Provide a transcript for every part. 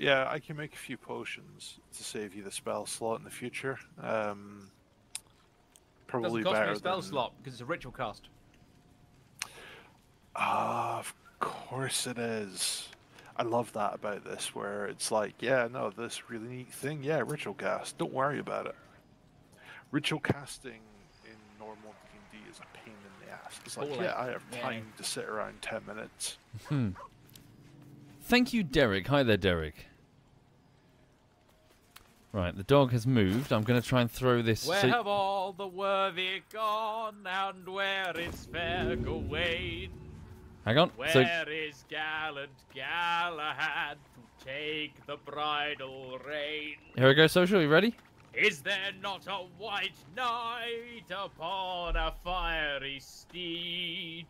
yeah, I can make a few potions to save you the spell slot in the future. Um, probably Doesn't cost me a spell than... slot because it's a ritual cast. Ah, of course it is. I love that about this, where it's like, yeah, no, this really neat thing, yeah, ritual cast. Don't worry about it. Ritual casting in normal D&D is a pain in the ass. It's like, Cool, yeah, I have yeah. time to sit around ten minutes. Hmm. Thank you, Derek. Hi there, Derek. Right, the dog has moved. I'm going to try and throw this. Where have all the worthy gone, and where is fair Gawain? Hang on. Where So, is gallant Galahad to take the bridal rein? here we go, social. You ready? Is there not a white knight upon a fiery steed?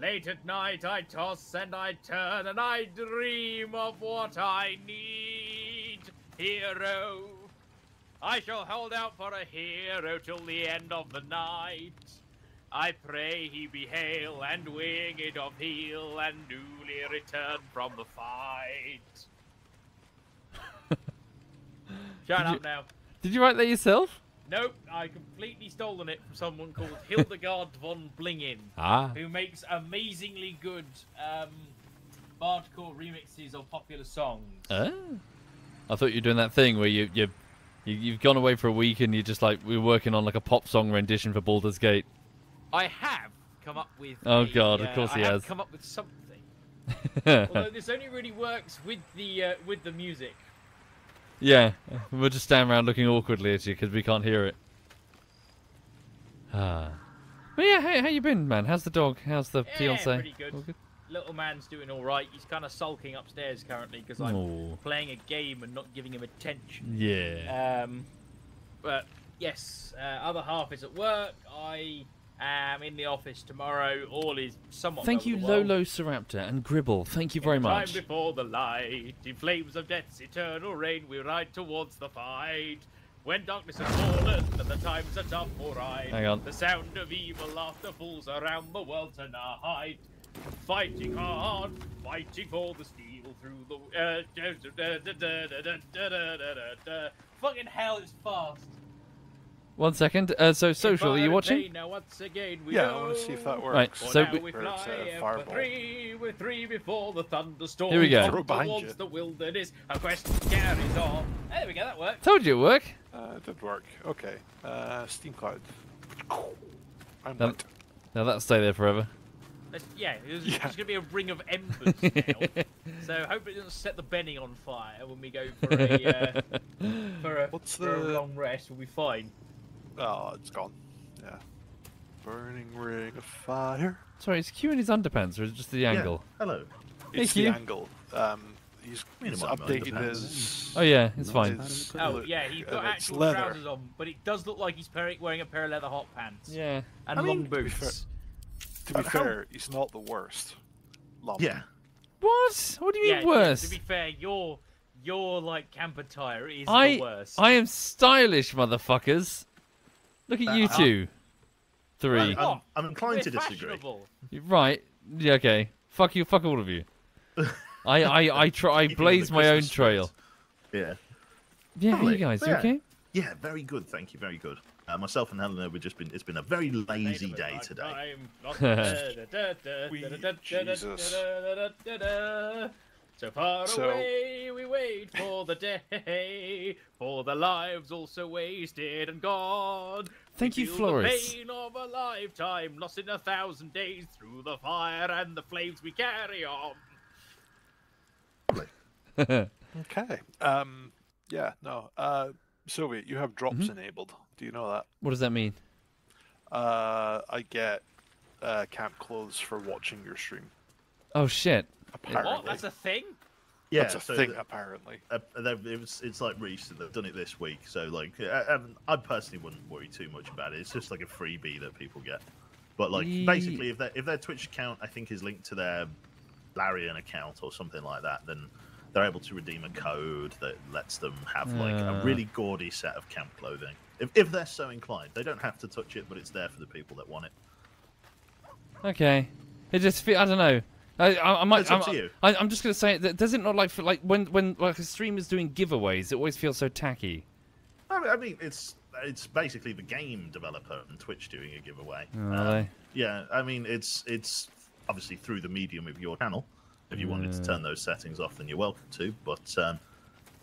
Late at night I toss and I turn and I dream of what I need. Hero, I shall hold out for a hero till the end of the night. I pray he be hale and winged of heel and newly returned from the fight. Shut Did up you- now. Did you write that yourself? Nope, I completely stolen it from someone called Hildegard von Blingin', Ah. who makes amazingly good um, bardcore remixes of popular songs. Oh. I thought you were doing that thing where you you, you you've gone away for a week and you're just like we're working on like a pop song rendition for Baldur's Gate. I have come up with. Oh, a, God, of uh, course I he have has. come up with something. Although this only really works with the uh, with the music. yeah, we'll just stand around looking awkwardly at you because we can't hear it. Ah. But yeah, how, how you been, man? How's the dog? How's the Yeah, fiance? pretty good. All good? Little man's doing all right. He's kind of sulking upstairs currently because I'm Aw. playing a game and not giving him attention. Yeah. Um, but yes, uh, other half is at work. I am in the office tomorrow. All is somewhat. Thank you. Lolo Saraptor and Gribble. Thank you very In much. Time before the light, in flames of death's eternal reign, we ride towards the fight. When darkness has fallen and the times are tough for right, Hang on. the sound of evil laughter falls around the world tonight. Fighting hard, fighting for the steel through the. Uh, da, da, da, Fucking hell, it's fast. One second. Uh, so social, are you watching? Now once again we yeah, go. I want to see if that works. Right. So we, we fly uh, three, we're three before the thunderstorm. Here we go. Throw towards the wilderness, our quest carries on. Hey, there we go. That worked. Told you it work. Uh, it did work. Okay. Uh, steam cloud. I'm now, now that'll stay there forever. Let's, yeah, there's, Yeah. there's going to be a ring of embers now. so hope it doesn't set the Benny on fire when we go for a, uh, for a, What's for a long rest. We'll be fine. Oh, it's gone. Yeah. Burning ring of fire. Sorry, is Q in his underpants or is it just the angle? Hello. It's Thank the you. angle. Um, he's, Wait he's updated his. Oh yeah, it's fine. his Oh, look, yeah, he's got and actual leather. trousers on, but it does look like he's wearing a pair of leather hot pants. Yeah. And I long mean, to be fair- boots. To be Uh, how- fair, he's not the worst. Lump. Yeah. What? What do you Yeah, mean yeah, worse? to be fair, your your like camper tire is I the worst. I am stylish, motherfuckers. Look at Uh, you uh, two. Three. I'm, What? I'm inclined We're to disagree. You're right. Yeah, okay. Fuck you. Fuck all of you. I I I try. I blaze my own Christmas trail. spirit. Yeah. How you Lovely. guys? You Yeah. okay? Yeah. Yeah, very good. Thank you. Very good. Uh, myself and Helena, we've just been. It's been a very lazy day today. Jesus. So far So- away, we wait for the day, for the lives also wasted and gone. Thank We you, feel Flores. The pain of a lifetime, lost in a thousand days through the fire and the flames we carry on. Okay. Um. Yeah. No. Uh. Soviet, you have drops Mm-hmm. enabled. Do you know that? What does that mean? Uh. I get uh camp clothes for watching your stream. Oh shit. Apparently. What? That's a thing? Yeah, That's a so thing. th- apparently. uh, it was, it's like recent. They've done it this week, so like, uh, um, I personally wouldn't worry too much about it. It's just like a freebie that people get. But like, Ye- basically, if their if their Twitch account I think is linked to their Larian account or something like that, then they're able to redeem a code that lets them have like Ah. a really gaudy set of camp clothing. If if they're so inclined, they don't have to touch it, but it's there for the people that want it. Okay. It just fe- I don't know. I, I, I might. It's up I'm, to you. I, I'm just gonna say, that does it not like like when when like a streamer's doing giveaways? It always feels so tacky. I mean, I mean, it's it's basically the game developer and Twitch doing a giveaway. Oh, Um. Yeah, I mean, it's it's obviously through the medium of your channel. If you wanted to turn those settings off, then you're welcome to. But um,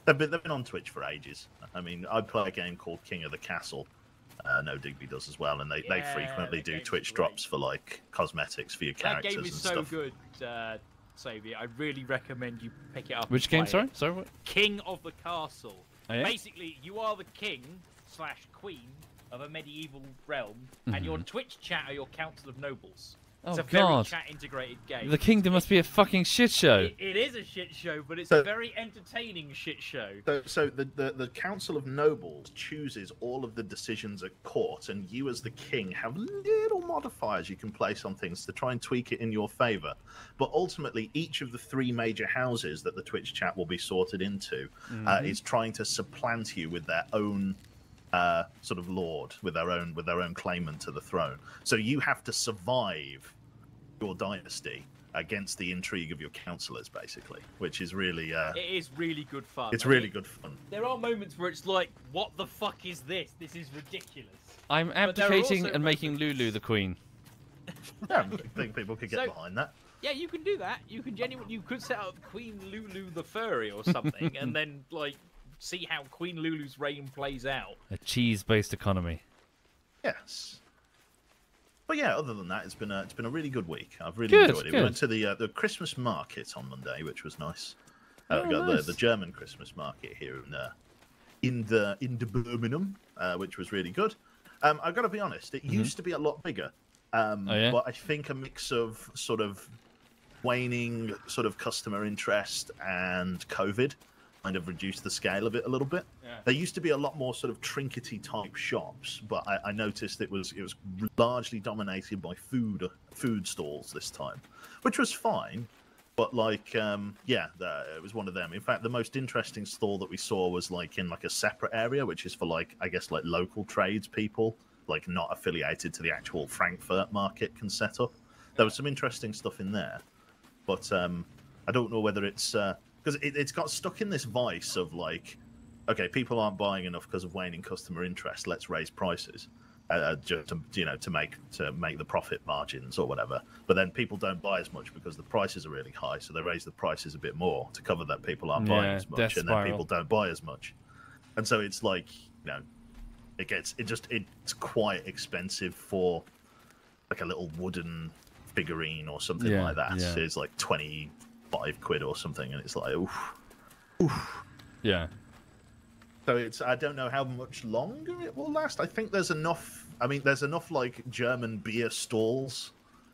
they've been they've been on Twitch for ages. I mean, I play a game called King of the Castle. Uh, no Digby does as well, and they, they frequently that do Twitch great. drops for like cosmetics for your That characters game is and so stuff. good, uh, Saviour. I really recommend you pick it up. Which game? Sorry, it. sorry. What? King of the Castle. Oh, yeah? Basically, you are the king slash queen of a medieval realm, and your Twitch chat are your council of nobles. It's Oh, a very God. chat integrated game. The kingdom must be a fucking shit show. It, it is a shit show, but it's So- a very entertaining shit show. So, so the, the, the Council of Nobles chooses all of the decisions at court, and you, as the king, have little modifiers you can place on things to try and tweak it in your favor. But ultimately, each of the three major houses that the Twitch chat will be sorted into uh, is trying to supplant you with their own uh, sort of lord, with their own with their own claimant to the throne. So you have to survive your dynasty against the intrigue of your counselors, basically, which is really uh, It is really good fun. it's I really mean, good fun. There are moments where it's like, what the fuck is this? This is ridiculous. I'm abdicating also and making moments- Lulu the queen. Yeah, I think people could get So- behind that. Yeah, you can do that. You can genuinely, you could set up Queen Lulu the furry or something, and then like see how Queen Lulu's reign plays out. A cheese-based economy. Yes. But yeah, other than that, it's been a it's been a really good week. I've really Good, enjoyed it. good. We went to the uh, the Christmas market on Monday, which was nice. Uh, Oh, we got nice. the, the German Christmas market here in uh, in the in the Birmingham, uh, which was really good. Um, I've got to be honest, it used to be a lot bigger, um, Mm-hmm. Oh, yeah? but I think a mix of sort of waning sort of customer interest and COVID kind of reduced the scale of it a little bit. Yeah. There used to be a lot more sort of trinkety type shops, but I, I noticed it was it was largely dominated by food food stalls this time, which was fine. But like, um, yeah, the, it was one of them. In fact, the most interesting stall that we saw was like in like a separate area, which is for like I guess like local tradespeople, like not affiliated to the actual Frankfurt market can set up. There was some interesting stuff in there, but um, I don't know whether it's because it, it's got stuck in this vice of like, okay, people aren't buying enough because of waning customer interest. Let's raise prices, uh, just to, you know to make to make the profit margins or whatever. But then people don't buy as much because the prices are really high, so they raise the prices a bit more to cover that people aren't buying as much, and then people don't buy as much, and so it's like you know, it gets it just it's quite expensive for like a little wooden figurine or something Yeah, like that. yeah. It's like twenty five quid or something, and it's like, oof. Yeah. So it's I don't know how much longer it will last. I think there's enough. I mean, there's enough like German beer stalls,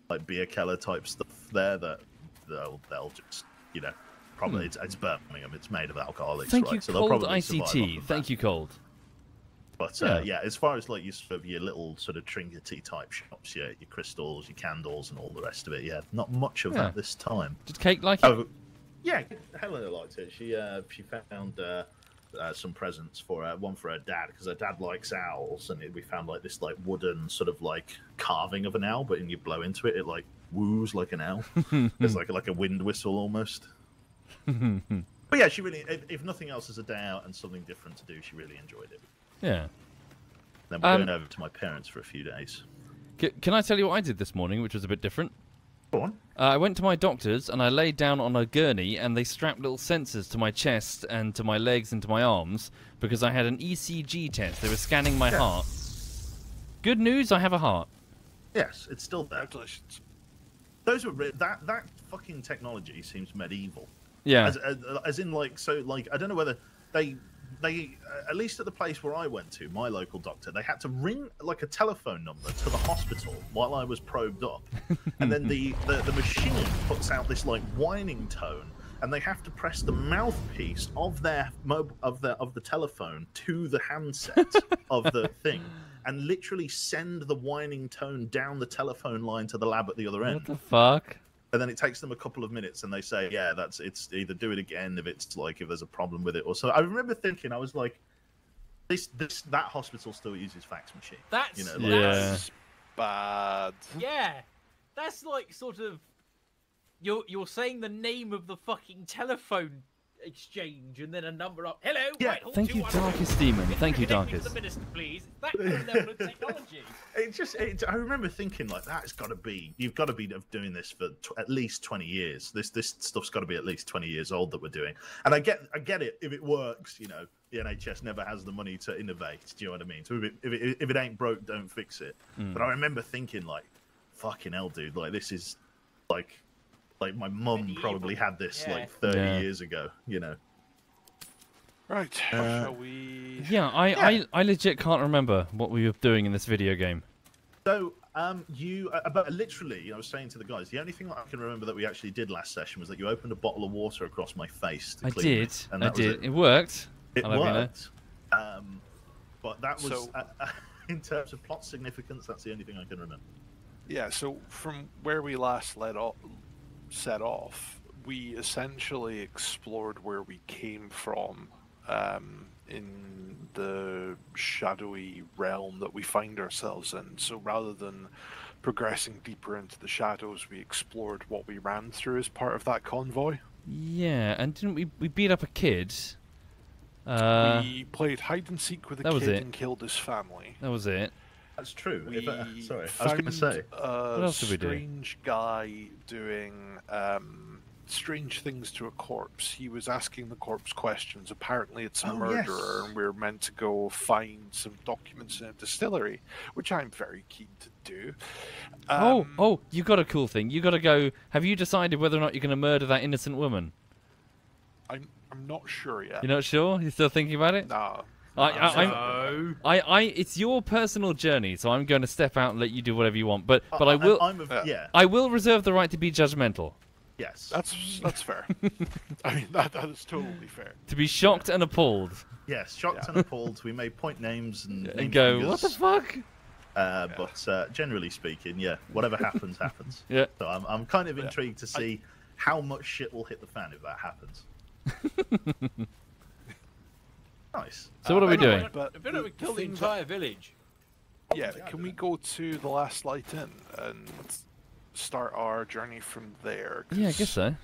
like beer keller type stuff there that they'll they'll just you know probably it's, it's Birmingham. It's made of alcoholics, Hmm. Thank right? you, so they'll Cold probably survive off ICT. Thank that. you, Cold. But uh, Yeah. yeah. as far as like your sort of your little sort of trinkety type shops, yeah, your crystals, your candles, and all the rest of it, yeah, not much of Yeah. that this time. Did Kate like it? Oh, yeah, Helena liked it. She uh, she found uh, uh, some presents for uh, one for her dad because her dad likes owls, and it, we found like this like wooden sort of like carving of an owl, but when you blow into it, it like woos like an owl. It's like like a wind whistle almost. but yeah, she really, if, if nothing else, as a day out and something different to do, she really enjoyed it. Yeah. Then we're Um, going over to my parents for a few days. C- can I tell you what I did this morning, which was a bit different? Go on. Uh, I went to my doctor's and I laid down on a gurney and they strapped little sensors to my chest and to my legs and to my arms because I had an ECG test. They were scanning my Yeah. heart. Good news, I have a heart. Yes, it's still there. Congratulations. Those were re- that that fucking technology seems medieval. Yeah. as, as, as in like so like i don't know whether they they uh, at least at the place where i went to my local doctor they had to ring like a telephone number to the hospital while i was probed up and then the, the the machine puts out this like whining tone and they have to press the mouthpiece of their mob of the of the telephone to the handset of the thing and literally send the whining tone down the telephone line to the lab at the other end what the fuck? And then it takes them a couple of minutes and they say yeah that's it's either do it again if it's like if there's a problem with it or so i remember thinking i was like this this that hospital still uses fax machine That's you know Yeah. that's- That's bad. yeah. That's like sort of you're you're saying the name of the fucking telephone exchange and then a number up. Hello. Yeah, Whitehall Thank you, Darkest Demon. Thank you, Connect me to Darkest. The minister, please. It's that level of technology. It just, it, I remember thinking like that's got to be, you've got to be doing this for at least twenty years. This this stuff's got to be at least twenty years old that we're doing. And I get, I get it. If it works, you know, the NHS never has the money to innovate. Do you know what I mean? So if it, if it, if it ain't broke, don't fix it. Hmm. But I remember thinking like, fucking hell, dude, like this is like, like my mum Medieval. probably had this Yeah. like thirty Yeah. years ago. You know. Right. Uh, shall we? Yeah, I, I, I legit can't remember what we were doing in this video game. So, um, you uh, about literally, I was saying to the guys, the only thing that I can remember that we actually did last session was that you opened a bottle of water across my face. To I clean me, did. and I that was did. It, It worked. It I'll have you know. worked. Um, but that was, So- uh, in terms of plot significance, that's the only thing I can remember. Yeah. So from where we last let off, set off, we essentially explored where we came from um, in the shadowy realm that we find ourselves in. So rather than progressing deeper into the shadows, we explored what we ran through as part of that convoy. Yeah, and didn't we we beat up a kid? Uh, we played hide and seek with a kid and killed his family. that was it. That's true. We uh, sorry, I was going to say. a else did we do? strange guy doing um, strange things to a corpse. He was asking the corpse questions. Apparently, it's a Oh, murderer, yes. and we are meant to go find some documents in a distillery, which I'm very keen to do. oh, Um, oh, you got a cool thing. You got to go. Have you decided whether or not you're going to murder that innocent woman? I'm I'm not sure yet. You're not sure? You're still thinking about it? Nah. I, I, I'm, No. I, I, it's your personal journey, so I'm going to step out and let you do whatever you want. But, but I I- will, I'm a, Yeah. yeah. I will reserve the right to be judgmental, Yes. That's that's fair. I mean that that is totally fair. to be shocked and appalled, Yes. Shocked Yeah. and appalled. We may point names and, and go, fingers, "What the fuck?" Uh, But uh, generally speaking, yeah, whatever happens, happens. Yeah. So I'm, I'm kind of Yeah. intrigued to see how much shit will hit the fan if that happens. nice. So what are uh, we doing? know, But I feel like we the killed the things that- entire village. Yeah, can we go to the Last Light Inn and start our journey from there? Yeah, I guess so.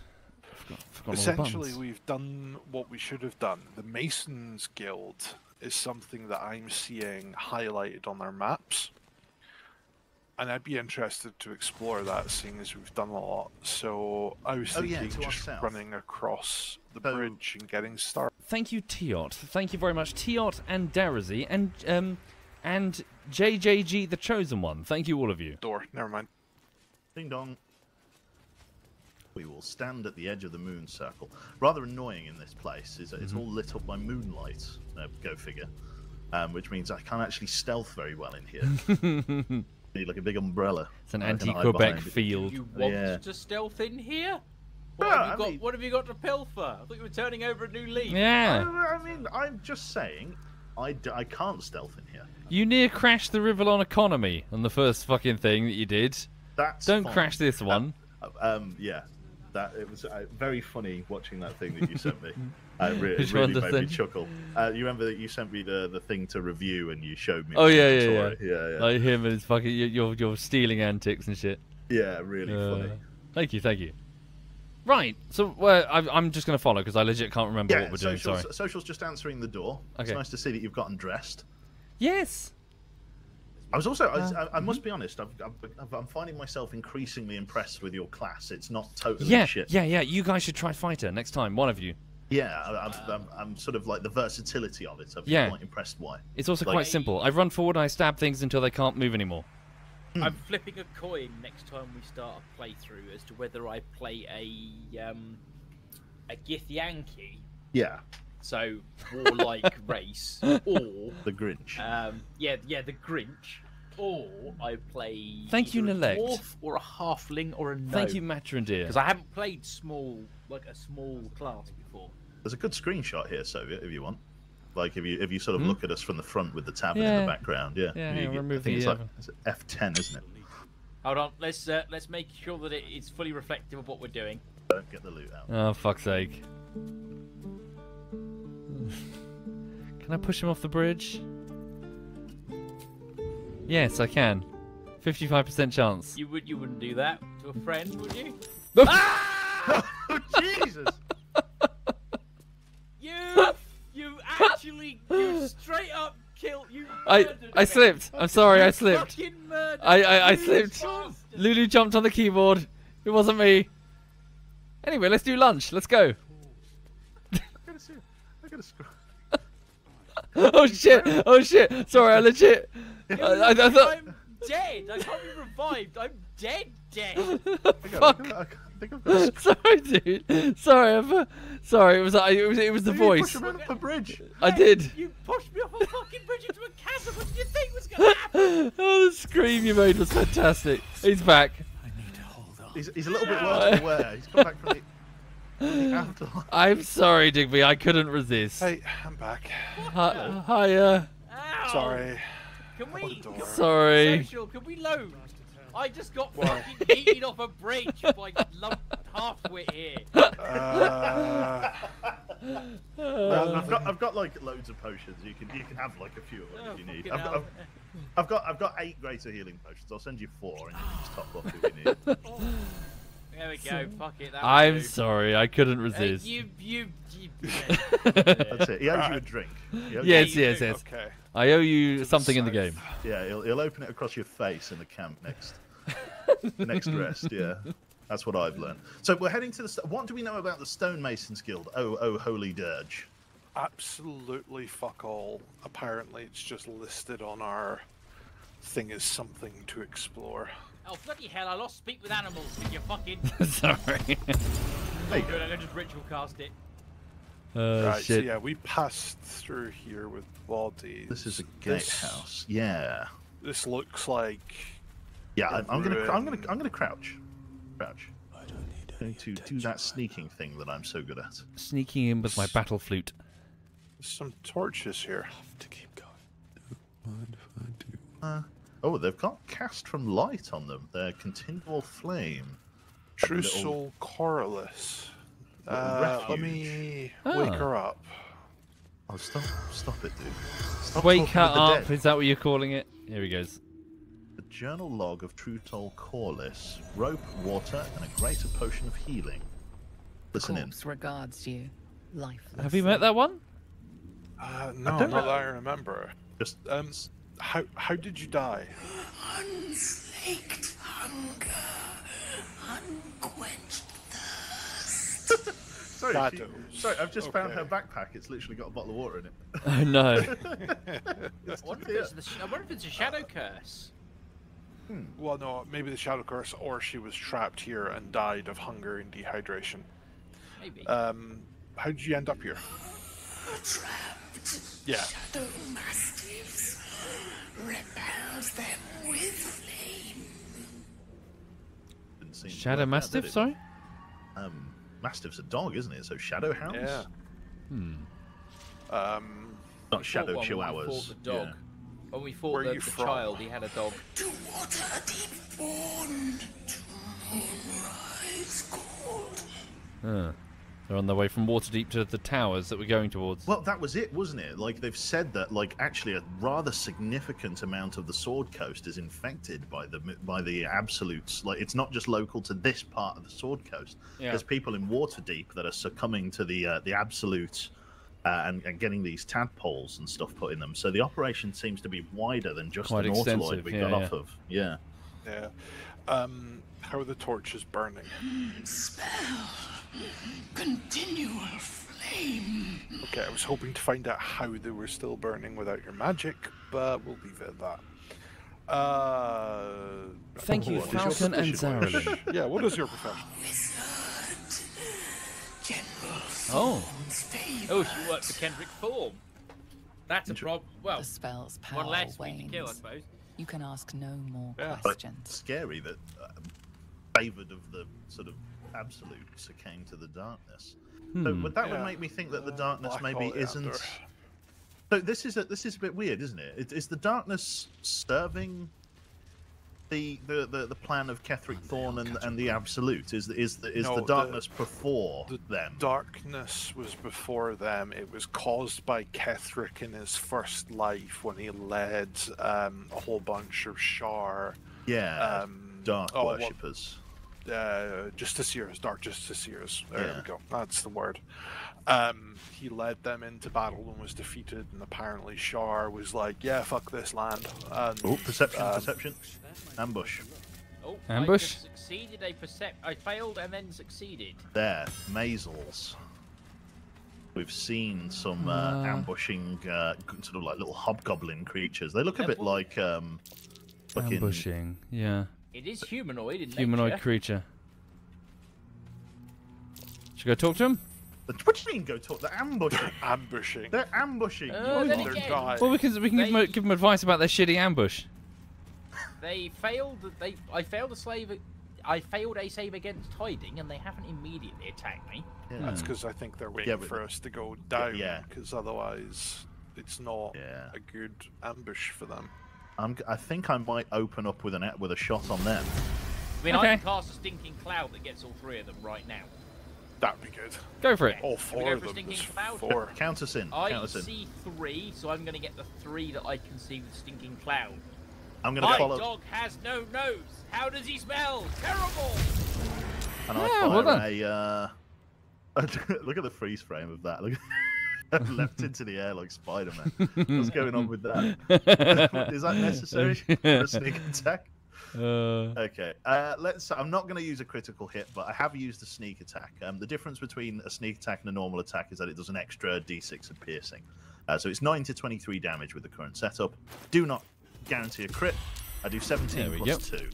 Forgot, forgot all the Essentially, we've done what we should have done. The Masons Guild is something that I'm seeing highlighted on their maps. And I'd be interested to explore that, seeing as we've done a lot. So I was Oh, yeah, thinking to just running across the So- bridge and getting started. Thank you, Tiot. Thank you very much, Tiot and Darazy and um and JJG, the chosen one. Thank you, all of you. Door, never mind. Ding dong. We will stand at the edge of the moon circle. Rather annoying in this place is that it's all lit up by moonlight. Uh, go figure. Um, which means I can't actually stealth very well in here. Need like a big umbrella. It's an I can hide anti-Quebec behind it. field. You want Yeah. to stealth in here? What, Yeah, have you I got, mean- what have you got to pilfer? I thought you were turning over a new leaf. Yeah. I, I mean, I'm just saying, I, d- I can't stealth in here. You near crashed the Rivellon economy on the first fucking thing that you did. That's Don't fine. crash this one. Uh, Um, yeah, that it was uh, very funny watching that thing that you sent me. Uh, it re- Which really one, the made me chuckle. Uh, you remember that you sent me the, the thing to review and you showed me. Oh, yeah, yeah, saw yeah. yeah, yeah, Like him and his fucking your your, your stealing antics and shit. yeah, really Uh, funny. Thank you, thank you. Right, so well, I, I'm just gonna follow because I legit can't remember Yeah, what we're doing. socials, Sorry. socials just answering the door. It's Okay. nice to see that you've gotten dressed. Yes. I was also, I, was- Uh, I, I must be honest, I've, I've, I'm finding myself increasingly impressed with your class. It's not totally Yeah, shit. yeah, yeah. You guys should try fighter next time. One of you. Yeah, I, I'm, I'm, I'm sort of like the versatility of it. I've been Yeah. quite impressed by. It's also Like- quite simple. I run forward and I stab things until they can't move anymore. I'm flipping a coin next time we start a playthrough as to whether I play a um, a Githyanki, Yeah, so warlike race, or the Grinch. um, yeah, yeah, the Grinch, or I play Thank you, either a dwarf or a halfling or a gnome. Thank you, Matron dear. because I haven't played small like a small class before. There's a good screenshot here, Soviet, if you want. Like if you if you sort of Hmm? look at us from the front with the tavern in the background, yeah. Yeah, You yeah, get- remove I think it's like it's F10, isn't it? Hold on, let's uh, let's make sure that it is fully reflective of what we're doing. Don't get the loot out. Oh fuck's sake! Can I push him off the bridge? Yes, I can. Fifty-five percent chance. You would you wouldn't do that to a friend, would you? Ah! Jesus! You, you actually, you straight up killed you. I- murdered I me. slipped. I'm sorry, I slipped. fucking murdered I- I- I slipped. bastard. Lulu jumped on the keyboard. It wasn't me. Anyway, let's do lunch. Let's go. I gotta see. I gotta scroll. oh shit! Oh shit! Sorry, I legit. I, I, I thought. I'm dead. I can't be revived. I'm dead, dead. I Fuck. think think I've Sorry, dude. Sorry, I'm, sorry. It was. I, it was. It was the You voice. Push him off a bridge. I did. You pushed me off a fucking bridge into a chasm. What did you think was gonna happen? oh, the scream you made was fantastic. He's back. I need to hold on. He's, he's a little bit worse for wear. He's come back from the, from the afterlife. I'm sorry, Digby. I couldn't resist. Hey, I'm back. Hi, hiya. Ow. Sorry. Can we? door. Sorry. Social, can we load? I just got Why? fucking eaten off a bridge by lump halfwit here. Uh, Um, I've got I've got like loads of potions. You can you can have like a few of them Oh, if you need. I've, hell. I've, I've got I've got eight greater healing potions. I'll send you four, and you can just top up if you need. There we go. Fuck it. That I'm do. sorry. I couldn't Uh, resist. you, you, you. That's it. He owes you a drink. Yes, you yes, do. yes. okay. I owe you the something in the game. Yeah, he'll, he'll open it across your face in the camp next. next rest. Yeah, that's what I've learned. So we're heading to the. st- What do we know about the Stonemasons Guild? Oh, oh, holy dirge! Absolutely fuck all. Apparently, it's just listed on our thing as something to explore. Oh bloody hell! I lost speak with animals. Did you fucking? sorry. There you Good. go. I'm just ritual cast it. Oh right, so shit. yeah, we passed through here with bodies. This is a This- gatehouse. Yeah. This looks like Yeah, I'm, I'm gonna, I'm gonna, I'm gonna crouch. Crouch. Going to do that sneaking thing that I'm so good at. Sneaking in with my battle flute. some torches here. to keep going. Mind if I do? Uh, oh, they've got cast from light on them. They're continual flame. True little- Soul Corylus. Uh, let me Ah. wake her up. Oh, stop, stop it, dude. Stop Wake her up. dead. Is that what you're calling it? Here he goes. The journal log of True Soul Corliss. Rope, water, and a greater potion of healing. Listen in. Corpse regards you, lifeless. Have you met that one? Uh, no, don't know. that I remember. Just Um, how how did you die? Unslaked hunger, unquenched sorry, she- sorry. I've just found her backpack. It's literally got a bottle of water in it. Oh no. I wonder, if it's I wonder if it's a shadow curse. Well, no, maybe the Shadow Curse, or she was trapped here and died of hunger and dehydration. Maybe. Um, how did you end up here? trapped. Yeah. Shadow mastiffs repels them with flame. Didn't seem Shadow work out, Mastiff, did sorry? Um, Mastiff's a dog, isn't it? So Shadow Hounds? Yeah. Hmm. Um, Not Shadow fought one when we Chihuahuas. the dog. Yeah. When we fought Where the, you the child, he had a dog. To water deep born, to cold. Huh. They're on their way from Waterdeep to the towers that we're going towards. Well, that was it, wasn't it? Like they've said that, like actually, a rather significant amount of the Sword Coast is infected by the by the absolutes. Like it's not just local to this part of the Sword Coast. Yeah. There's people in Waterdeep that are succumbing to the uh, the absolutes uh, and, and getting these tadpoles and stuff put in them. So the operation seems to be wider than just Quite the Nautiloid we yeah, got yeah. off of. Yeah. yeah. Um, how are the torches burning? Spell. Continual flame. Okay, I was hoping to find out how they were still burning without your magic, but we'll leave it at that. Uh, Thank you, What is your Falcon and profession? Zarely. yeah, what is your profession? Wizard. General Oh. Oh, she worked for Ketheric Thorm. That's a Inter- problem. Well, The spell's power one less we wanes. can kill, I suppose. You can ask no more Yeah. But questions. scary that uh, favored of the sort of absolute succumbed to the darkness. So Hmm. would that Yeah. would make me think that the darkness Black maybe isn't. So this is a this is a bit weird, isn't it? Is, is the darkness serving the the, the, the plan of Ketheric Thorm and, and the Absolute? Is the, is the, is No, the the- darkness before the them? Darkness was before them. It was caused by Ketheric in his first life when he led um, a whole bunch of Shar. yeah, Um, dark oh, what- worshippers. uh, Justiciars, Dark Justiciars. There Yeah. we go. That's the word. Um, he led them into battle and was defeated, and apparently Shar was like, "Yeah, fuck this land." And, Oh, perception, um, perception. Ambush. Oh, Ambush? I succeeded a percep. I failed and then succeeded. There, Maisels. We've seen some uh, Uh. ambushing, uh, sort of like little hobgoblin creatures. They look a bit like um, fucking Ambushing. Yeah. It is humanoid in Humanoid nature. creature. Should we go talk to him? What do you mean? Go talk? They're ambushing. ambushing. They're ambushing. Uh, You then They're again- Well, we can we can give, them, give him advice about their shitty ambush. They failed. They. I failed a slave. I failed a save against hiding, and they haven't immediately attacked me. Yeah. That's because I think they're waiting Yeah, but- for us to go down. yeah. Because otherwise, it's not Yeah. a good ambush for them. I'm, g- I think I might open up with an with a shot on them. I mean, Okay. I can cast a stinking cloud that gets all three of them right now. That'd be good. Go for it. All four go of them. Stinking There's Cloud? four. Count us in. I Count us in. see three, so I'm going to get the three that I can see with stinking cloud. I'm going to My follow. dog has no nose. How does he smell? Terrible. And I Yeah, fire well a. Uh... look at the freeze frame of that. Look, leapt into the air like Spider-Man. What's going on with that? Is that necessary for a sneak attack? Uh, Okay, uh, let's. I'm not going to use a critical hit, but I have used a sneak attack. Um, the difference between a sneak attack and a normal attack is that it does an extra d6 of piercing. Uh, so it's 9 to 23 damage with the current setup. Do not guarantee a crit. I do 17 There we plus 2.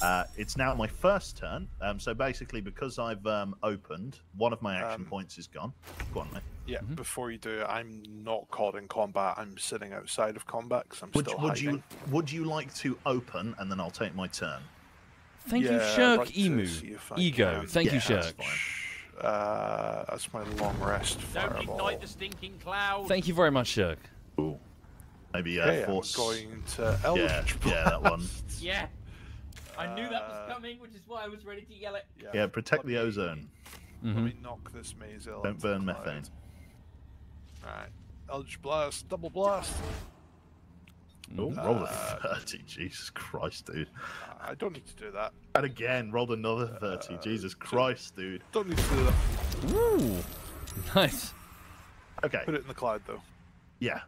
Uh, it's now my first turn. Um, so basically, because I've um, opened, one of my action Um, points is gone. Go on, mate. Yeah, Mm-hmm. before you do it, I'm not caught in combat. I'm sitting outside of combat because I'm Would, still would hiding. you would you like to open and then I'll take my turn? thank you, Yeah, I'd Shirk like Emu. see if I Ego. can. Thank you, Yeah, that's Shirk. fine. Uh, that's my long rest Don't fireball. ignite the stinking cloud. Thank you very much, Shirk. Cool. Maybe uh, Okay, force. I'm going to Eldritch Yeah, yeah, that one. Yeah. I knew that was Uh, coming, which is why I was ready to yell it. Yeah, protect the let me- ozone. Let Mhm. me knock this maze Don't burn cloud. methane. Alright. Eldritch Blast, double blast. Oh, roll a Uh, 30. Jesus Christ, dude. I don't need to do that. And again, rolled another 30. Jesus Christ, dude. Don't need to do that. Ooh. Nice. Okay, Put it in the cloud though. yeah.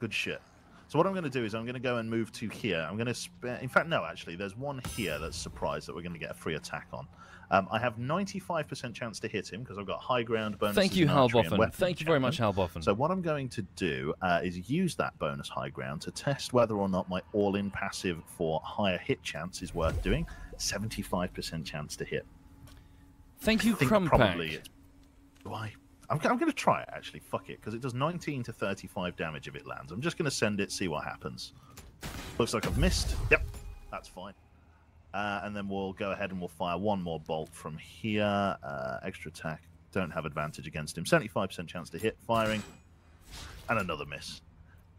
Good shit. So what I'm going to do is I'm going to go and move to here. I'm going to spend... In fact, no, actually, there's one here that's surprised that we're going to get a free attack on. Um, I have 95% chance to hit him because I've got high ground bonus. Thank you, Halboffen. Thank you very much, Halboffen. So what I'm going to do uh, is use that bonus high ground to test whether or not my all-in passive for higher hit chance is worth doing. 75% chance to hit. Thank you, Crumpack. probably it's... Do I? I'm, I'm going to try it actually. Fuck it, because it does 19 to 35 damage if it lands. I'm just going to send it, see what happens. Looks like I've missed. Yep, that's fine. Uh, and then we'll go ahead and we'll fire one more bolt from here. Uh, extra attack. Don't have advantage against him. 75% chance to hit. Firing. And another miss.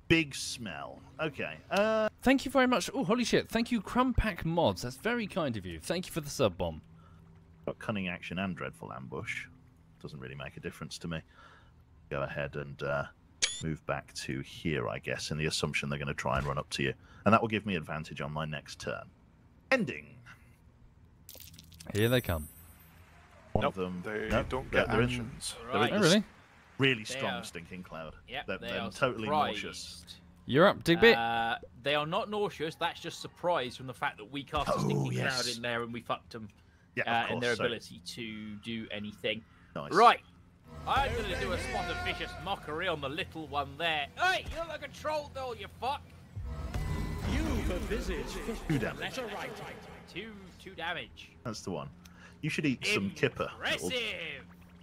Big smell. Okay. Uh, Thank you very much. Oh, holy shit. Thank you, Crumpack Mods. That's very kind of you. Thank you for the sub bomb. got cunning action and dreadful ambush. Doesn't really make a difference to me. Go ahead and uh, move back to here, I guess, in the assumption they're going to try and run up to you, and that will give me advantage on my next turn. Ending. Here they come. One Nope, of them. they nope, don't they're- get they're in actions. Right. Oh, really? really They strong are- stinking cloud. Yep, they're, they they're totally surprised. nauseous. You're up, Digby. Uh, they are not nauseous. That's just surprise from the fact that we cast a Oh, stinking yes. cloud in there and we fucked them Yeah, uh, of in their course, so- ability to do anything. Nice. Right. I'm going to do a spot of vicious mockery on the little one there. Hey, you look like a troll doll, you fuck. Two damage. That's right. Two, two damage. That's the one. You should eat some kipper. Impressive.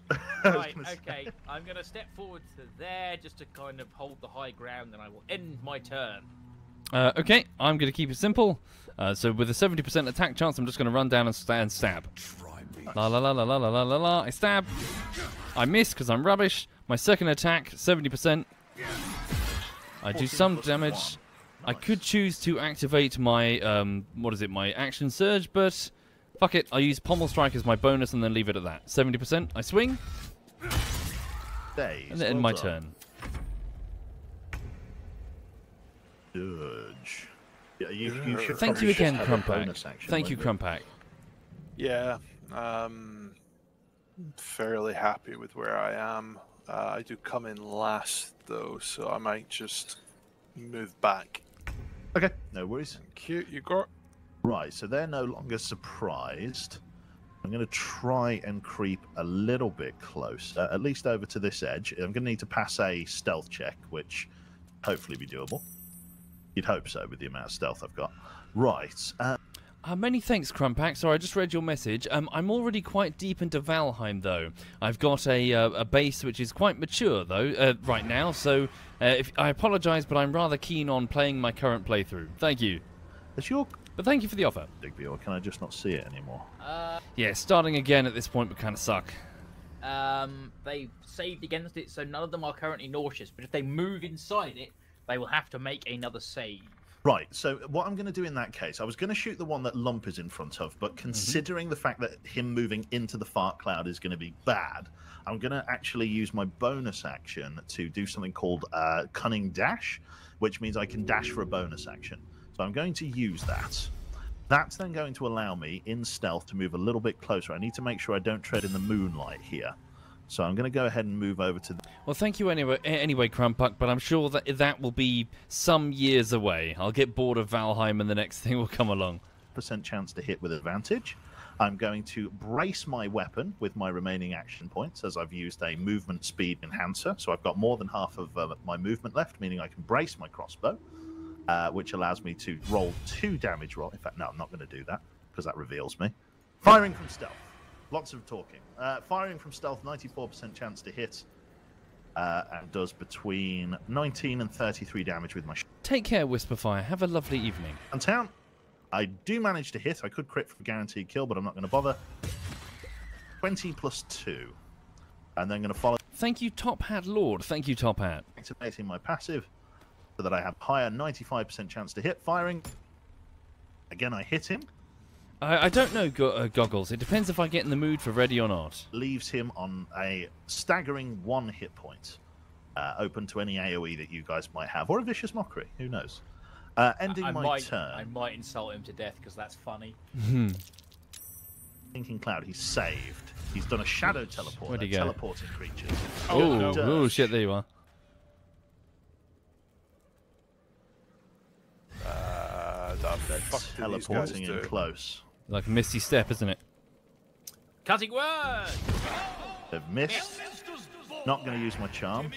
Right, okay. I'm going to step forward to there just to kind of hold the high ground and I will end my turn. Uh, okay, I'm going to keep it simple. Uh, so with a 70% attack chance, I'm just going to run down and, sta- and stab. Try me. La la la la la la la la la. I stab. I miss because I'm rubbish. My second attack, 70%. I do some damage. I could choose to activate my um, what is it? My action surge, but fuck it. I use pommel strike as my bonus and then leave it at that. 70%. I swing Days. and then end my turn. Dodge. Yeah, you, you should Thank you again, Crumpack. action, Thank you, Crumpack. Yeah, um, fairly happy with where I am. Uh, I do come in last though, so I might just move back. Okay, no worries. Cute, you got. Right, so they're no longer surprised. I'm going to try and creep a little bit closer, at least over to this edge. I'm going to need to pass a stealth check, which hopefully be doable. You'd hope so with the amount of stealth I've got. Right, uh, Uh, many thanks, Crumpack. Sorry, I just read your message. Um, I'm already quite deep into Valheim, though. I've got a uh, a base which is quite mature, though, uh, right now. So, uh, if I apologise, but I'm rather keen on playing my current playthrough. Thank you, is your but thank you for the offer. Digby, or can I just not see it anymore? Uh, Yeah, starting again at this point would kind of suck. um, they saved against it, so none of them are currently nauseous. But if they move inside it, they will have to make another save. Right, so what I'm going to do in that case, I was going to shoot the one that Lump is in front of, Mm-hmm. but considering the fact that him moving into the fart cloud is going to be bad, I'm going to actually use my bonus action to do something called uh, Cunning Dash, which means I can dash for a bonus action. So I'm going to use that. That's then going to allow me in stealth to move a little bit closer. I need to make sure I don't tread in the moonlight here. So I'm going to go ahead and move over to Well, thank you anyway, anyway, Crumpack. But I'm sure that that will be some years away. I'll get bored of Valheim, and the next thing will come along. percent chance to hit with advantage. I'm going to brace my weapon with my remaining action points as I've used a movement speed enhancer. So I've got more than half of uh, my movement left, meaning I can brace my crossbow, uh, which allows me to roll two damage roll. In fact, no, I'm not going to do that because that reveals me. Firing from stealth. Lots of talking. Uh, firing from stealth, 94% chance to hit. Uh, and does between 19 and 33 damage with my Take care, Whisperfire. Have a lovely evening. Downtown. I do manage to hit. I could crit for guaranteed kill, but I'm not going to bother. 20 plus 2. And then going to follow Thank you, Top Hat Lord. Thank you, Top Hat. activating my passive so that I have higher 95% chance to hit. Firing. Again, I hit him. I, I don't know, go- uh, Goggles. It depends if I get in the mood for ready or not. Leaves him on a staggering one hit point. Uh, open to any AoE that you guys might have, or a vicious mockery. Who knows? Uh, ending I, I my might, turn. I might insult him to death because that's funny. Stinking Cloud, he's saved. He's done a shadow teleport. Where'd he go? teleporting creatures. Oh, no. oh, shit! There you are. Uh, the fuck do these guys teleporting in do? close. Like a misty step, isn't it? Cutting word. They've missed. Not going to use my charm.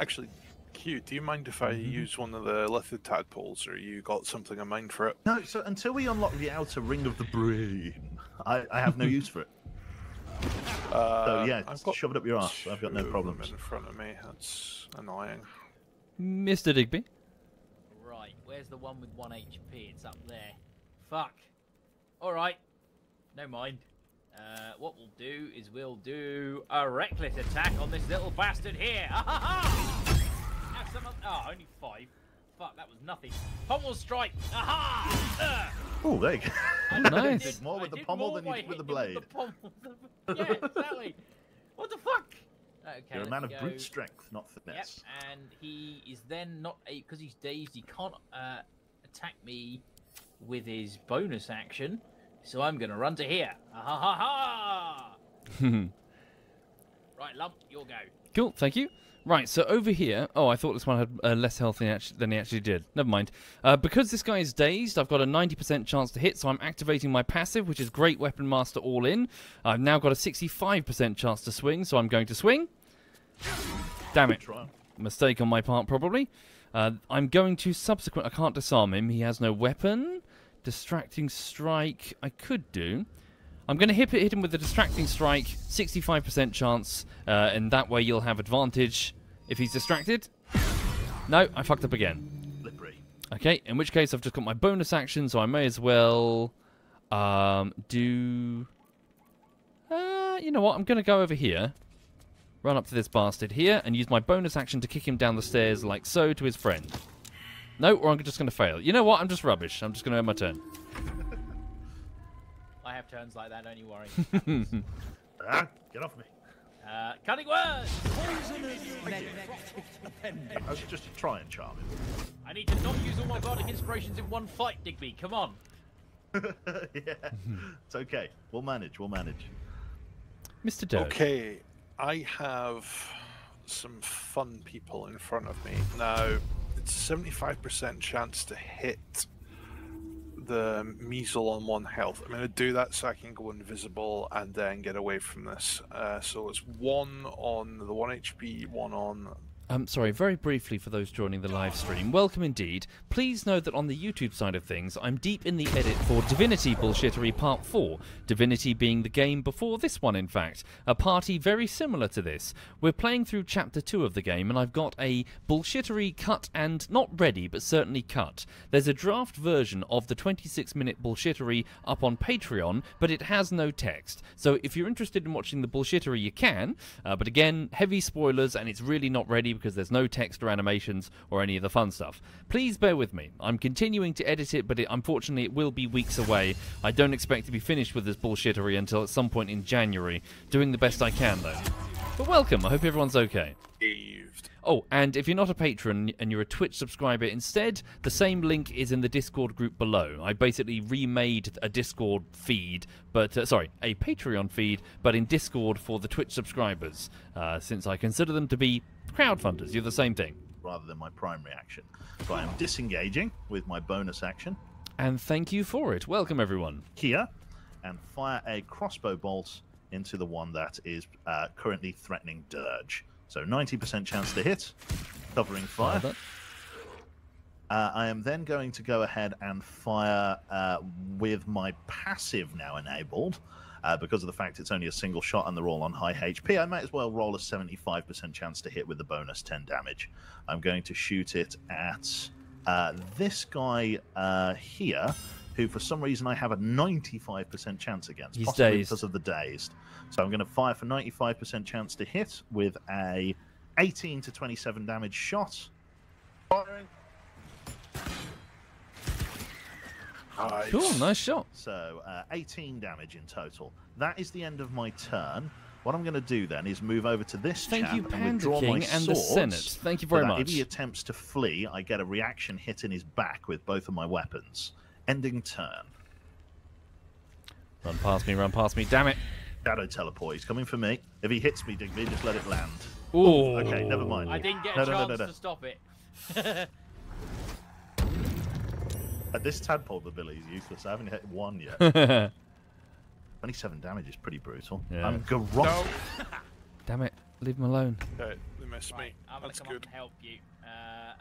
Actually, Q, do you mind if I Mm-hmm. use one of the lithid tadpoles, or you got something in mind for it? No, so until we unlock the outer ring of the brain, I, I have no use for it. Uh, So yeah, I've got shove it up your ass. I've got no two of them problems. in front of me. That's annoying. Mr. Digby. Where's the one with one HP? It's up there. Fuck. All right, no mind. Uh, what we'll do is we'll do a reckless attack on this little bastard here. Ah, ha, ha! Have some. Oh, only five. Fuck, that was nothing. Pommel strike. Aha! Oh, there you go. I Nice. did- more I with the pommel than you did with the blade. with the yeah, exactly. What the fuck? Okay, You're a man of go. brute strength, not finesse. Yep, and he is then not a because he's dazed. He can't uh, attack me with his bonus action, so I'm gonna run to here. Ah, ha ha ha! right, lump, you'll go. Cool, thank you. Right, so over here. Oh, I thought this one had uh, less health than, he actu- than he actually did. Never mind. Uh, because this guy is dazed, I've got a 90% chance to hit, so I'm activating my passive, which is Great Weapon Master All In. I've now got a 65% chance to swing, so I'm going to swing. Damn it. Mistake on my part, probably. Uh, I'm going to subsequent. I can't disarm him. He has no weapon. Distracting strike. I could do. I'm going to hit, hit him with a distracting strike. 65% chance, uh, and that way you'll have advantage if he's distracted. No, I fucked up again. Slippery. Okay, in which case I've just got my bonus action, so I may as well um, do. Uh, you know what? I'm going to go over here, run up to this bastard here, and use my bonus action to kick him down the stairs like so to his friend. No, or I'm just going to fail. You know what? I'm just rubbish. I'm just going to end my turn. I have turns like that. Don't you worry. Ah, get off me. uh, cutting word. I was just try and charm him. I need to not use all my bardic inspirations in one fight, Digby. Come on. yeah, it's okay. We'll manage. We'll manage. Mr. Doe. Okay, I have some fun people in front of me. Now, it's a 75% chance to hit the measle on one health. I'm going to do that so I can go invisible and then get away from this. Uh, so it's one on the 1 HP, one on Um, sorry, very briefly for those joining the live stream, welcome indeed. Please know that on the YouTube side of things, I'm deep in the edit for Divinity Bullshittery Part 4. Divinity being the game before this one, in fact. A party very similar to this. We're playing through Chapter 2 of the game, and I've got a bullshittery cut and not ready, but certainly cut. There's a draft version of the 26 minute bullshittery up on Patreon, but it has no text. So if you're interested in watching the bullshittery, you can. Uh, but again, heavy spoilers, and it's really not ready because there's no text or animations or any of the fun stuff. Please bear with me. I'm continuing to edit it, but it, unfortunately, it will be weeks away. I don't expect to be finished with this bullshittery until at some point in January. Doing the best I can, though. But welcome. I hope everyone's okay. Oh, and if you're not a patron and you're a Twitch subscriber instead, the same link is in the Discord group below. I basically remade a Discord feed, but uh, sorry, a Patreon feed, but in Discord for the Twitch subscribers, uh, since I consider them to be crowdfunders. You're the same thing. rather than my primary action. So I am disengaging with my bonus action And thank you for it. Welcome, everyone. here and fire a crossbow bolt into the one that is uh, currently threatening Dirge. So 90% chance to hit, covering fire. Uh, I am then going to go ahead and fire uh, with my passive now enabled. Uh, because of the fact it's only a single shot and they're all on high HP, I might as well roll a 75% chance to hit with the bonus 10 damage. I'm going to shoot it at uh, this guy uh, here, who for some reason I have a 95% chance against, He's possibly dazed. because of the dazed. So I'm going to fire for 95% chance to hit with a 18 to 27 damage shot. Firing. Nice. Cool, nice shot. So uh, 18 damage in total. That is the end of my turn. What I'm going to do then is move over to this Thank chap you, and Panda withdraw my King and the Senate. Thank you very that much. If he attempts to flee, I get a reaction hit in his back with both of my weapons. Ending turn. Run past me, run past me. Damn it. Shadow teleport. He's coming for me. If he hits me, Digby, just let it land. Ooh. Okay, never mind. I didn't get No, a no, no, chance no, no. to stop it. Uh, this tadpole ability is useless. I haven't hit one yet. 27 damage is pretty brutal. Yeah. I'm garroted. No. Damn it. Leave him alone. Okay, they missed Right, me. I'm That's come good. up help you. Uh,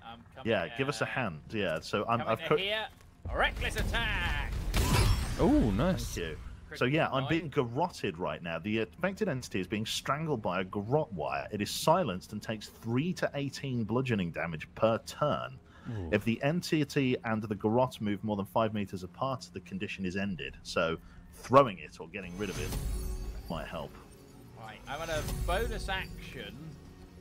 I'm coming. Yeah, give us a uh, hand. Yeah, so I'm. I've to cut. here. Reckless attack. Oh, nice. Thank you. So yeah, I'm being garroted right now. The affected entity is being strangled by a garrote wire. It is silenced and takes three to eighteen bludgeoning damage per turn. If the entity and the garrote move more than five meters apart, the condition is ended. So throwing it or getting rid of it might help. Right, I'm gonna bonus action.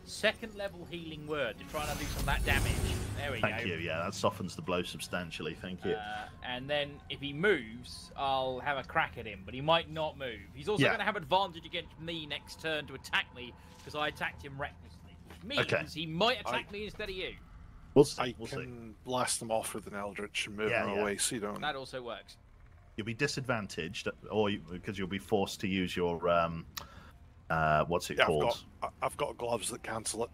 Second level healing word to try and do some of that damage. There we Thank go. Thank you. Yeah, that softens the blow substantially. Thank you. Uh, and then if he moves, I'll have a crack at him, but he might not move. He's also Yeah. going to have advantage against me next turn to attack me because I attacked him recklessly. Which means Okay. he might attack I- me instead of you. We'll see. I we'll see. blast them off with an Eldritch and move Yeah, them yeah. away so you don't. That also works. You'll be disadvantaged, or because you'll be forced to use your um, uh, what's it Yeah, I've called? got, I- I've got gloves that cancel it.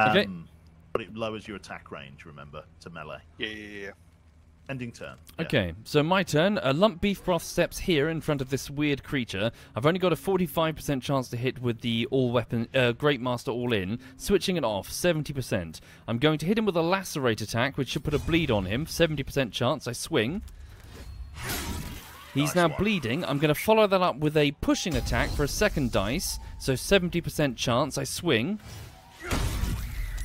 Okay. Um, but it lowers your attack range. Remember to melee. Yeah, yeah, yeah. Ending turn. Yeah. Okay, so my turn. A lump beef broth steps here in front of this weird creature. I've only got a 45% chance to hit with the all weapon, uh, Great Master all in. Switching it off, 70%. I'm going to hit him with a lacerate attack, which should put a bleed on him. 70% chance. I swing. He's Nice now one. bleeding. I'm going to follow that up with a pushing attack for a second dice. So 70% chance. I swing.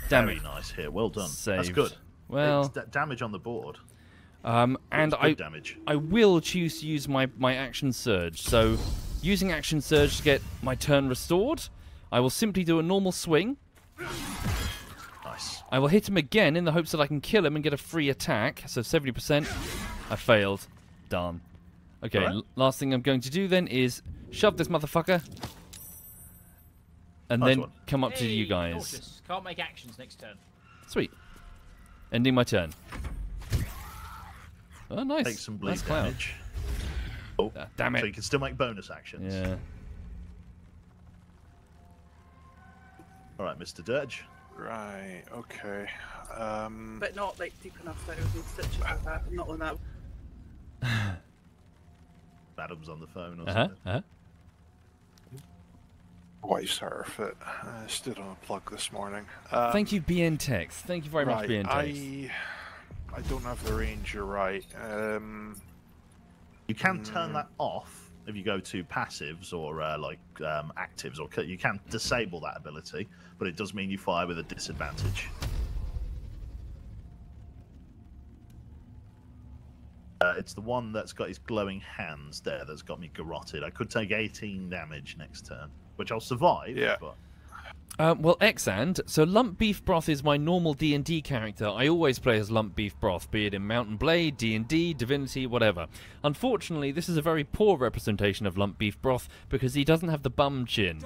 Damn Very it. nice here. Well done. That's good. Well, damage on the board. Um, and I damage. I will choose to use my, my action surge. So, using action surge to get my turn restored, I will simply do a normal swing. Nice. I will hit him again in the hopes that I can kill him and get a free attack. So 70%. I failed. Darn. Okay, Alright. l- last thing I'm going to do then is shove this motherfucker. And Nice then one. come up to you guys. cautious. Can't make actions next turn. Sweet. Ending my turn. Oh, nice. Take some bleed Nice damage. Oh, Ah, damn it. so you can still make bonus actions. Yeah. All right, Mr. Dirge. Right. Okay. Um, But not like deep enough that it would be stitches like that. Not on that. Adam's on the phone or Uh huh. something. Uh-huh. wife's her fit. I stood on a plug this morning. Um, Thank you, BN Tex. Thank you very much, right, BN Tex. I don't have the range. You're right. Um, You can Mm. turn that off if you go to passives or uh, like um, actives, or you can disable that ability, but it does mean you fire with a disadvantage. Uh, it's the one that's got his glowing hands there that's got me garroted. I could take 18 damage next turn, which I'll survive. Yeah. But Um, well, Xand, so Lump Beef Broth is my normal D&D character. I always play as Lump Beef Broth, be it in Mount & Blade, D&D, Divinity, whatever. Unfortunately, this is a very poor representation of Lump Beef Broth because he doesn't have the bum chin.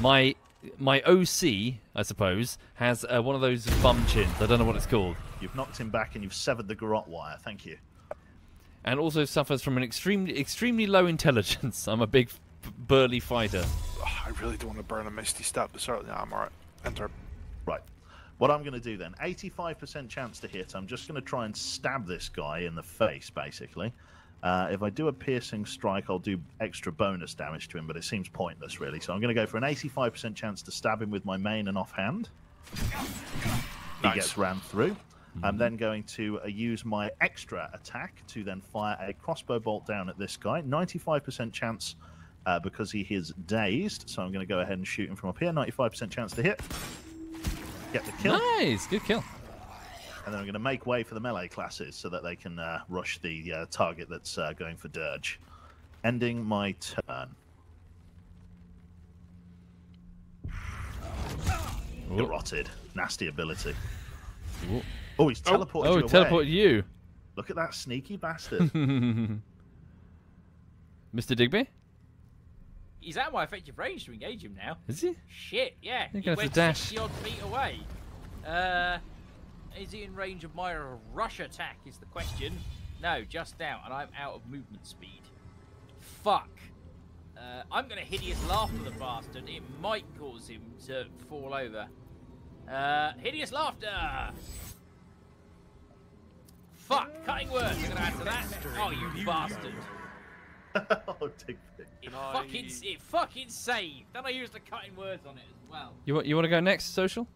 My my OC, I suppose, has uh, one of those bum chins. I don't know what it's called. you've knocked him back and you've severed the garrote wire. Thank you. And also suffers from an extremely extremely low intelligence. I'm a big burly fighter. I really don't want to burn a misty step, but certainly I'm alright. Enter. Right. What I'm going to do then, 85% chance to hit. I'm just going to try and stab this guy in the face, basically. Uh, if I do a piercing strike, I'll do extra bonus damage to him, but it seems pointless, really. So I'm going to go for an 85% chance to stab him with my main and offhand. He gets ran through. I'm then going to uh, use my extra attack to then fire a crossbow bolt down at this guy. 95% chance uh, because he is dazed. So I'm going to go ahead and shoot him from up here. 95% chance to hit. Get the kill. Nice, good kill. And then I'm going to make way for the melee classes so that they can uh, rush the uh, target that's uh, going for Dirge. Ending my turn. Garroted. Nasty ability. Ooh. Oh, he's teleported Oh, you he away. teleported you. Look at that sneaky bastard. Mr. Digby? He's out of my effective range to engage him now. Is he? Shit, yeah. He went dash. 60 odd feet away. Uh, is he in range of my rush attack? Is the question. No, just now, and I'm out of movement speed. Fuck. Uh, I'm gonna hideous laughter the bastard. It might cause him to fall over. Uh, hideous laughter. Fuck, cutting words. I'm gonna add to that. Oh, you bastard. oh, Digby. It I- fucking, it fucking saved. Then I used the cutting words on it as well. You want, you want to go next, social?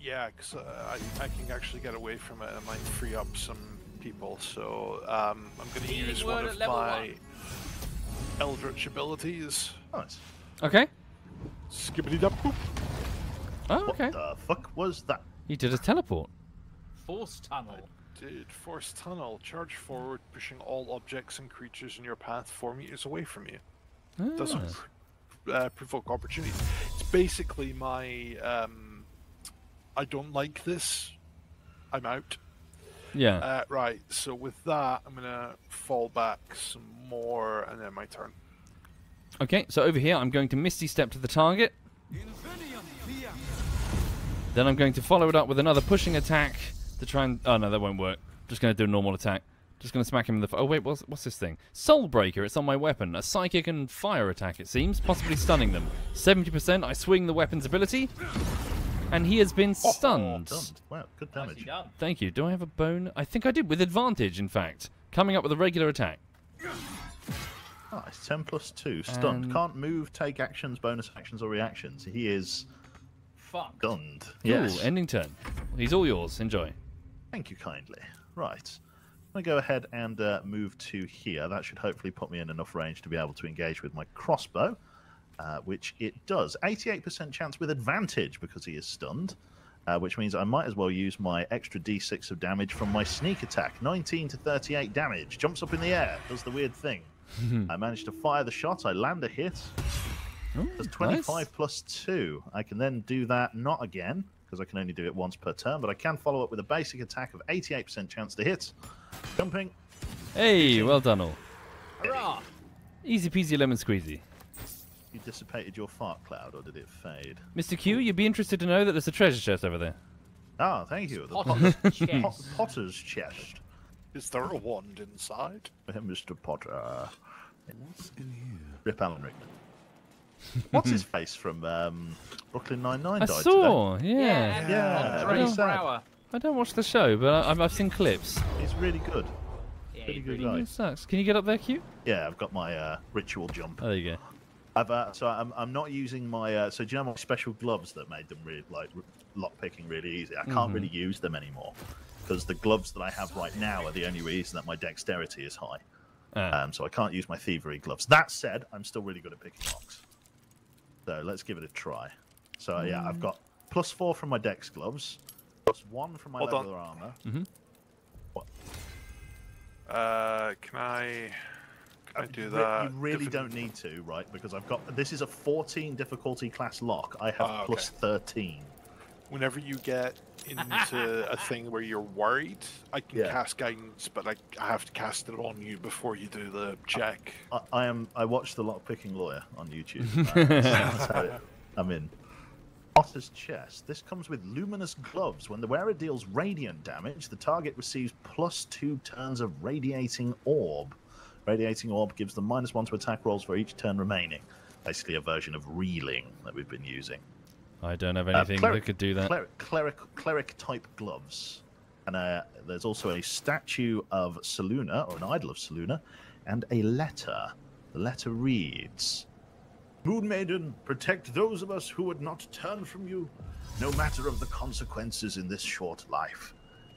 Yeah, because uh, I, I can actually get away from it and I might free up some people. So um, I'm going to Healing use one of my one. Eldritch abilities. Nice. Okay. Skippity dub boop. Oh, okay. What the fuck was that? He did a teleport. Force tunnel. Dude, force tunnel. Charge forward, pushing all objects and creatures in your path four meters away from you. Doesn't Ah. pr- uh, provoke opportunities. It's basically my. Um, I don't like this. I'm out. Yeah. Uh, right, so with that, I'm gonna fall back some more, and then my turn. Okay, so over here, I'm going to Misty Step to the target. Then I'm going to follow it up with another pushing attack to try and. Oh no, that won't work. Just going to do a normal attack. Just going to smack him in the. F- oh wait, what's what's this thing? Soul Breaker. It's on my weapon. A psychic and fire attack. It seems, possibly stunning them. Seventy percent. I swing the weapon's ability, and he has been oh, stunned. Done. Wow, good damage. Thank you. Do I have a bone? I think I did with advantage. In fact, coming up with a regular attack. Nice. 10 plus 2. Stunned. And- Can't move, take actions, bonus actions, or reactions. He is Fuck. stunned. Ooh, Yes. ending turn. He's all yours. Enjoy. Thank you kindly. Right. I'm going to go ahead and uh, move to here. That should hopefully put me in enough range to be able to engage with my crossbow, uh, which it does. 88% chance with advantage because he is stunned, uh, which means I might as well use my extra d6 of damage from my sneak attack. 19 to 38 damage. Jumps up in the air, does the weird thing. I managed to fire the shot. I land a hit. Ooh, That's 25 nice. plus 2. I can then do that not again, because I can only do it once per turn, but I can follow up with a basic attack of 88% chance to hit. Jumping. Hey, well done all. Hurrah! Easy peasy lemon squeezy. You dissipated your fart cloud, or did it fade? Mr. Q, you'd be interested to know that there's a treasure chest over there. Ah, thank you. The Potter's chest. pot- potter's chest. Is there a wand inside? Mr. Potter. What's in here? Rip Alan Rickman. What's his face from um, Brooklyn Nine Nine I died saw. Yeah. and Yeah, Andre really sad. Braugher. I don't watch the show, but I, I've, I've seen clips. today. He's really good. Yeah, Pretty good really guy. It sucks. Can you get up there, Q? Yeah, I've got my uh, ritual jump. Oh, there you go. I've uh, so I'm, I'm not using my uh, so do you know my special gloves that made them really like lock picking really easy. I can't Mhm. really use them anymore because the gloves that I have right now are the only reason that my dexterity is high. Ah. Um, so I can't use my thievery gloves. That said, I'm still really good at picking locks. So let's give it a try. So yeah, I've got plus four from my dex gloves, plus one from my Hold on. leather armor. Uh, can I? Can I do re- that? You really different- don't need to, right? Because I've got this is a 14 difficulty class lock. I have Ah, okay. plus 13. Whenever you get into a thing where you're worried, I can Yeah. cast guidance, but I, I have to cast it on you before you do the check. I, I am. I watched the lock picking lawyer on YouTube. That's how it- I'm in. Otter's chest. This comes with luminous gloves. When the wearer deals radiant damage, the target receives plus two turns of radiating orb. Radiating orb gives them minus one to attack rolls for each turn remaining. Basically, a version of reeling that we've been using. I don't have Uh, anything cleric- that could do that. Cleric, cleric, cleric type gloves. And uh, there's also a statue of Selûne, or an idol of Selûne, and a letter. The letter reads Moon Maiden, protect those of us who would not turn from you, no matter of the consequences in this short life.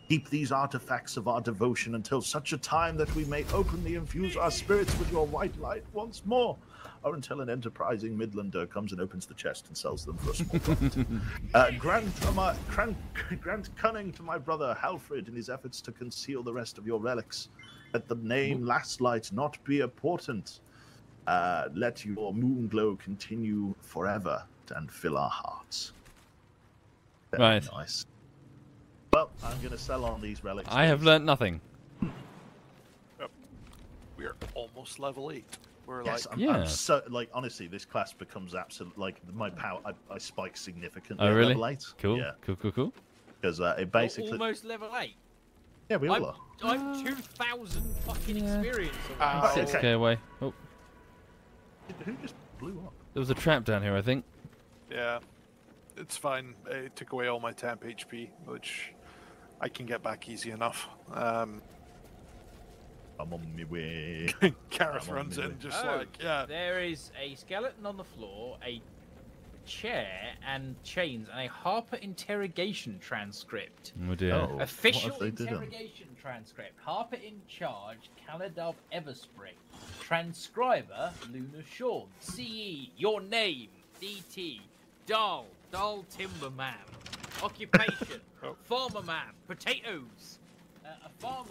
Keep these artifacts of our devotion until such a time that we may openly infuse our spirits with your white light once more, or until an enterprising Midlander comes and opens the chest and sells them for a small profit. uh, grant, to my, grant, grant cunning to my brother Halfred in his efforts to conceal the rest of your relics. Let the name Last Light not be a portent. Uh, let your moon glow continue forever and fill our hearts. Very Right. Nice. Well, I'm going to sell on these relics. I have please. learnt nothing. We're almost level eight. We're Yes, like, I'm, Yeah. I'm so like honestly, this class becomes absolute like my power. I, I spike significantly. Oh, at really? Level eight. Cool. Yeah, Cool, cool, cool. because uh, it basically. almost level eight. Yeah, we all I'm, are. I'm two thousand fucking Yeah. experience. away. Ah, Okay. Let's away. Oh, Who just blew up? there was a trap down here, I think. yeah, it's fine. It took away all my temp HP, which I can get back easy enough. Um, I'm on my way. Gareth I'm runs in way. just Oh, like, yeah, There is a skeleton on the floor, a chair, and chains, and a Harper interrogation transcript. Oh dear. Oh. Official have they done? interrogation transcript. Harper in charge, Caladub Everspring. Transcriber, Luna Shawn. CE, your name, DT. Dull, Dull Timberman. Occupation, Oh. Farmer Man. Potatoes. Uh, a farmer.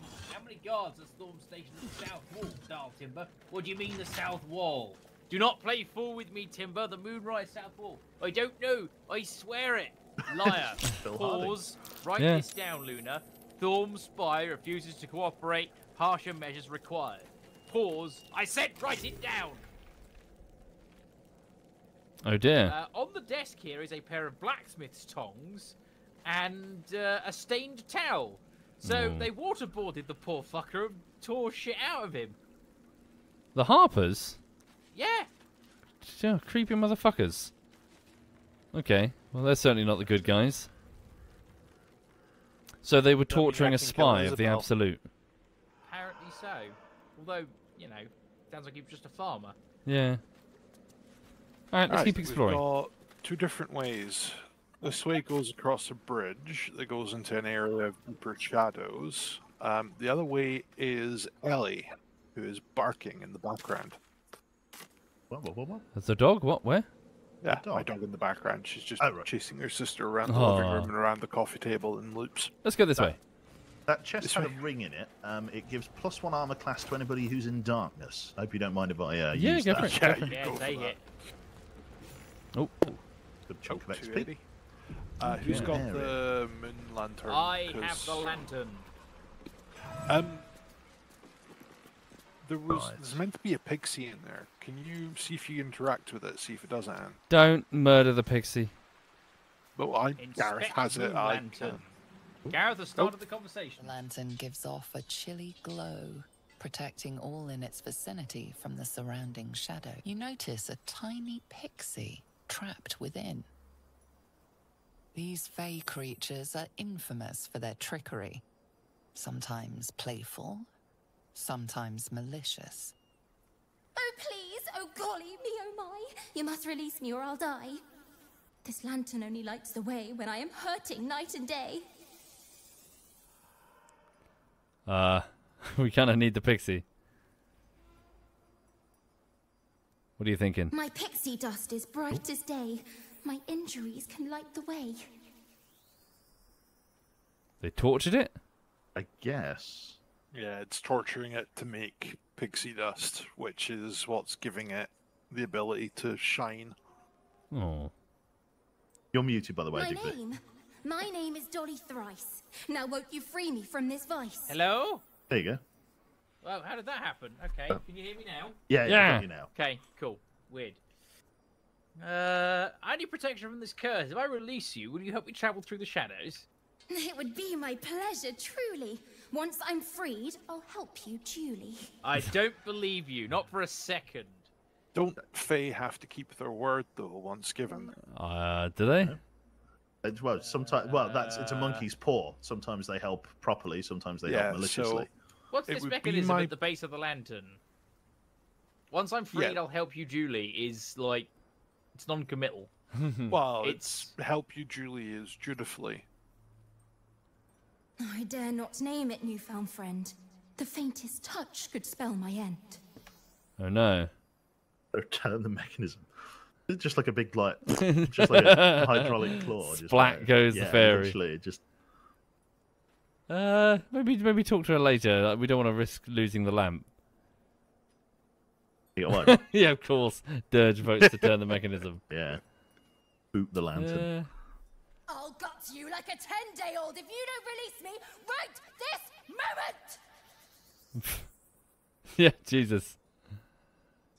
Hmm, How many guards are Storm stationed at the south wall, Dull Timber? What do you mean the south wall? Do not play fool with me, Timber. The Moonrise South Wall. I don't know. I swear it. Liar. Phil Harding. Pause. Write Yeah. this down, Luna. Thorm Spy refuses to cooperate. Harsher measures required. Pause. I said write it down. Oh dear. Uh, on the desk here is a pair of blacksmith's tongs and uh, a stained towel. So Oh. they waterboarded the poor fucker and tore shit out of him. the Harpers? Yeah. Yeah, creepy motherfuckers. Okay, well they're certainly not the good guys. So they were torturing a that can kill spy of the Isabel. Absolute. Apparently so. Although, you know, sounds like he was just a farmer. Yeah. Alright, let's Right, keep we've got two different ways. This way goes across a bridge that goes into an area of deeper shadows. Um, the other way is Ellie, who is barking in the background. What, what, what, what? There's a dog? What? Where? Yeah, my Dog? dog in the background. She's just Oh, right. chasing her sister around the living room and around the coffee table in loops. Let's go this way. That chest This had way. a ring in it. Um, it gives plus one armor class to anybody who's in darkness. I hope you don't mind if I uh, Yeah, use go that. for it. Yeah, go for it. Yeah, go for take that. it. Oh, Good chunk Oh, of XP. 280. Uh, who's Okay. got Area. the moon lantern? I have the lantern. Um, there was Right. there's meant to be a pixie in there. Can you see if you interact with it? See if it does anything. don't murder the pixie. Well, I Inspect Gareth has it. moon I Gareth has started the conversation. The lantern gives off a chilly glow, protecting all in its vicinity from the surrounding shadow. You notice a tiny pixie trapped within. These fey creatures are infamous for their trickery, sometimes playful, sometimes malicious. Oh, please! Oh, golly me, oh my! You must release me or I'll die. This lantern only lights the way when I am hurting night and day. Uh, we kind of need the pixie. What are you thinking? My pixie dust is bright as day. My injuries can light the way. They tortured it? I guess. Yeah, it's torturing it to make pixie dust, which is what's giving it the ability to shine. Oh. You're muted, by the way, My Digby. name? My name is Dolly Thrice. Now won't you free me from this vice? Hello? There you go. Well, how did that happen? Okay, can you hear me now? Yeah, yeah. Yeah. got you now. Okay, cool. Weird. Uh, I need protection from this curse. If I release you, will you help me travel through the shadows? It would be my pleasure, truly. Once I'm freed, I'll help you duly. I don't believe you, not for a second. Don't Fae have to keep their word though once given? Uh, do they? It's, well, sometimes, well, that's it's a Uh, monkey's paw. Sometimes they help properly. Sometimes they Yeah, help maliciously. so- What's It this mechanism my- at the base of the lantern? Once I'm freed, Yeah. I'll help you, Julie. Is like, it's non-committal. Well, It's- it's help you, Julie, is dutifully. I dare not name it, newfound friend. The faintest touch could spell my end. Oh no. Turn the mechanism. It's just like a big like, just like a hydraulic claw. Just Splat like- goes the fairy. Literally, just Uh, maybe maybe talk to her later. Like, We don't want to risk losing the lamp. you know, like, yeah, of course. Dirge votes to turn the mechanism. yeah. Boot the lantern. Uh, I'll gut you like a ten-day-old if you don't release me right this moment! yeah, Jesus.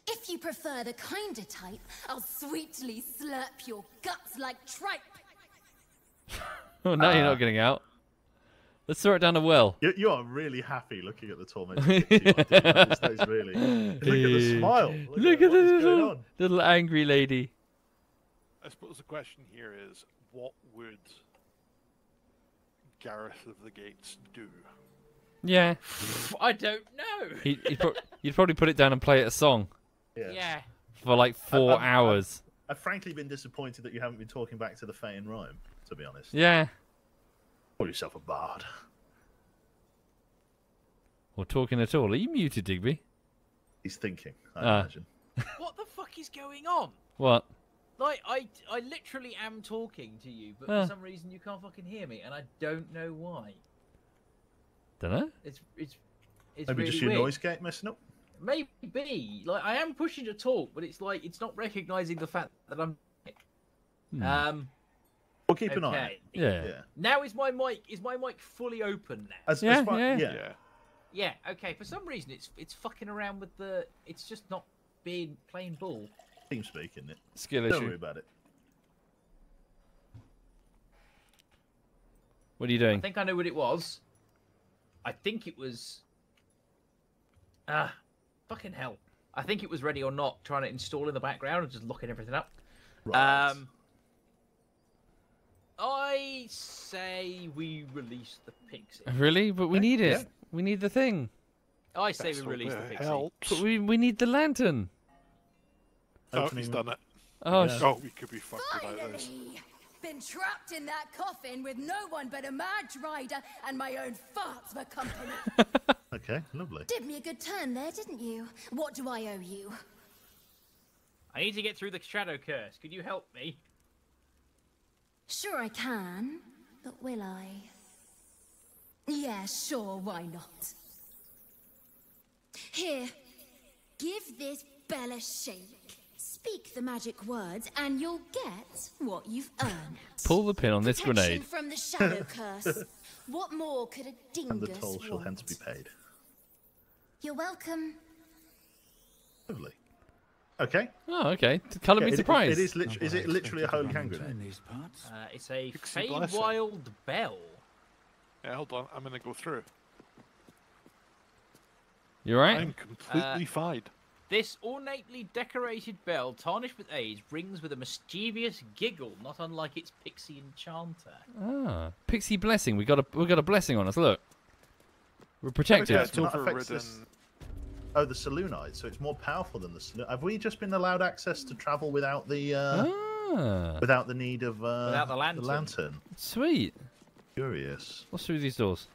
If you prefer the kinder type, I'll sweetly slurp your guts like tripe. Oh, now you're Uh, not getting out. Let's throw it down a well. You, you are really happy looking at the tormented pixie. you are, Dick. That is- that is really. Look at the smile. Look, Look at, at the little, little angry lady. I suppose the question here is, what would Gareth of the Gates do? Yeah, I don't know. he, he'd, pro- you'd probably put it down and play it a song Yeah. Yeah. for like 4 I'm- I'm- hours. I've frankly been disappointed that you haven't been talking back to the Fae in rhyme. To be honest, Yeah. Call yourself a bard. Or talking at all. Are you muted, Digby? He's thinking. I Ah. imagine. What the fuck is going on? What? Like, I, I literally am talking to you, but Huh. for some reason you can't fucking hear me, and I don't know why. Dunno. It's, it's, it's Maybe really just your weird. noise gate messing up. Maybe. Like, I am pushing to talk, but it's like it's not recognizing the fact that I'm. Hmm. Um. We'll keep an eye. on. Okay. Yeah. Yeah. Now is my mic is my mic fully open now? As, Yeah, as far, yeah. yeah. Yeah. Yeah. Okay. For some reason, it's it's fucking around with the. It's just not being plain ball. TeamSpeak, isn't it? Skill Don't worry about it. What are you doing? I think I know what it was. I think it was. Ah, fucking hell! I think it was ready or not. Trying to install in the background and just locking everything up. Right. Um. I say we release the pixie. Really? But we need it. yeah. We need the thing. I say we release the pixie. helps. But we we need the lantern. Oh, Opening- he's done it. Oh, Yeah. Oh, we could be fucked without this. Finally! Been trapped in that coffin with no one but a Madge Rider and my own farts for company. Okay, lovely. Did me a good turn there, didn't you? What do I owe you? I need to get through the shadow curse. Could you help me? Sure I can, but will I? Yeah, sure, why not? Here, give this bell a shake. Speak the magic words, and you'll get what you've earned. pull the pin on this Protection grenade. from the shadow curse. What more could a dingus And the toll shall hence be paid. You're welcome. Lovely. Okay. Oh, okay. Colour Yeah, me it- it- surprised. it is, lit- is it literally a holy hand In grenade? these parts? Uh, it's a Pixie blessing. Feywild bell. Yeah, hold on. I'm gonna go through. You are right? I'm completely fine. This ornately decorated bell, tarnished with age, rings with a mischievous giggle, not unlike its pixie enchanter. Ah, pixie blessing. We got a we got a blessing on us. Look, we're protected. Okay, it's so that affects this- Oh, the Saloonite, so it's more powerful than the Saloon. Have we just been allowed access to travel without the uh, Ah, without the need of uh, Without the lantern. lantern? sweet. Curious. What's through these doors?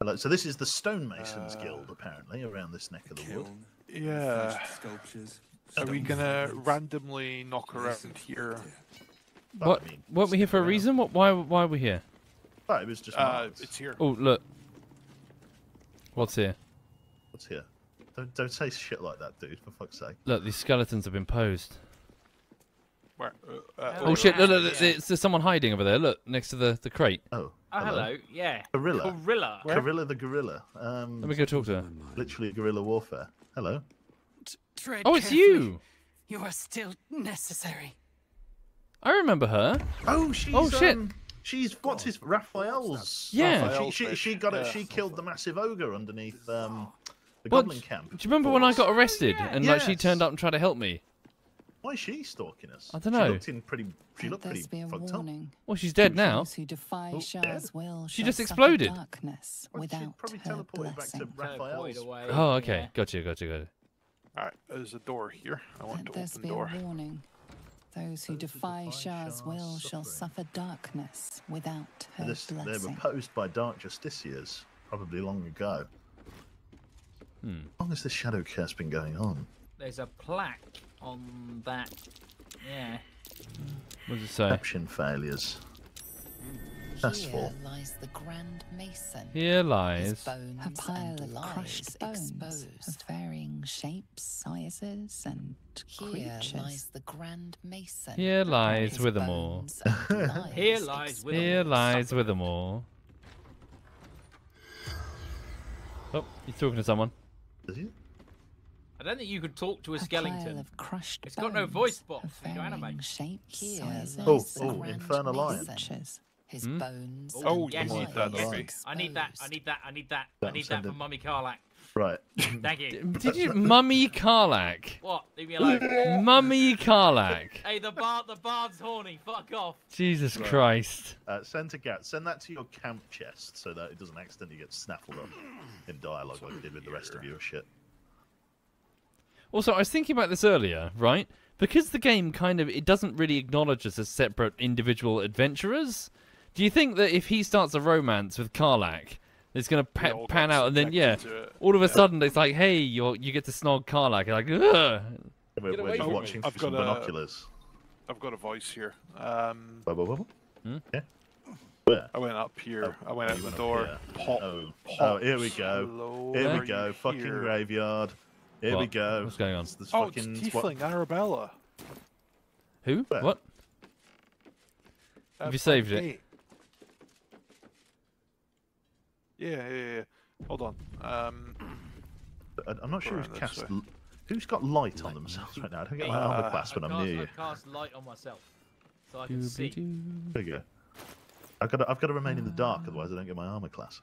Hello, So this is the stonemasons Uh, guild, apparently, around this neck of the wood. Yeah. refreshed sculptures. Are we gonna figures. randomly knock around here? Well, What? I mean, weren't we here for a reason? What? Why? Why are we here? Oh, it was just Uh, it's here. Oh, look. What's here? What's here? Don't don't say shit like that, dude. For fuck's sake. Look, these skeletons have been posed. Where? Uh, uh, Oh Oh, shit! Look, look, look, there's, there's someone hiding over there. Look, next to the, the crate. Oh. Oh, hello. Yeah. Gorilla. Gorilla. Gorilla the gorilla. Um, Let me go talk to her. My mind. literally guerrilla warfare. Hello. Tread Oh, it's carefully. you. You are still necessary. I remember her. Oh, she's Oh, shit. Um, she's what's his Raphael's. Yeah. Raphael She, she, she got it. yeah. She killed the massive ogre underneath um, the Well, goblin camp. Do you remember when I got arrested yeah. and like she turned up and tried to help me? Why is she stalking us? I dunno. She looked in pretty. She Let looked pretty this be a up. warning. Well, she's dead now. Who defy Oh, Shah's dead? will She just exploded. darkness Well, without probably her teleported back to blessing. Raphael's. Oh, okay. Yeah. Gotcha, gotcha, gotcha. All right, there's a door here. I want Let to open be door. warning. Those who Those who defy defy Shar's Shar's will shall suffer darkness without her This, they were posed by dark justiciars, probably long ago. Hmm. How long has this shadow curse been going on? There's a plaque on that. Yeah. What does it say? Perception failures. Successful. Here lies the Grand Mason. Here His lies. bones A pile of crushed bones exposed. of varying shapes, sizes, and Here creatures. lies the Grand Mason. Here lies His Withermore. bones Here lies Withermore. Here lies Withermore. Oh, he's talking to someone. Does he? I don't think you could talk to a A skeleton. of crushed It's got no voice box of when you animate. shapes, Here sizes, lies Oh, oh, Infernal Lion. Mason. creatures. His Hmm? bones. Oh, yes, you need that, Maybe. I need that. I need that. I need that. I Don't need that for. Mummy Karlach. Right. Thank you. Did you, Mummy Karlach? What? Leave me alone. Mummy Karlach. hey, the bard, the bard's horny. Fuck off. Jesus Right. Christ. Uh, send to Gat. Send that to your camp chest so that it doesn't accidentally get snaffled up in dialogue like it did with the rest of your shit. Also, I was thinking about this earlier, right? Because the game kind of it doesn't really acknowledge us as separate individual adventurers. Do you think that if he starts a romance with Karlach, it's going to pa- pan out, and then yeah, subjected to it. all of a Yeah. sudden it's like, hey, you you get to snog Karlach, and like, ugh. We're, we're just watching I've through some got a- binoculars. I've got a voice here. Um, Blah, blah, blah, blah. Hmm? Yeah. Where? I went up here. Oh, I went out the went door. here. Pop. Oh, pop. oh, here we go. Here we go. you Fucking graveyard. Here we go. What's going on? It's this Oh, it's fucking Tiefling Arabella. Who? Where? What? Have you saved part it? eight. Yeah, yeah, yeah. Hold on. Um, I- I'm not sure Right, who's cast. way. Who's got light on themselves right now? I don't get my Uh, armor class when I I'm near you. I you. cast light on myself, so I can see. Doobie-doo. There you go. I've got to, I've got to remain in the dark, otherwise I don't get my armor class.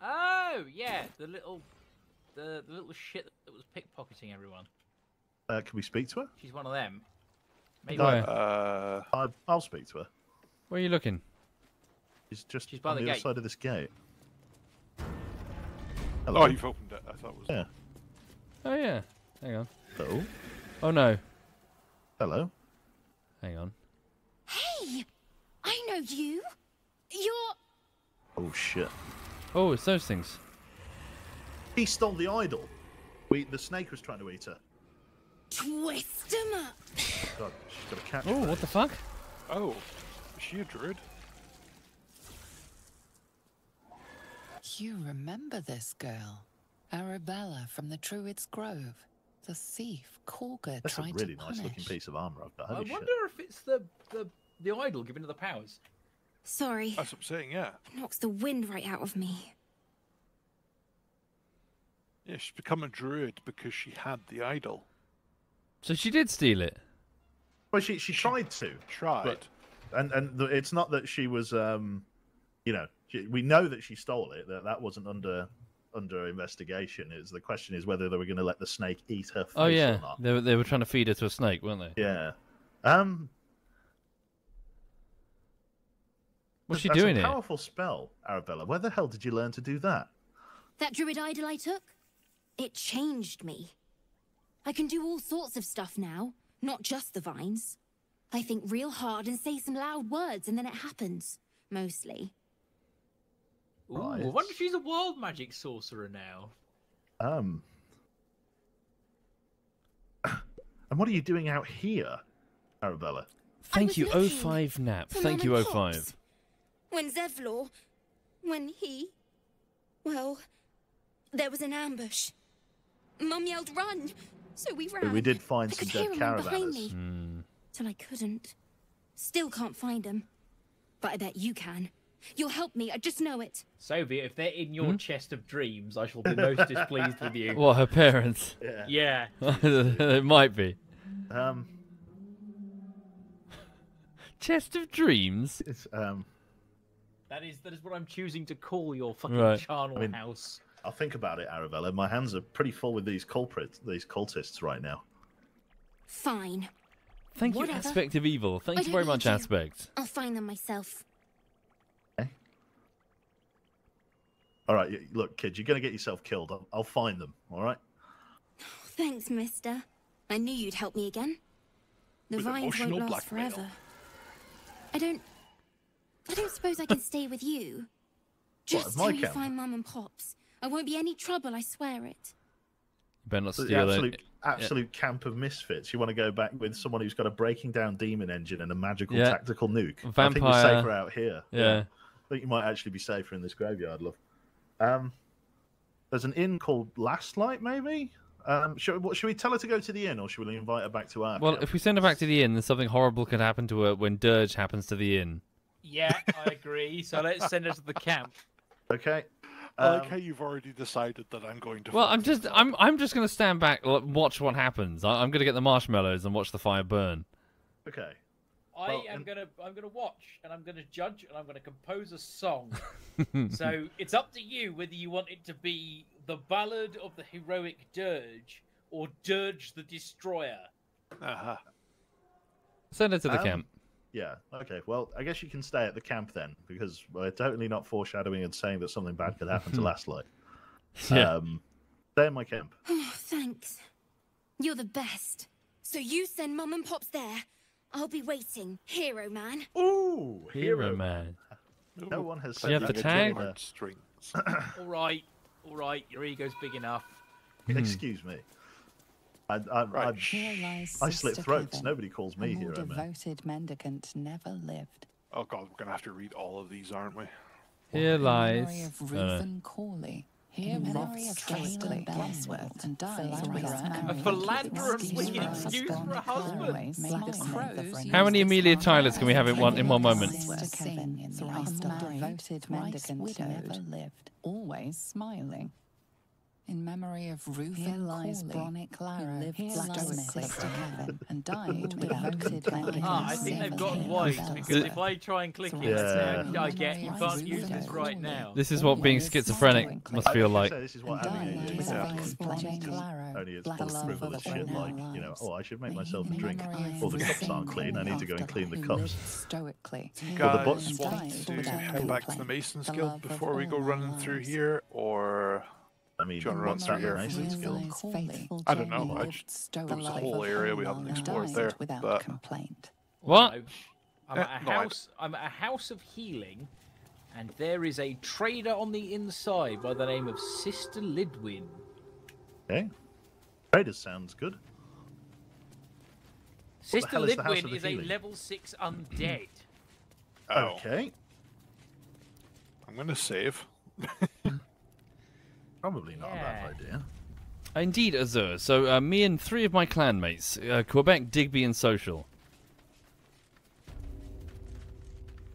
Oh yeah, the little, the, the little shit that was pickpocketing everyone. Uh, can we speak to her? She's one of them. Maybe. Where? uh, I, I'll speak to her. Where are you looking? She's just She's by on the the, other gate. side of this gate. oh, you've opened it. I thought it was. Yeah. Oh yeah. Hang on. Hello. Oh no. Hello. Hang on. Hey! I know you! You're. Oh shit. Oh, it's those things. He stole the idol. We, the snake was trying to eat her. Twist him up! God, she's got a catch. Oh, what the fuck? Oh, is she a druid? You remember this girl, Arabella from the Druid's Grove, the thief Kagha That's a really to nice punish. looking piece of armor I've got. I wonder shit. if it's the the the idol giving her the powers. Sorry, That's what I'm saying. Yeah. knocks the wind right out of me. Yeah, she's become a druid because she had the idol. So she did steal it. Well, she, she tried to. Tried. But and and the, it's not that she was, um, you know, she, we know that she stole it. That that wasn't under under investigation. It's the question is whether they were going to let the snake eat her face Oh yeah, or not. they were, they were trying to feed her to a snake, weren't they? Yeah. Um. What's she doing a here? powerful spell, Arabella. Where the hell did you learn to do that? That druid idol I took? It changed me. I can do all sorts of stuff now, not just the vines. I think real hard and say some loud words, and then it happens. Mostly. Ooh, Right. I wonder if she's a wild magic sorcerer now. Um. And what are you doing out here, Arabella? Thank you, looking 05 Nap. Thank you, and 05. Pops. When Zevlor. When he. Well. There was an ambush. Mum yelled, run! So we ran. We did find I some could dead hear 'em run caravanners. me. Hmm. Till I couldn't. Still can't find them. But I bet you can. You'll help me, I just know it. Soviet, if they're in your Hmm? chest of dreams, I shall be most displeased with you. What, her parents? Yeah. Yeah. it might be. Um. Chest of Dreams? It's um. That is that is what I'm choosing to call your fucking Right. charnel I mean- house. I'll think about it, Arabella. My hands are pretty full with these culprits, these cultists right now. Fine. Thank Whatever. you, Aspect of Evil. Thank I you very much, you. Aspect. I'll find them myself. All right, look, kid, you're gonna get yourself killed. I'll, I'll find them. All right. Thanks, mister. I knew you'd help me again. The With vines won't last blackmail. forever. I don't. I don't suppose I can stay with you. Just my till you find Mum and Pops. I won't be any trouble, I swear it. You better not The steal absolute, it. absolute camp of misfits. You want to go back with someone who's got a breaking down demon engine and a magical Yeah. tactical nuke. I think Vampire. we're safer out here. Yeah. I think you might actually be safer in this graveyard, love. Um, there's an inn called Last Light, maybe. Um, should, what, should we tell her to go to the inn, or should we invite her back to our? Well, camp? if we send her back to the inn, then something horrible could happen to her when Dirge happens to the inn. Yeah, I agree. So let's send her to the camp. okay. I like Um, how you've already decided that I'm going to. Well, I'm just. I'm, I'm just gonna stand back, l- watch what happens. I, I'm gonna get the marshmallows and watch the fire burn. okay. I Well, am and- gonna I'm gonna watch and I'm gonna judge and I'm gonna compose a song. so it's up to you whether you want it to be the ballad of the heroic dirge or dirge the destroyer. Uh-huh. Send it to the Um, camp. Yeah. Okay. Well, I guess you can stay at the camp then, because we're totally not foreshadowing and saying that something bad could happen to Last Light. Yeah. Um, stay in my camp. Oh, thanks. You're the best. So you send Mum and Pops there. I'll be waiting, hero man. Ooh, Hero man. No one has You have said the that. tag? Heartstrings. All right, all right, your ego's big enough. Excuse me. I, I, Right. I, I slit throats. Kevin, Nobody calls me more hero man. devoted mendicant never lived. Oh god, we're gonna have to read all of these, aren't we? Here In memory lies. of uh, no. Corley. Here In in memory of Scaley Tristan Bosworth and died Philanderer with his and married A philanderer with with an excuse for a husband, husband. always Black smiling. crows How many Amelia this Tylers can we have in one in one moment? Sister Kevin, Sing, thrice thrice married, devoted thrice mendicant never lived, always smiling. In memory of Reuben Here lies Corley, Bronick who Lara, lived here lies stoically Sister Kevin, and died without without Ah, I think they've gotten wise because if I try and click it, Yeah. uh, I get you can't use this right now. This is what being schizophrenic must feel like. gonna this is what And having died it is. without Yeah. Only it's Black full of frivolous shit our like, you know, oh, I should make myself a drink. memory Or the the cups aren't clean, I need to go and clean the cups. lived stoically. Do you Well, the guys bo- want to head back to the. Masons Guild before we go running through here, or I mean, John what's that runs through the here. Masons Here Guild? lies faithful I don't know, Jamie, I just- stoically there was a whole area we haven't and explored there, without but- complaint. What? I'm Eh, at a house. I'm at a house of healing, and there is a trader on the inside by the name of Sister Lidwin. Okay. Traders sounds good. Sister hell is the House of Lidwin is a level six undead. oh, Okay. I'm gonna save. Probably not a bad idea. Indeed, Azur. So uh, me and three of my clanmates, uh, Quebec, Digby, and Social.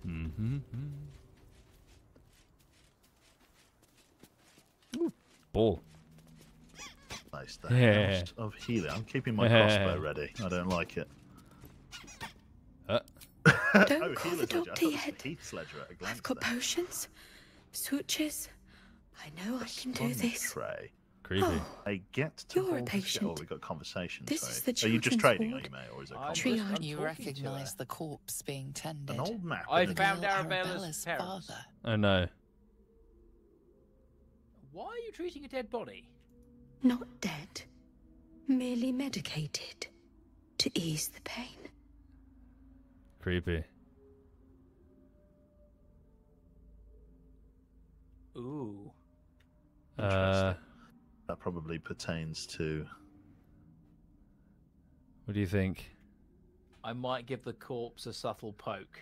Mm-hmm. Ooh, ball. Nice. The Yeah. Of Healing. I'm keeping my crossbow ready. I don't like it. Uh, oh, Don't call the. I doctor thought this was yet. Heath's ledger at a glance. I've got then. potions, sutures. I know I can do Sponge this. Tray. Creepy. Oh, I get to You're a hold the patient. Oh, we got conversations. This sorry. is the Are you just children's trading, are ward. you, mate, or is it I'm conversation? just- I'm You recognize the corpse being tended. An old map. I with a- The found Arabella's Arabella's father. Oh no. Why are you treating a dead body? Not dead, merely medicated to ease the pain. Creepy. Ooh. Uh, That probably pertains to. what do you think? I might give the corpse a subtle poke.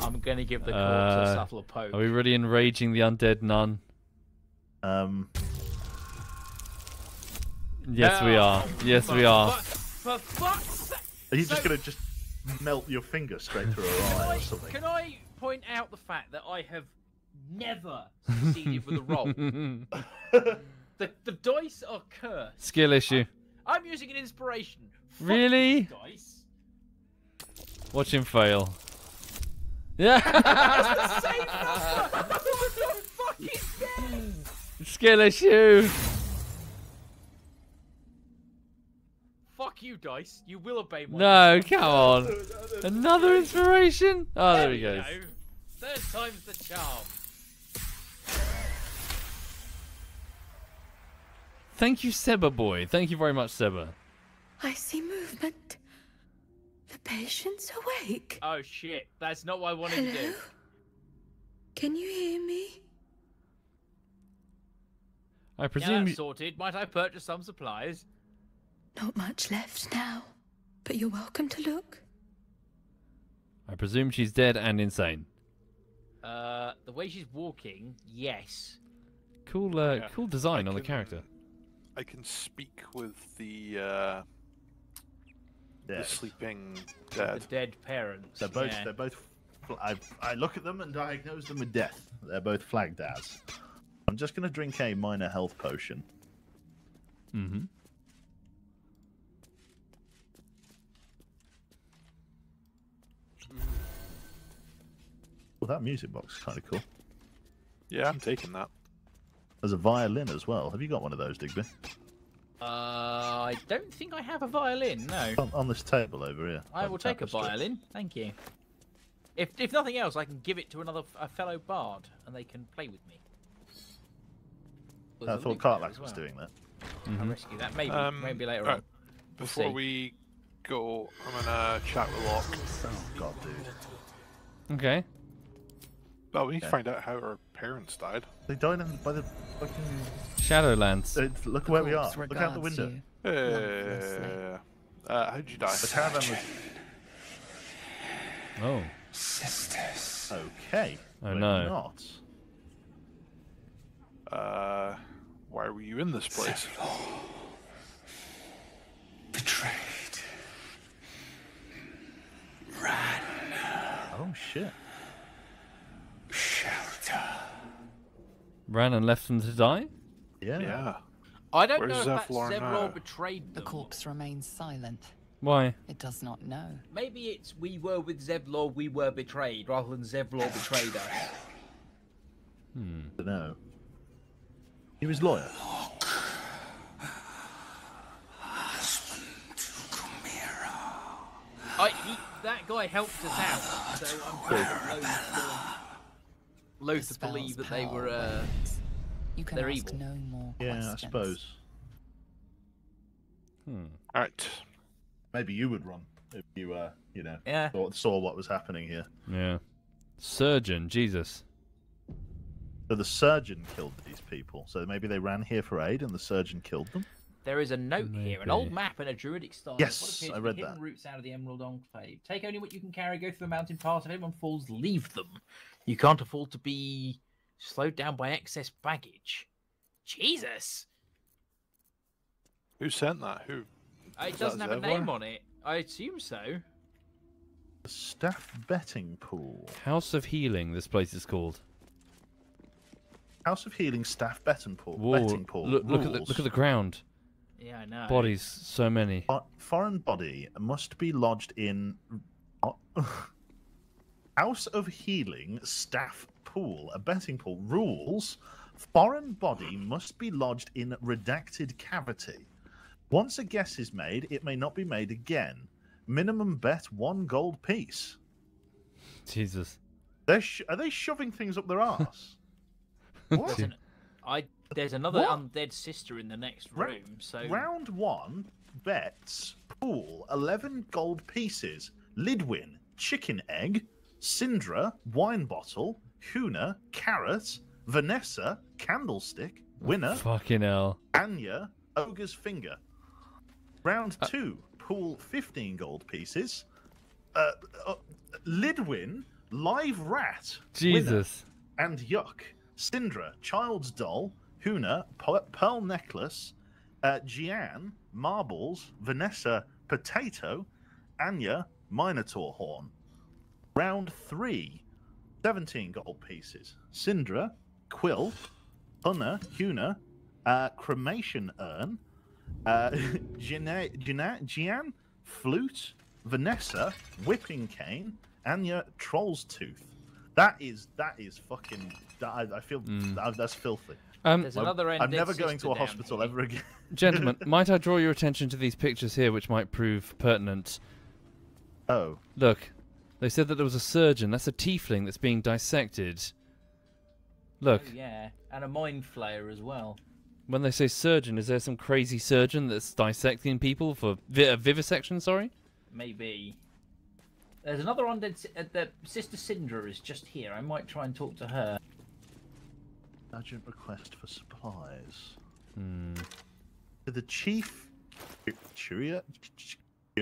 I'm gonna give the corpse Uh, a subtle poke. Are we really enraging the undead nun? Um, Yes, we are. Yes, for we are. fuck- For fuck's sake! are you just gonna just melt your finger straight through her Can eye I, or something? can I point out the fact that I have never succeeded with a roll? The, the dice are cursed. Skill issue. I'm using an inspiration. Fuck Really? Dice. Watch him fail. Yeah. That's the same number! I'm not fucking dead! Skill issue. Fuck you, dice. You will obey my. No, come on. Another inspiration. Oh, there he goes. go. Third time's the charm. Thank you, Seba boy. Thank you very much, Seba. I see movement. The patient's awake. Oh shit, that's not what I wanted to Hello? do. Can you hear me? I Now presume. that's sorted. Might I purchase some supplies? Not much left now, but you're welcome to look. I presume she's dead and insane. Uh, the way she's walking, yes. Cool, uh, Yeah, cool design I on the character. I can speak with the uh, the Dead. sleeping The dead. dead parents. They're both. yeah. They're both. fl- I, I look at them and diagnose them with death. They're both flagged as. I'm just going to drink a minor health potion. Mm-hmm. Well, that music box is kind of cool. Yeah, I'm taking that. There's a violin as well. Have you got one of those, Digby? Uh, I don't think I have a violin. No. On, on this table over here. I will take a tapestry. violin. Thank you. If if nothing else, I can give it to another a fellow bard, and they can play with me. There's I a thought lute there Cartlax as was doing that. I'll rescue that. Maybe, Um, maybe later alright, on. We'll Before see. we go, I'm gonna chat with Locke. Oh God, dude. Okay. Well, we need Yeah. to find out how our parents died. They died in, by the fucking. Shadowlands. Uh, look where we are. Look out the window. you. Uh, uh, how'd you die? The caravan was Oh. Sisters. Okay. Oh, but no. Not. Uh, why were you in this place? Betrayed. Oh shit. Shelter. Ran and left them to die? Yeah. Yeah. I don't Where's know if that Zevlor Zevlor now? betrayed The corpse remains silent. Why? It does not know. Maybe it's we were with Zevlor, we were betrayed, rather than Zevlor betrayed us. Hmm. don't know. He was loyal. I, he, that guy helped us out, so I'm pretty loath, to- loath The to believe that they were. Uh. You can they're ask evil. no more Yeah, I suppose. Hmm. All right. Maybe you would run if you, uh, you know, yeah. saw, saw what was happening here. Yeah. Surgeon, Jesus. So the surgeon killed these people. So maybe they ran here for aid, and the surgeon killed them. There is a note here, an old map in a druidic style. Yes, what I read hidden that. Roots out of the Emerald Enclave. Take only what you can carry. Go through the mountain pass. If anyone falls, leave them. You can't afford to be slowed down by excess baggage. Jesus, Who sent that? Who? Uh, it doesn't that have a name on it. I assume so. The staff betting pool. House of Healing, this place is called. House of Healing staff betting pool. Whoa. Betting pool. Look, look at the look at the ground. Yeah, I know. Bodies, so many. Fo- Foreign body must be lodged in uh, House of Healing staff pool, a betting pool. Rules: foreign body must be lodged in redacted cavity. Once a guess is made, it may not be made again. Minimum bet one gold piece. Jesus. They're sh- are they shoving things up their ass? what? There's, an, I, there's another What? undead sister in the next Ra- room, so Round one bets pool eleven gold pieces. Lidwin, chicken egg, Syndra, wine bottle, Huna, carrot, Vanessa, candlestick, winner, Fucking hell. Anya, ogre's finger. Round two pool fifteen gold pieces. Uh, uh, Lidwin, live rat, winner, Jesus. and yuck. Syndra, child's doll, Huna, pearl necklace, uh, Jian, marbles, Vanessa, potato, Anya, minotaur horn. Round three, 17 gold pieces. Syndra, quill, Hunna, Huna, uh, cremation urn, uh, Jina, Jina, Jian, flute, Vanessa, whipping cane, Anya, troll's tooth. That is that is fucking. That, I, I feel that, that's filthy. Um, there's another I'm undead never going to a hospital here. ever again. Gentlemen, might I draw your attention to these pictures here, which might prove pertinent? Oh. Look, they said that there was a surgeon. That's a tiefling that's being dissected. Look, Oh, yeah, and a mind flayer as well. when they say surgeon, is there some crazy surgeon that's dissecting people for vi- uh, vivisection? Sorry. Maybe. There's another undead. si- Uh, the sister Syndra is just here. I might try and talk to her. Urgent request for supplies. Hmm. The chief. Churia?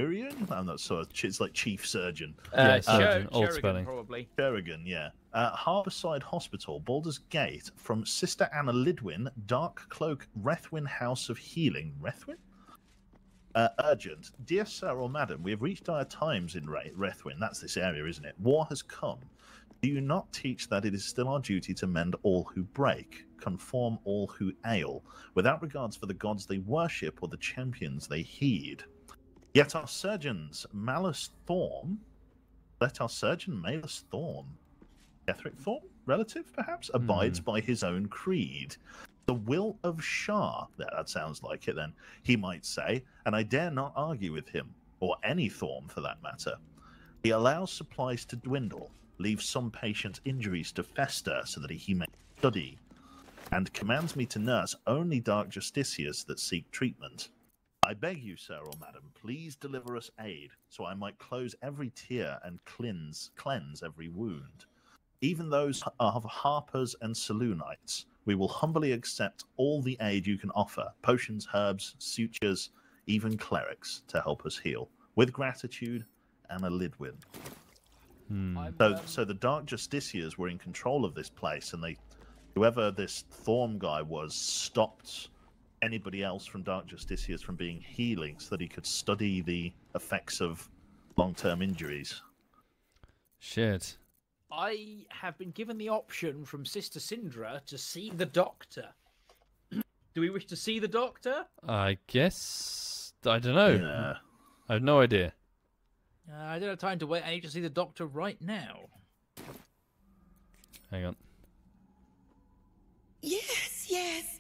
Churian? I'm not sure. It's like chief surgeon. Yeah, Uh, surgeon, Sher- old spelling. probably. Berrigan, yeah. Uh, Harbourside Hospital, Baldur's Gate, from Sister Anna Lidwin, Dark Cloak, Reithwin House of Healing. Reithwin? Uh, urgent. Dear Sir or Madam, we have reached dire times in Re- Reithwin. That's this area, isn't it? War has come. Do you not teach that it is still our duty to mend all who break, conform all who ail, without regards for the gods they worship or the champions they heed? Yet our surgeons, Malus Thorm, let our surgeon Malus Thorm, Ketheric Thorm, relative perhaps, hmm. abides by his own creed. The will of Shar, yeah, that sounds like it then, he might say, and I dare not argue with him, or any Thorn for that matter. He allows supplies to dwindle, leaves some patients' injuries to fester so that he may study, and commands me to nurse only dark justiciars that seek treatment. I beg you, sir or madam, please deliver us aid, so I might close every tear and cleanse cleanse every wound. Even those of harpers and Selûnites, we will humbly accept all the aid you can offer potions, herbs, sutures, even clerics to help us heal. With gratitude, Anna Lidwin. Hmm. I'm, So, um, so the Dark Justiciars were in control of this place, and they, whoever this Thorm guy was, stopped anybody else from Dark Justiciars from being healing, so that he could study the effects of long-term injuries. Shit. I have been given the option from Sister Syndra to see the doctor. Do we wish to see the doctor? I guess I don't know. Yeah. I have no idea. Uh, I don't have time to wait. I need to see the doctor right now. Hang on. Yes, yes,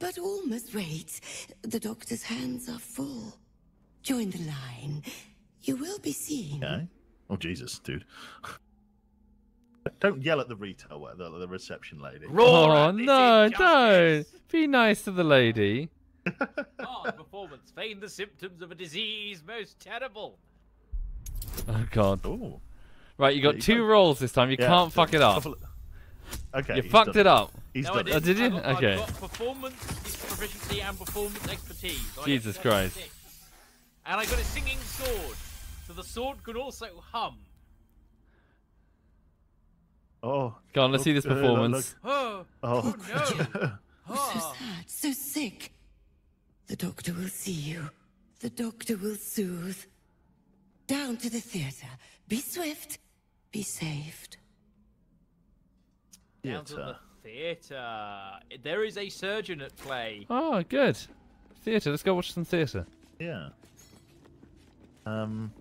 but all must wait. The doctor's hands are full. Join the line. You will be seen. Okay. Oh Jesus, dude! Don't yell at the retail, the, the reception lady. oh no! Don't be nice to the lady. Hard performance. Feign the symptoms of a disease most terrible. Oh god. Ooh. Right, you got you two go. rolls this time. You Yeah, can't fuck it up. Couple of- Okay. You fucked done it up. He's no, I done didn't. it. Oh, did you? I've got, I've Okay. got performance proficiency and performance expertise. I Jesus Christ. And I got a singing sword, so the sword can also hum. Oh. Go on, let's see this look, uh, look, performance. Oh, Oh. no. Oh, so sad, so sick. The doctor will see you. The doctor will soothe. Down to the theater. Be swift. Be saved. Down to the theatre. There is a surgeon at play. Oh, good. Theatre. Let's go watch some theatre. Yeah. Um.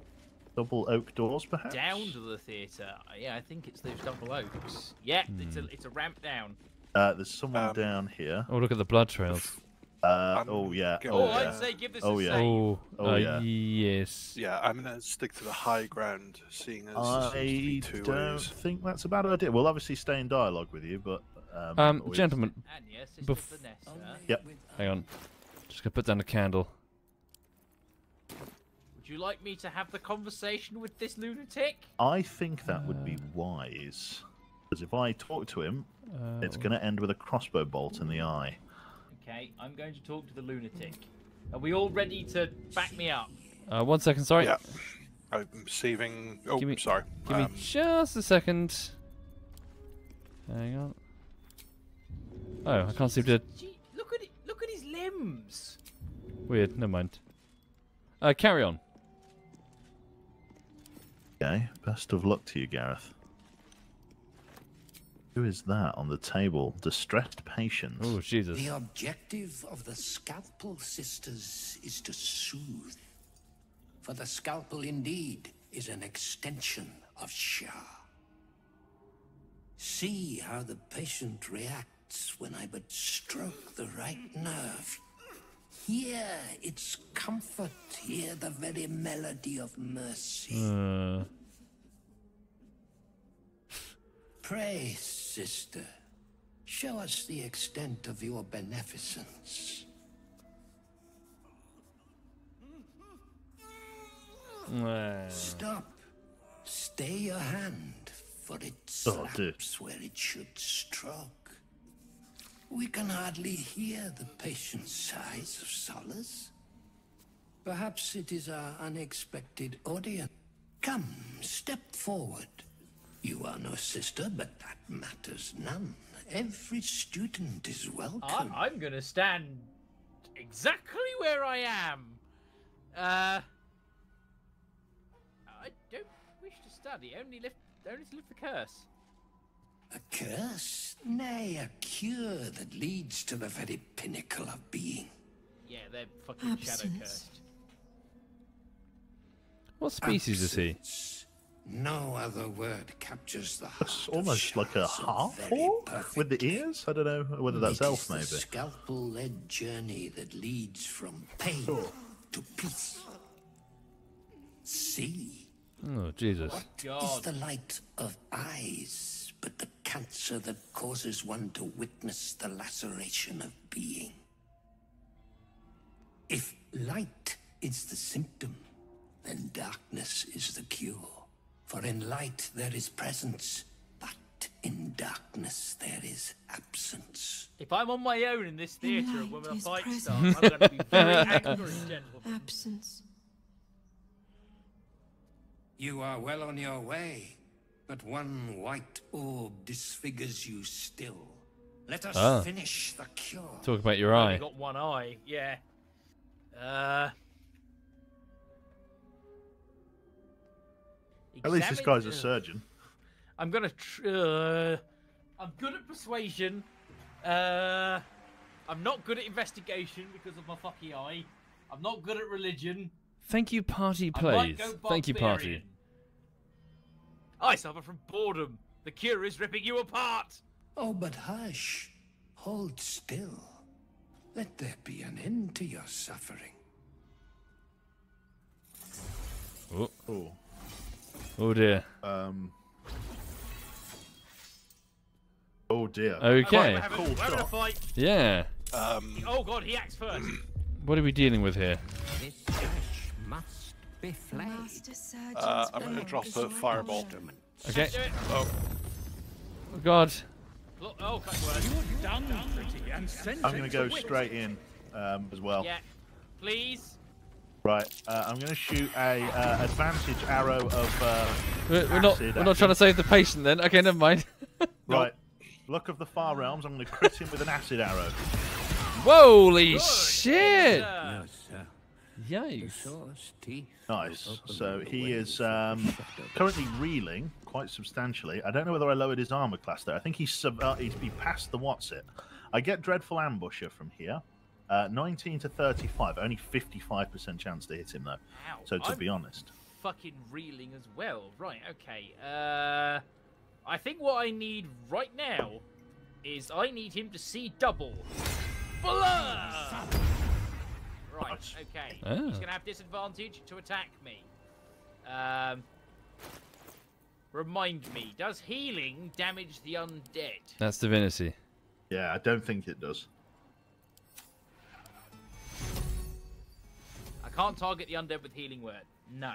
double oak doors, perhaps. Down to the theatre. Yeah, I think it's those double oaks. Yeah, it's a it's a ramp down. Uh, there's someone down here. Oh, look at the blood trails. Uh, oh yeah. gonna- Oh, Oh, I'd yeah. say give this Oh a yeah. save. Oh, Oh, uh, yeah. yes. Yeah, I'm gonna stick to the high ground, seeing as there seems to I be two don't ways. think that's a bad idea. We'll obviously stay in dialogue with you, but um, Um, always- gentlemen, And yes, bef- Yep. hang on. Just gonna put down a candle. Would you like me to have the conversation with this lunatic? I think that would be wise. Because if I talk to him, it's Uh, going to end with a crossbow bolt in the eye. Okay, I'm going to talk to the lunatic. Are we all ready to back me up? Uh, one second, sorry. Yeah, I'm saving. Oh, Give me- sorry. Give me Um, just a second. Hang on. Oh, I can't seem to. Gee, look at it! Look at his limbs. Weird. Never mind. Uh, carry on. Okay, best of luck to you, Gareth. Who is that on the table? Distressed patients. Oh, Jesus. The objective of the Scalpel Sisters is to soothe. For the scalpel indeed is an extension of Shar. See how the patient reacts when I but stroke the right nerve. Hear its comfort, hear the very melody of mercy. Uh, Pray, sister, show us the extent of your beneficence. Stop. Stay your hand, for it Oh, slaps where it should stroke. We can hardly hear the patient's sighs of solace. Perhaps it is our unexpected audience. Come, step forward. You are no sister, but that matters none. Every student is welcome. I- I'm gonna stand exactly where I am. Uh, I don't wish to study. Only lift, only to lift the curse. A curse? Nay, a cure that leads to the very pinnacle of being. Yeah, they're fucking shadow cursed. what species is he? No other word captures the heart It's almost like a Shar half very orc with the ears. I don't know whether that's It elf, is the maybe. scalpel-led journey that leads from pain to peace. See, Oh, Jesus. is God. the light of eyes, but the cancer that causes one to witness the laceration of being. If light is the symptom, then darkness is the cure. For in light there is presence, but in darkness there is absence. If I'm on my own in this theatre and when a is fight present. starts, I'm going to be very angry, gentlemen. Absence. You are well on your way, but one white orb disfigures you still. Let us Ah. finish the cure. Talk about your I've only eye. got one eye. Yeah. Uh. At least this guy's a surgeon. I'm gonna. Tr- uh, I'm good at persuasion. Uh, I'm not good at investigation because of my fucky eye. I'm not good at religion. Thank you, party I might plays. Thank you, party. I suffer from boredom. The cure is ripping you apart. Oh, but hush. Hold still. Let there be an end to your suffering. Oh, Oh. Oh dear. Um. Oh dear. Okay. We're Cool having fight. Yeah. Um, Oh god, he acts first. What are we dealing with here? Must be flayed. Uh, I'm gonna drop is a fireball. order. Okay. Do it. Oh, Oh, God. Look, oh, cut. Done pretty and sent I'm going to go straight in um, as well. Yeah. Please. Right. Uh, I'm going to shoot a uh, advantage arrow of. Uh, We're, we're not. acid We're at not trying to save the patient then. Okay, never mind. Right. Luck of the Far Realms. I'm going to crit him with an acid arrow. Holy shit! No, sir. Yikes. Nice. So he is um, currently reeling quite substantially. I don't know whether I lowered his armor class there. I think he's sub- uh, he's he passed the what's it. I get dreadful ambusher from here. Uh, 19 to 35, only 55% chance to hit him though. Ow. So to I'm- be honest, fucking reeling as well. Right, okay. Uh, I think what I need right now is I need him to see double. Blood! Right, okay. Ah. He's gonna have disadvantage to attack me. Um, remind me, does healing damage the undead? That's divinity. Yeah, I don't think it does. Can't target the undead with healing word. No.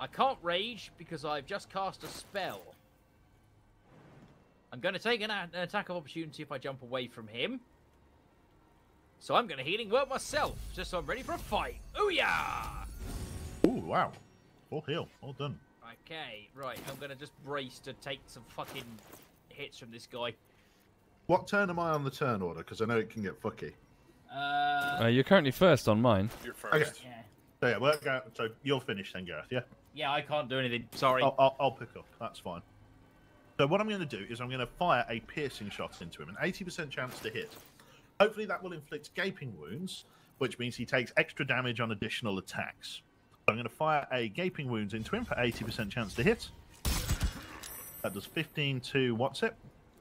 I can't rage because I've just cast a spell. I'm going to take an, an attack of opportunity if I jump away from him. So I'm going to healing word myself, just so I'm ready for a fight. Ooh yeah! Ooh, wow. Full heal. All done. Okay, right. I'm going to just brace to take some fucking hits from this guy. What turn am I on the turn order? Because I know it can get fucky. Uh, Uh, you're currently first on mine. You're Okay. first. yeah. So yeah, work out. So you're finished then, Gareth. Yeah. Yeah, I can't do anything. Sorry. I'll, I'll, I'll pick up. That's fine. So what I'm going to do is I'm going to fire a piercing shot into him, an 80% chance to hit. Hopefully that will inflict gaping wounds, which means he takes extra damage on additional attacks. So I'm going to fire a gaping wounds into him for 80% chance to hit. That does 15 to what's it?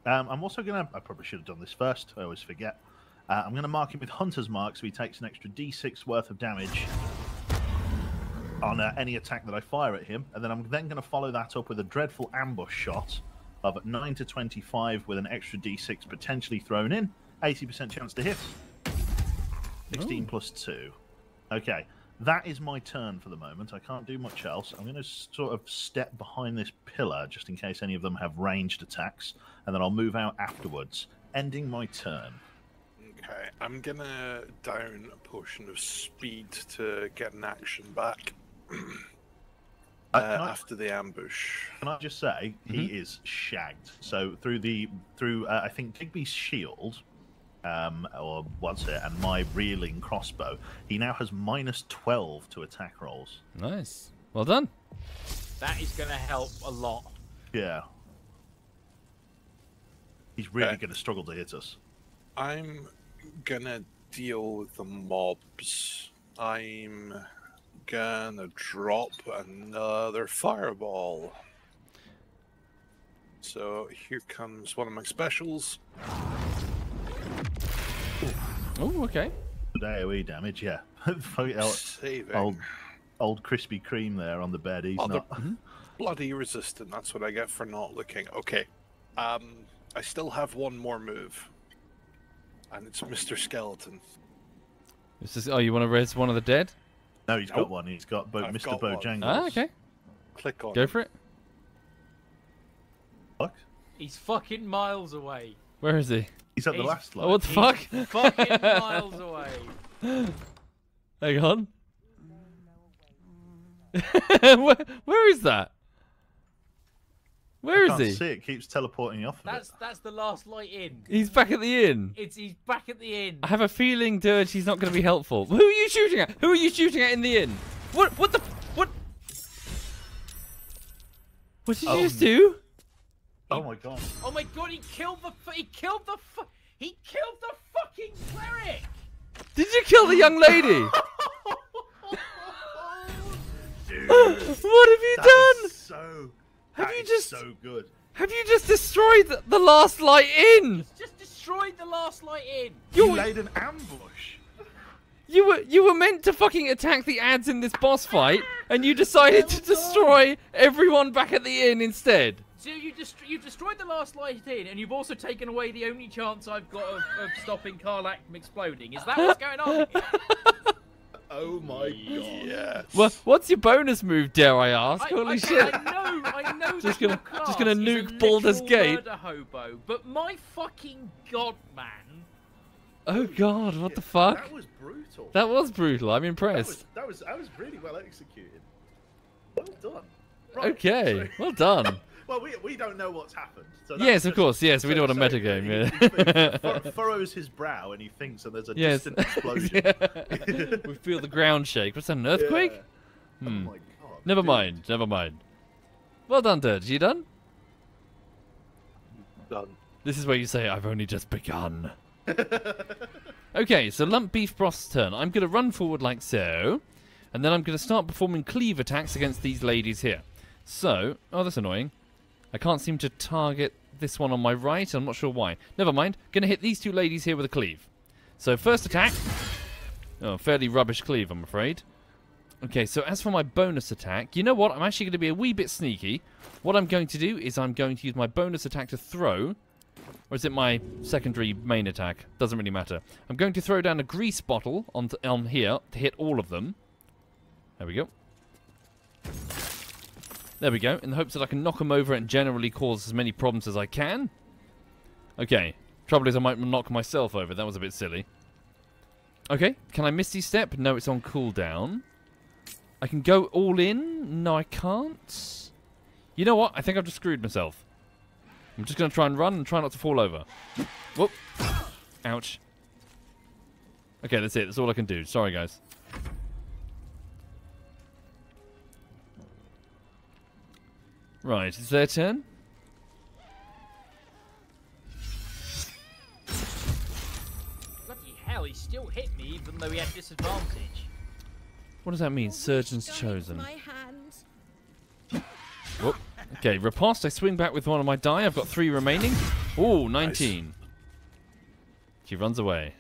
Um, I'm also going to. I probably should have done this first. I always forget. Uh, I'm going to mark him with Hunter's Mark so he takes an extra d6 worth of damage on uh, any attack that I fire at him, and then I'm then going to follow that up with a dreadful ambush shot of 9 to 25 with an extra d6 potentially thrown in, 80% chance to hit. 16 plus 2. Okay, that is my turn for the moment. I can't do much else. I'm going to sort of step behind this pillar just in case any of them have ranged attacks, and then I'll move out afterwards, ending my turn. Okay, I'm gonna down a portion of speed to get an action back uh, Uh, I- after the ambush. Can I just say he is shagged? So through the through uh, I think Digby's shield, um, or what's it, and my reeling crossbow, he now has minus twelve to attack rolls. Nice. Well done. That is going to help a lot. Yeah. He's really Okay. going to struggle to hit us. I'm gonna deal with the mobs. I'm gonna drop another fireball. So here comes one of my specials. Oh, okay. Good AOE damage, yeah. Old, Saving. old, old Krispy Kreme there on the bed. He's Mother- not. Bloody resistant. That's what I get for not looking. Okay. Um, I still have one more move, and it's Mr. Skeleton. This is, oh, you want to raise one of the dead? No, he's got Nope. one. He's got Bo- I've Mr. got one. Bojangles. Ah, okay. Click on. Go for it. Fuck. He's fucking miles away. Where is he? He's at the He's- last line. Oh, what the He's fuck? fucking miles away. Hang on. where, where is that? Where I is can't he? see it. Keeps teleporting off. Of That's it. that's the Last Light Inn. He's back at the inn. It's he's back at the inn. I have a feeling, Dirge, he's not going to be helpful. Who are you shooting at? Who are you shooting at in the inn? What? What the? What? What did you Oh, just do? Oh my god. Oh my god, he killed the he killed the he killed the fucking cleric. Did you kill the young lady? what have you That done? was so. Have that you is just- so good? Have you just destroyed the, the Last Light Inn? Just destroyed the Last Light Inn. You You, laid an ambush. you were you were meant to fucking attack the ads in this boss fight, and you decided to destroy everyone back at the inn instead. So you dest- you destroyed the Last Light Inn, and you've also taken away the only chance I've got of, of stopping Karlach from exploding. Is that what's going on? here? Oh my god. Yes. Well, what's your bonus move, dare I ask? I, Holy I, shit! I know, I know. Just gonna- class just gonna is a nuke Baldur's Gate. hobo, but my fucking god, man. Oh god, what the fuck? That was brutal. That was brutal. I'm That impressed. was that was that was really well executed. Well done. Right, Okay, so- well done. well, we, we don't know what's happened. So Yes, of course, yes, we so- know what a so metagame, yeah. he furrows his brow and he thinks that there's a Yes. distant explosion. we feel the ground shake. What's that, an earthquake? Yeah. Hmm. Oh my god. Never dude. mind, never mind. Well done, Dirge. You done? Done. This is where you say, I've only just begun. okay, so Lump Beef Broth's turn. I'm going to run forward like so. And then I'm going to start performing cleave attacks against these ladies here. So, oh, that's annoying. I can't seem to target this one on my right. I'm not sure why. Never mind. Going to hit these two ladies here with a cleave. So, first attack. Oh, fairly rubbish cleave, I'm afraid. Okay, so as for my bonus attack, you know what? I'm actually going to be a wee bit sneaky. What I'm going to do is I'm going to use my bonus attack to throw. Or is it my secondary main attack? Doesn't really matter. I'm going to throw down a grease bottle on, on here to hit all of them. There we go. There we go, in the hopes that I can knock them over and generally cause as many problems as I can. Okay, trouble is I might knock myself over. That was a bit silly. Okay, can I Misty Step? No, it's on cooldown. I can go all in? No, I can't. You know what? I think I've just screwed myself. I'm just going to try and run and try not to fall over. Whoop. Ouch. Okay, that's it. That's all I can do. Sorry, guys. Right, it's their turn. Bloody hell, he still hit me even though he had disadvantage. What does that mean? Surgeon's chosen. My hand. Whoop. Okay, riposte. I swing back with one of my die. I've got three remaining. Ooh, 19. She runs away.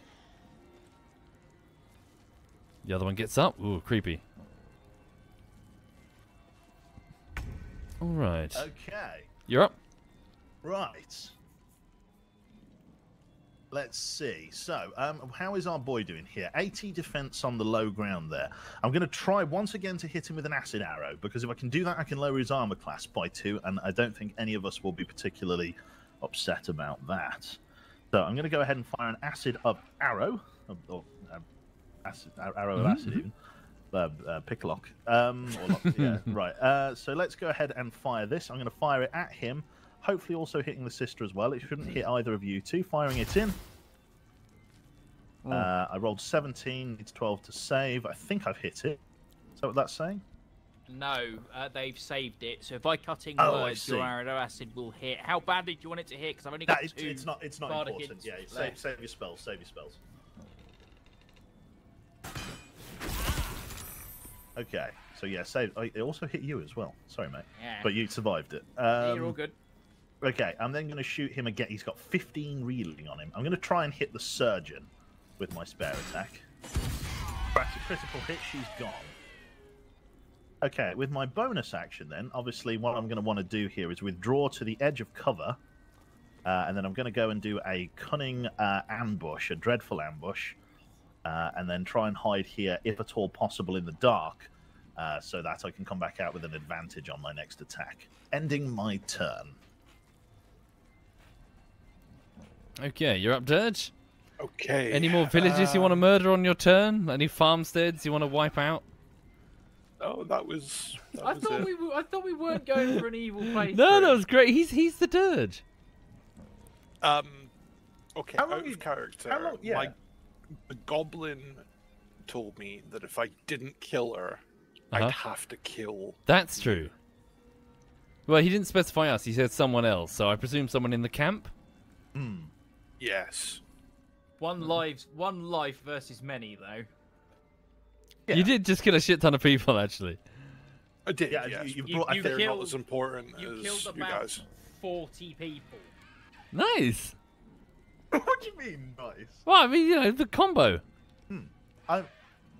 The other one gets up. Ooh, creepy. All right. Okay. You're up. Right. Let's see. So, um, how is our boy doing here? 80 defense on the low ground there. I'm going to try once again to hit him with an acid arrow because if I can do that, I can lower his armor class by two, and I don't think any of us will be particularly upset about that. So, I'm going to go ahead and fire an acid up arrow, or, or uh, acid, arrow of Mhm, acid even. Uh, uh, pick lock. Um, or lock, yeah, right. Uh, so let's go ahead and fire this. I'm going to fire it at him. Hopefully, also hitting the sister as well. It shouldn't hit either of you two. Firing it in. Uh, I rolled 17. Needs 12 to save. I think I've hit it. Is that what that's saying? No, uh, they've saved it. So if I cut in Oh, words, your arrow acid will hit. How badly do you want it to hit? Because I've only got it's, two. it's not. It's not important. Yeah, save, save your spells. Save your spells. Okay. So yeah, save. I, it also hit you as well. Sorry, mate. Yeah. But you survived it. Um, Yeah, you're all good. Okay, I'm then going to shoot him again. He's got 15 reeling on him. I'm going to try and hit the surgeon with my spare attack. Crack a critical hit. She's gone. Okay, with my bonus action, then, obviously, what I'm going to want to do here is withdraw to the edge of cover, uh, and then I'm going to go and do a cunning uh, ambush, a dreadful ambush, uh, and then try and hide here, if at all possible, in the dark, uh, so that I can come back out with an advantage on my next attack. Ending my turn. Okay, you're up, Dirge. Okay. Any more villages you want to murder on your turn? Any farmsteads you want to wipe out? Oh, that was. That I was thought it. we were, I thought we weren't going for an evil place. No, that was great. He's he's the Dirge. Um. Okay, How out long of you- character. how long- yeah. My, the goblin told me that if I didn't kill her, Uh-huh. I'd have to kill. That's true. Well, he didn't specify us. He said someone else, so I presume someone in the camp. Hmm. Yes. One life, one life versus many, though. You did just kill a shit ton of people, actually. I did. Yeah, yes. you- you but brought- I they're think- not as important You as killed you about guys. forty people. Nice. what do you mean, nice? Well, I mean, you know, the combo. I,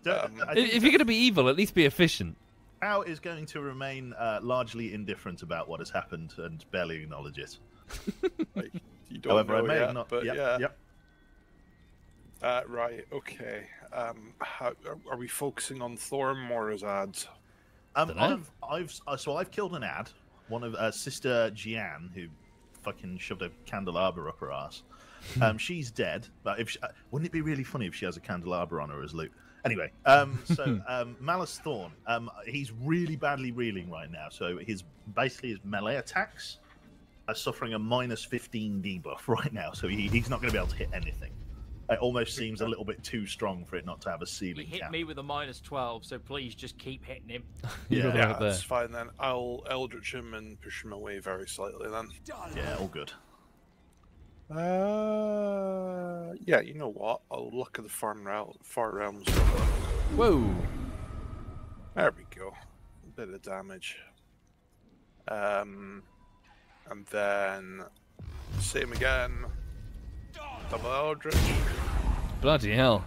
don't, Um, I If, you're going to be evil, at least be efficient. Al is going to remain uh, largely indifferent about what has happened and barely acknowledge it. You don't However, I may yet, not. but yep, yeah. yep. Uh, right. Okay. Um, how, are, are we focusing on Thorm or his ads? Um, I've, I've, uh, so I've killed an ad. One of uh, Sister Jian, who fucking shoved a candelabra up her ass. Um, she's dead. But if she, uh, wouldn't it be really funny if she has a candelabra on her as loot? Anyway, um, so um, Malus Thorm, um, he's really badly reeling right now. So his basically his melee attacks are suffering a minus 15 debuff right now. So he, he's not going to be able to hit anything. It almost seems a little bit too strong for it not to have a ceiling. He ceiling hit cap. me with a minus twelve, so please just keep hitting him. You're Yeah, right there. that's fine then. I'll Eldritch him and push him away very slightly then. Yeah, all good. Uh, yeah, you know what? I'll look at the far, rel- far realms. Whoa. There we go. A bit of damage. Um, and then same again. Double Eldritch. Bloody hell.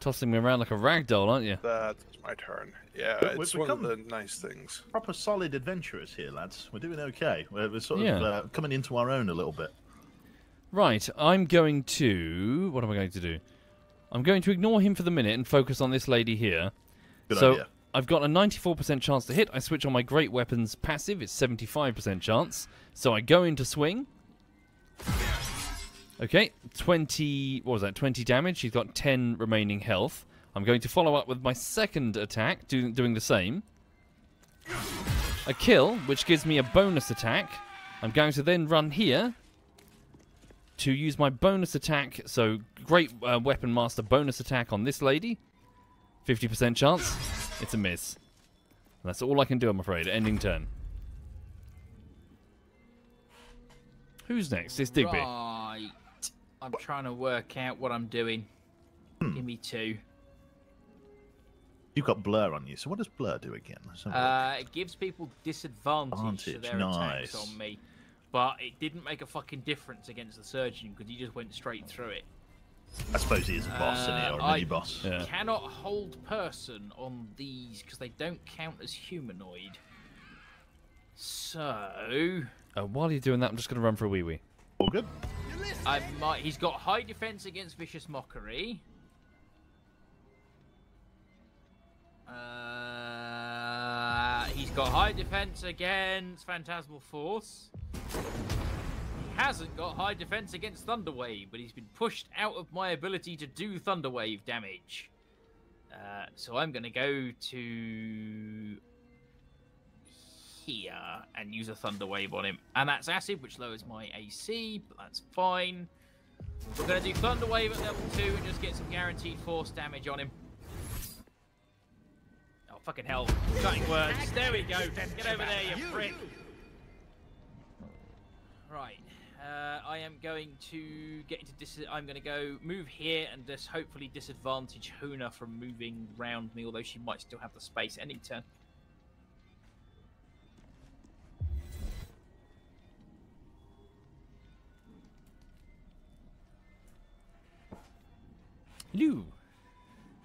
Tossing me around like a rag doll, aren't you? That's my turn. Yeah, But we've it's one of the nice things. Proper solid adventurers here, lads. We're doing okay. We're, we're sort Yeah. of uh, coming into our own a little bit. Right, I'm going to. What am I going to do? I'm going to ignore him for the minute and focus on this lady here. Good so idea. I've got a 94% chance to hit. I switch on my great weapons passive. It's 75% chance. So I go into swing. Okay, 20. What was that? 20 damage. She's got 10 remaining health. I'm going to follow up with my second attack, do, doing the same. A kill, which gives me a bonus attack. I'm going to then run here to use my bonus attack. So, great uh, weapon master bonus attack on this lady. 50% chance. It's a miss. That's all I can do, I'm afraid. Ending turn. Who's next? It's Digby. Right. I'm trying to work out what I'm doing. Hmm. Give me two. You've got blur on you. So what does blur do again? Let's have a look. Uh, it gives people disadvantage to Advantage, their attacks nice. on me, but it didn't make a fucking difference against the surgeon because he just went straight through it. I suppose he is a boss, isn't he, Uh, or a I mini boss? Cannot hold person on these because they don't count as humanoid. So Uh, while you're doing that, I'm just going to run for a wee wee. All good. I might. He's got high defense against vicious mockery. Uh, he's got high defense against phantasmal force. He hasn't got high defense against thunderwave, but he's been pushed out of my ability to do thunderwave damage. Uh, so I'm going to go to here and use a thunder wave on him. And that's acid, which lowers my AC, but that's fine. We're going to do thunder wave at level 2 and just get some guaranteed force damage on him. Oh, fucking hell. Cutting words. There we go. Get over there, you prick. Right. Uh, I am going to get into dis. I'm going to go move here and just hopefully disadvantage Huna from moving round me, although she might still have the space any turn. Hello.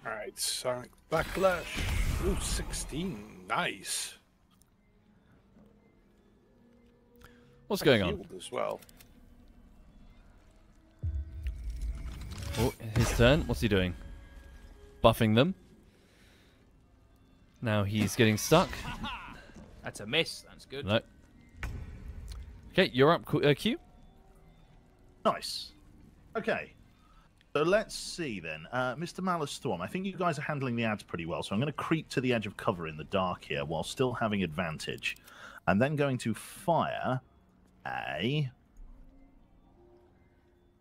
Alright, Sonic Backlash. Ooh, 16. Nice. What's I going on? As well. Oh, his turn. What's he doing? Buffing them. Now he's getting stuck. That's a miss. That's good. No. Okay, you're up, Q- uh, Q. Nice. Okay. So let's see then. Uh, Mr. Malus Thorm, I think you guys are handling the ads pretty well. So I'm going to creep to the edge of cover in the dark here while still having advantage. I'm then going to fire a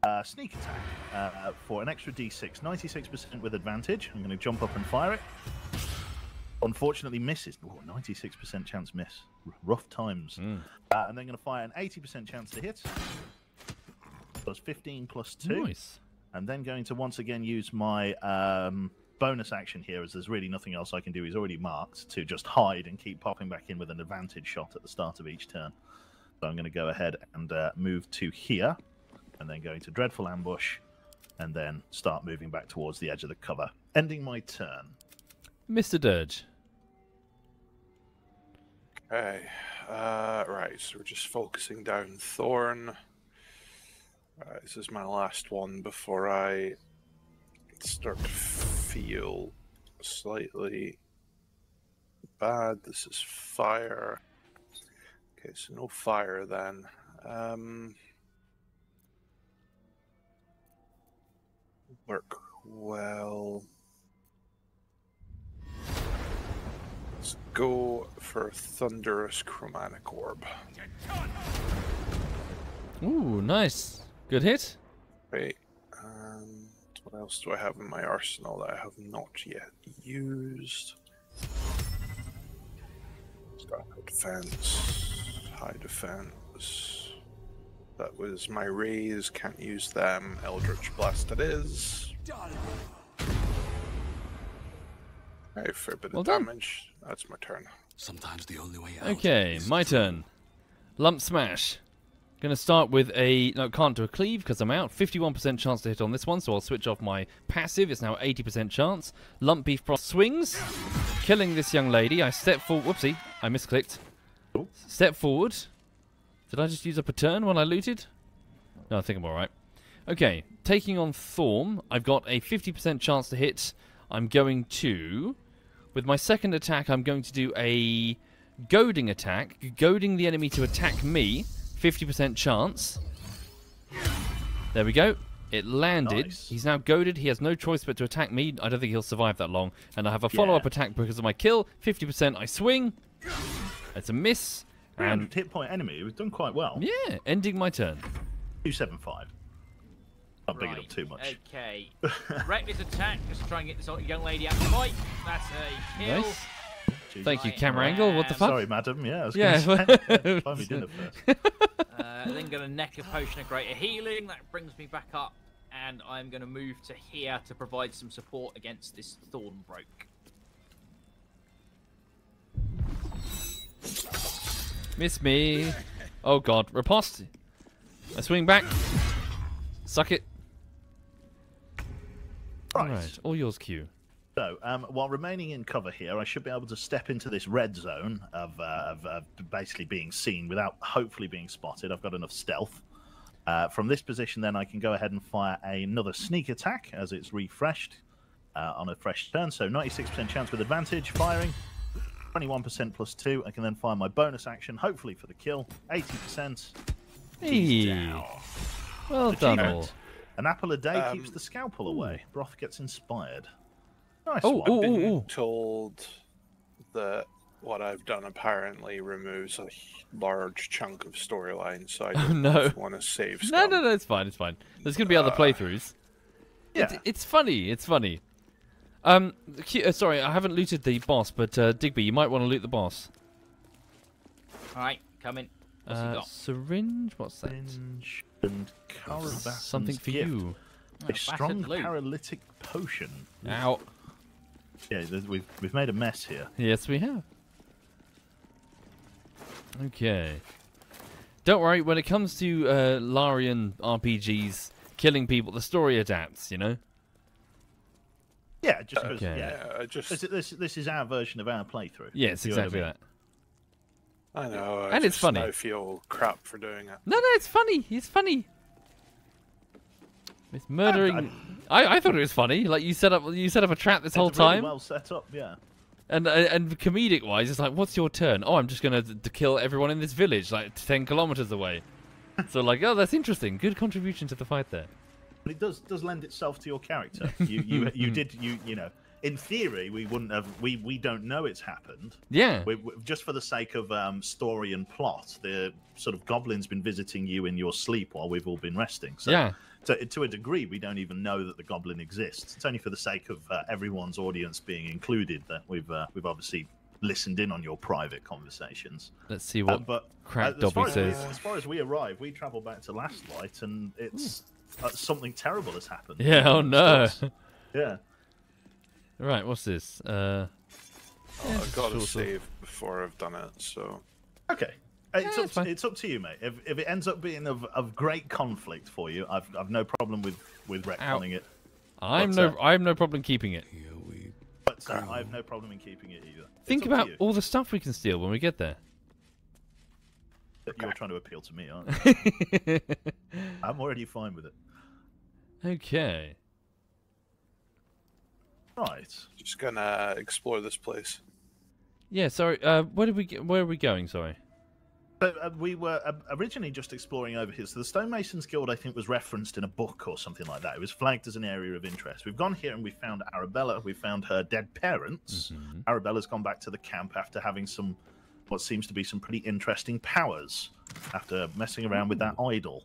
uh, sneak attack uh, for an extra d6, 96% with advantage. I'm going to jump up and fire it. Unfortunately, misses. Oh, 96% chance miss. R- rough times. Uh, and then going to fire an 80% chance to hit. Plus 15 plus 2. Nice. And then going to once again use my um, bonus action here, as there's really nothing else I can do. He's already marked to just hide and keep popping back in with an advantage shot at the start of each turn. So I'm going to go ahead and uh, move to here, and then going to Dreadful Ambush, and then start moving back towards the edge of the cover, ending my turn. Mr. Dirge. Okay. Uh, right, so we're just focusing down Thorm. Uh, this is my last one before I start to feel slightly bad. This is fire. Okay, so no fire then. Um, work well. Let's go for Thunderous Chromatic Orb. Ooh, nice. Good hit. Right. And um, what else do I have in my arsenal that I have not yet used? Start defense, high defense. That was my raise. Can't use them. Eldritch Blast it is. Hey, for a bit Well of done. damage. That's my turn. Sometimes the only way out. Okay, my turn. Lump smash. Gonna start with a no, can't do a cleave because I'm out. 51% chance to hit on this one, so I'll switch off my passive. It's now 80% chance. Lump beef broth swings, killing this young lady. I step forward. Whoopsie, I misclicked. Step forward. Did I just use up a turn when I looted? No, I think I'm all right. Okay, taking on Thorm. I've got a 50% chance to hit. I'm going to, with my second attack, I'm going to do a goading attack, goading the enemy to attack me. 50% chance. There we go. It landed. Nice. He's now goaded. He has no choice but to attack me. I don't think he'll survive that long. And I have a follow-up Yeah. attack because of my kill. 50% I swing. It's a miss. And hit point enemy. We've done quite well. yeah, ending my turn. 275. Not big it up too much. Okay. Reckless attack. Just try and get this young lady out of the fight. That's a kill. Nice. Thank you, Right, camera angle. What the fuck? Sorry, madam. Yeah, I was Yeah. gonna say, buy dinner first. Uh, then gonna neck a potion of greater healing. That brings me back up, and I'm gonna move to here to provide some support against this thorn broke. Miss me. Oh god, riposte. I swing back. Suck it. Right. Alright, all yours, Q. So, um, while remaining in cover here, I should be able to step into this red zone of, uh, of uh, basically being seen without hopefully being spotted. I've got enough stealth. Uh, from this position, then I can go ahead and fire another sneak attack as it's refreshed uh, on a fresh turn. So, 96% chance with advantage, firing. 21% plus 2. I can then fire my bonus action, hopefully for the kill. 80%. He's Hey. Well done, all. An apple a day Um, keeps the scalpel away. Broth gets inspired. Nice Oh, one. ooh, Been ooh, ooh. told that what I've done apparently removes a large chunk of storyline, so I Oh, don't no. want to save. No, Scum. no, no, it's fine, it's fine. There's gonna be other Uh, playthroughs. It's, Yeah. it's funny, it's funny. Um, uh, sorry, I haven't looted the boss, but uh, Digby, you might want to loot the boss. Alright, coming. What's he Uh, got? syringe? What's that? Syringe and Something for gift. you. Oh, A strong paralytic potion. Ow. Yeah, we've we've made a mess here. Yes, we have. Okay. Don't worry, when it comes to uh, Larian RPGs killing people, the story adapts, you know? Yeah, just 'cause- Okay. yeah. Yeah, just This, this this is our version of our playthrough. Yeah, it's You know what I exactly that. I know. I And it's just funny. now feel crap for doing it. No, no, it's funny. It's funny. It's murdering. I, I thought it was funny. Like you set up, you set up a trap this whole really time, well set up. Yeah. and uh, and comedic wise, it's like, what's your turn? Oh, I'm just gonna to kill everyone in this village, like ten kilometers away. so like, oh, that's interesting. Good contribution to the fight there. But it does does lend itself to your character. You you you did you you know. In theory, we wouldn't have. We we don't know it's happened. Yeah. We, we- just for the sake of um, story and plot, the sort of goblin's been visiting you in your sleep while we've all been resting. So Yeah. To, to a degree, we don't even know that the goblin exists. It's only for the sake of uh, everyone's audience being included that we've uh, we've obviously listened in on your private conversations. Let's see Uh, what but Crack uh, as, far Dobby as, says. as far as we arrive, we travel back to Last Light, and it's uh, something terrible has happened. Yeah. Oh no. Yeah. right. What's this? Uh. Oh, I've got to save before I've done it. So Okay. Uh, It's, Yeah, up to, it's up to you, mate. If, if it ends up being of, of great conflict for you, I've, I've no problem with, with retconning it. I'm What's no. that? I have no problem keeping it. Here we But uh, I have no problem in keeping it either. It's Think about all the stuff we can steal when we get there. You're trying to appeal to me, aren't you? I'm already fine with it. Okay. Right. just gonna explore this place. Yeah. Sorry. Uh. Where did we? Get, where are we going? Sorry. So uh, we were uh, originally just exploring over here. So the Stonemasons Guild, I think, was referenced in a book or something like that. It was flagged as an area of interest. We've gone here and we found Arabella. We found her dead parents. Arabella's gone back to the camp after having some, what seems to be some pretty interesting powers after messing around with that idol.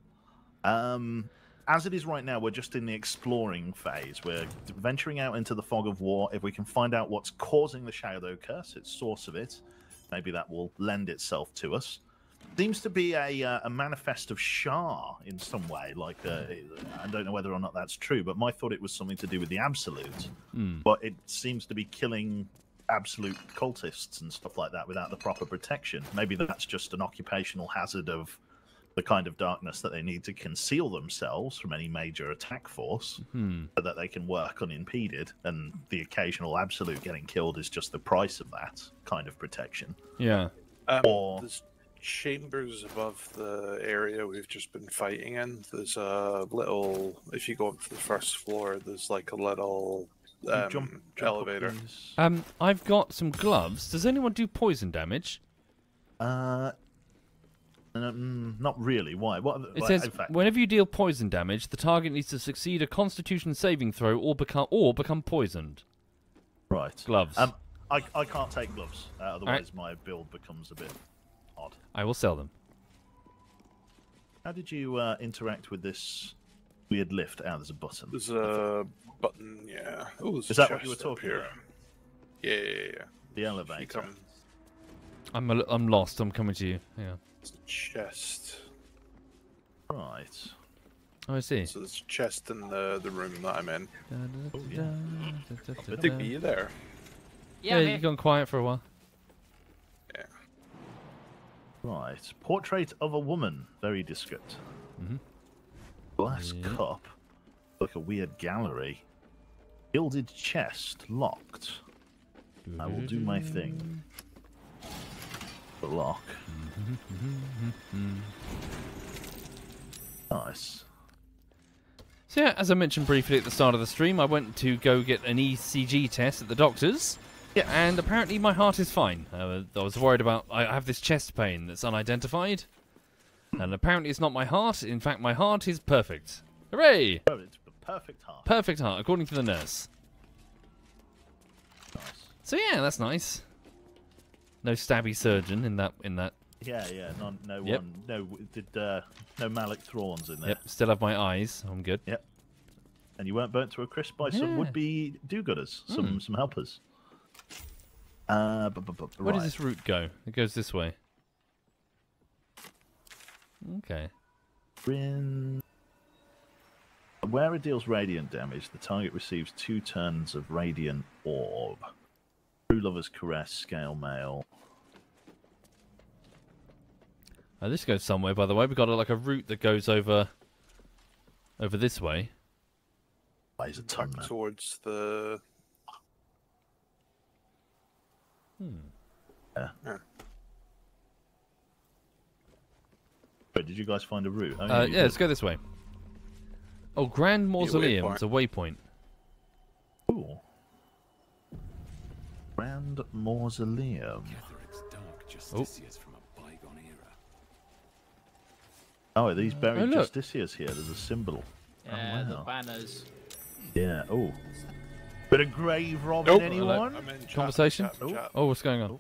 Um, as it is right now, we're just in the exploring phase. We're venturing out into the fog of war. If we can find out what's causing the shadow curse, its source of it, maybe that will lend itself to us. Seems to be a uh, a manifest of Shar in some way. Like uh, I don't know whether or not that's true, but my thought it was something to do with the absolute. Hmm. But it seems to be killing absolute cultists and stuff like that without the proper protection. Maybe that's just an occupational hazard of the kind of darkness that they need to conceal themselves from any major attack force Hmm. so that they can work unimpeded and the occasional absolute getting killed is just the price of that kind of protection Yeah. Um, Or- There's chambers above the area we've just been fighting in. There's a little. If you go up to the first floor, there's like a little You um, jump- jump up elevator. these- Um, I've got some gloves. Does anyone do poison damage? uh um, not really why what It like, says fact, whenever you deal poison damage, the target needs to succeed a Constitution saving throw or become or become poisoned. right Gloves. um I, I can't take gloves uh, otherwise my build becomes a bit odd I will sell them. how did you uh, interact with this weird lift ah there's a button There's a button. Yeah. Oh, there's Is a that what you were chest up talking here. about? Yeah, yeah, yeah. the elevator. I'm a, I'm lost. I'm coming to you. Yeah. It's a chest. right Oh, I see. So there's a chest in the the room that I'm in. Oh, yeah. Digby, you there? Yeah, Yeah, you've gone quiet for a while. Right. Portrait of a woman. Very discreet. Mhm. Glass Yeah. cup. Like a weird gallery. Gilded chest. Locked. I will do my thing. The lock. Nice. So yeah, as I mentioned briefly at the start of the stream, I went to go get an ECG test at the doctor's. Yeah. And apparently my heart is fine. Uh, I was worried about I have this chest pain that's unidentified, and apparently it's not my heart. In fact, my heart is perfect. Hooray! Oh, it's perfect heart. Perfect heart, according to the nurse. Nice. So yeah, that's nice. No stabby surgeon in that in that. Yeah, yeah. No, no Yep. one. No, did uh, no Malus Thorms in there. Yep, still have my eyes. I'm good. Yep. And you weren't burnt to a crisp by some would-be do-gooders, some Hmm. some helpers. Uh, bu- bu- bu- Where does this route go? It goes this way. Okay. Rin... Where it deals radiant damage, the target receives two turns of radiant orb. True Lover's Caress, Scale Mail. Uh, this goes somewhere, by the way. We've got a, like a route that goes over over this way. Weighs a ton. Towards the. Hmm. Yeah. Yeah. Wait, did you guys find a route? Oh, Uh, you yeah, let's go this way. Oh, Grand Mausoleum. waypoint. It's a waypoint. Cool. Grand Mausoleum. Oh. justiciars from a bygone era. Oh, are these buried Oh, look. justiciars here? There's a symbol. Yeah, the wow. banners. Yeah. Oh. Bit of grave robbing, Nope. anyone? I'm chat, Conversation? chat, chat. Oh, what's going on?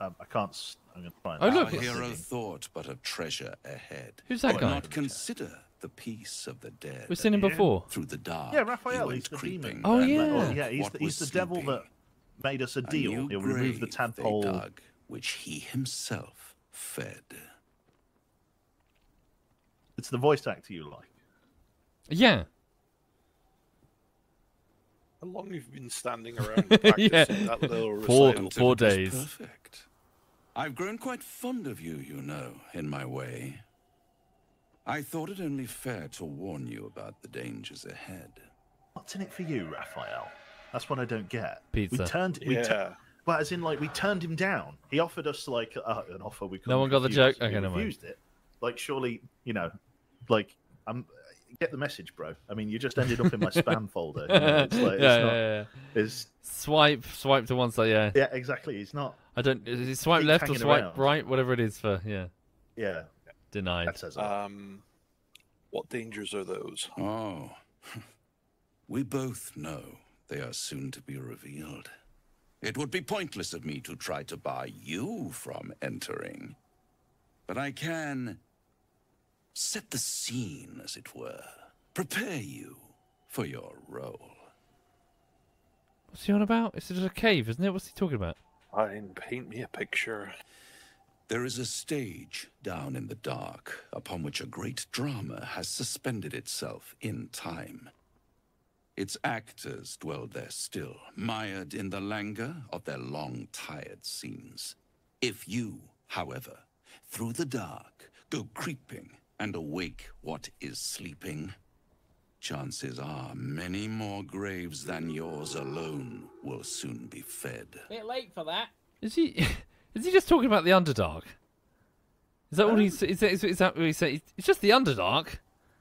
Um, I can't. I'm gonna try and. Oh, look, Our it's- hero thought but a treasure ahead. Who's that Did guy? not consider the peace of the dead. We've seen him before. Through the dark. Yeah, Raphael. He's the creeping. Oh, yeah. oh, yeah. He's the, he's the devil that made us a A deal. new He'll remove the tadpole. dug, which he himself fed. It's the voice actor you like. Yeah. How long you've been standing around practicing Yeah. that little Four- recital? four Until it was days. Perfect. I've grown quite fond of you, you know, in my way. I thought it only fair to warn you about the dangers ahead. What's in it for you, Raphael? That's what I don't get. Pizza. We turned. We Yeah. tu- well, as in, like, we turned him down. He offered us like uh, an offer we couldn't. No one got the joke? Okay, we never mind. it. Like, surely, you know, like, I'm. Get the message, bro. I mean, you just ended up in my spam folder. you know, It's like, it's yeah, not, yeah, yeah. It's Swipe, swipe to one side. Yeah. yeah, exactly. It's not. I don't. Is it swipe left or swipe around. right? Whatever it is for. Yeah. Yeah, Denied. that says a. Um, what dangers are those? Oh, we both know they are soon to be revealed. It would be pointless of me to try to bar you from entering. But I can set the scene, as it were, prepare you for your role. What's he on about? It's just a cave, isn't it? What's he talking about? Fine, paint me a picture. There is a stage down in the dark upon which a great drama has suspended itself in time. Its actors dwell there still, mired in the languor of their long tired scenes. If you, however, through the dark, go creeping and awake what is sleeping, chances are many more graves than yours alone will soon be fed. Bit late for that. Is he? Is he just talking about the Underdark? Is that what um, he's? Is that, is, is that what he's saying? It's just the Underdark.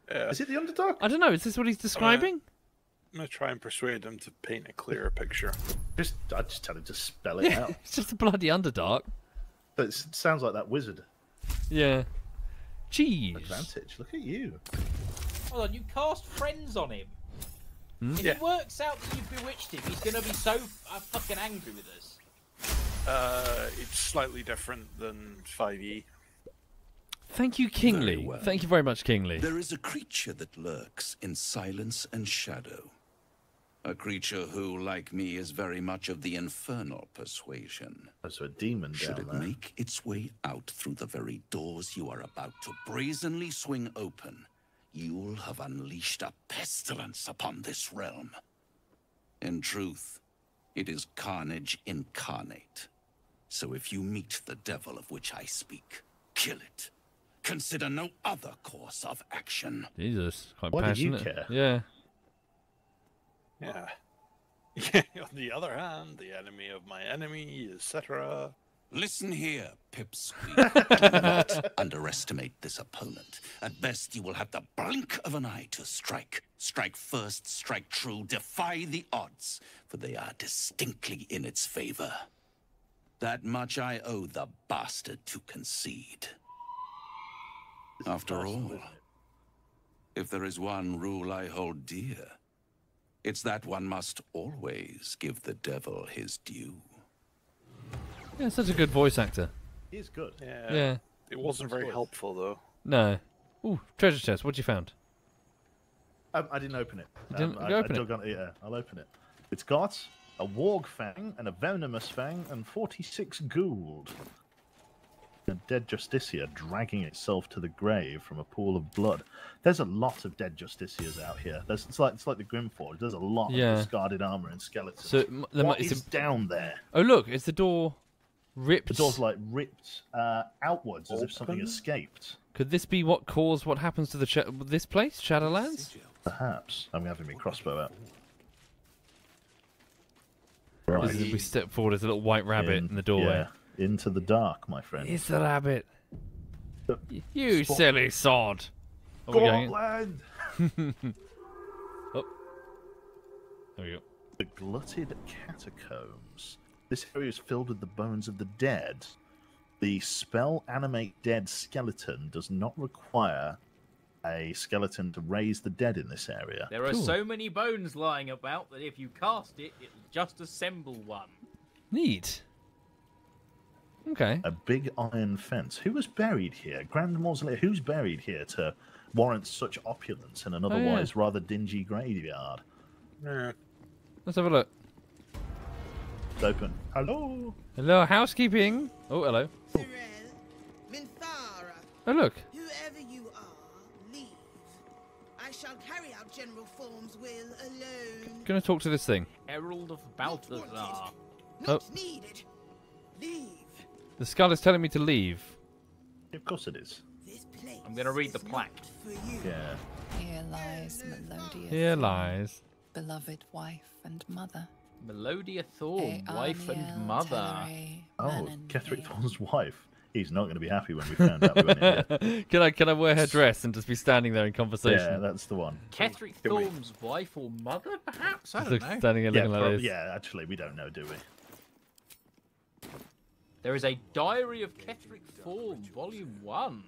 Yeah. Is it the Underdark? I don't know. Is this what he's describing? I'm gonna try and persuade him to paint a clearer picture. Just, I just tell him to spell it Yeah, out. it's just the bloody Underdark. But it sounds like that wizard. Yeah. Jeez. Advantage. Look at you. Hold on, you cast friends on him. Hmm? If Yeah. it works out that you've bewitched him, he's gonna be so uh, fucking angry with us. Uh, it's slightly different than E. 5e. Thank you, Kingly. well. Thank you very much, Kingly. There is a creature that lurks in silence and shadow. A creature who, like me, is very much of the infernal persuasion. There's a demon Should it there. make its way out through the very doors you are about to brazenly swing open, you'll have unleashed a pestilence upon this realm. In truth, it is carnage incarnate. So if you meet the devil of which I speak, kill it. Consider no other course of action. Jesus, quite Why do you care? Yeah. Yeah. On the other hand, the enemy of my enemy, etc. Listen here, Pipsqueak. Do not underestimate this opponent. At best, you will have the blink of an eye to strike. Strike first, strike true, defy the odds, for they are distinctly in its favor. That much I owe the bastard to concede. After all, if there is one rule I hold dear, it's that one must always give the devil his due. Yeah, such a good voice actor. He's good. Yeah. Yeah. It wasn't very helpful though. No. Ooh, treasure chest. What'd you found? Um, I didn't open it. You didn't- Um, I, you open I it? dug on- yeah, I'll open it. It's got a warg fang and a venomous fang and 46 gould. A dead Justiciar dragging itself to the grave from a pool of blood. There's a lot of dead Justiciars out here. There's, it's like it's like the Grimforge. There's a lot Yeah. of discarded armor and skeletons. So, m- there what might- it's is a- down there? Oh, look, it's the door ripped. The door's like ripped uh, outwards as if something escaped. Could this be what caused what happens to the cha- this place, Shadowlands? Perhaps. I'm having my crossbow out. As we step forward, there's a little white rabbit in, the doorway. Yeah, into the dark, my friend. It's the rabbit. The- You Spot- silly sod. Are we going in? Scotland! oh. There we go. The glutted catacombs. This area is filled with the bones of the dead. The spell animate dead skeleton does not require a skeleton to raise the dead in this area. There are so many bones lying about that if you cast it, it'll just assemble one. Neat. Okay. A big iron fence. Who was buried here? Grand Mausoleum. Who's buried here to warrant such opulence in an Oh, yeah. otherwise rather dingy graveyard? Yeah. Let's have a look. It's open. Hello. Hello, housekeeping. Oh, hello. Minthara, Oh, look. whoever you are, leave. I shall carry out General Thorm's will alone. Gonna talk to this thing. Herald of Balthazar. Oh, Not needed. Leave. The skull is telling me to leave. Of course it is. I'm gonna read the plaque. Yeah. Here lies Melodia. Here lies. Beloved wife and mother. Melodia Thorm, wife and mother. Oh, Manon Ketheric Thorm's wife. He's not going to be happy when we found out we went in here. can I can I wear her dress and just be standing there in conversation? Yeah, that's the one. Ketheric Can we- Thorm's wife or mother, perhaps? I don't know. standing there Yeah, looking like prob- this. yeah, actually, we don't know, do we? There is a Diary of Ketheric Thorm, Volume 1.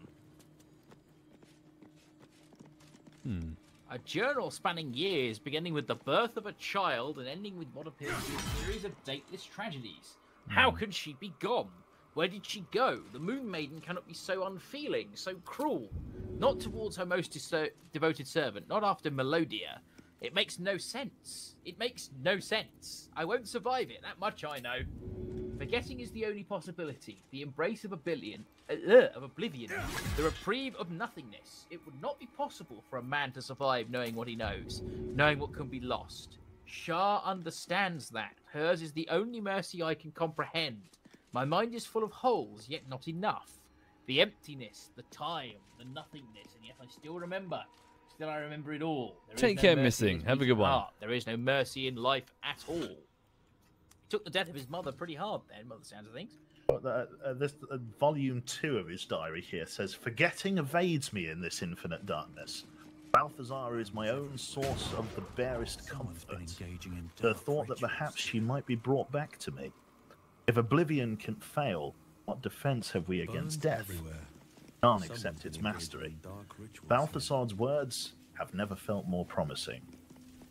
Hmm. A journal spanning years, beginning with the birth of a child and ending with what appears to be a series of dateless tragedies. How can she be gone? Where did she go? The Moon Maiden cannot be so unfeeling, so cruel. Not towards her most dis- devoted servant, not after Melodia. It makes no sense. It makes no sense. I won't survive it, that much I know. Forgetting is the only possibility. The embrace of oblivion, uh, uh, of oblivion, the reprieve of nothingness. It would not be possible for a man to survive knowing what he knows, knowing what can be lost. Shar understands that. Hers is the only mercy I can comprehend. My mind is full of holes, yet not enough. The emptiness, the time, the nothingness, and yet I still remember. Still, I remember it all. There Take no care, Missing. Have a good one. heart. There is no mercy in life at all. He took the death of his mother pretty hard then, by the sounds of things. But, uh, uh, this uh, volume two of his diary here says, "Forgetting evades me in this infinite darkness. Balthazar is my own source of the barest comfort. The thought that perhaps she might be brought back to me. If oblivion can fail, what defense have we against death? None except its mastery. Balthazar's words have never felt more promising.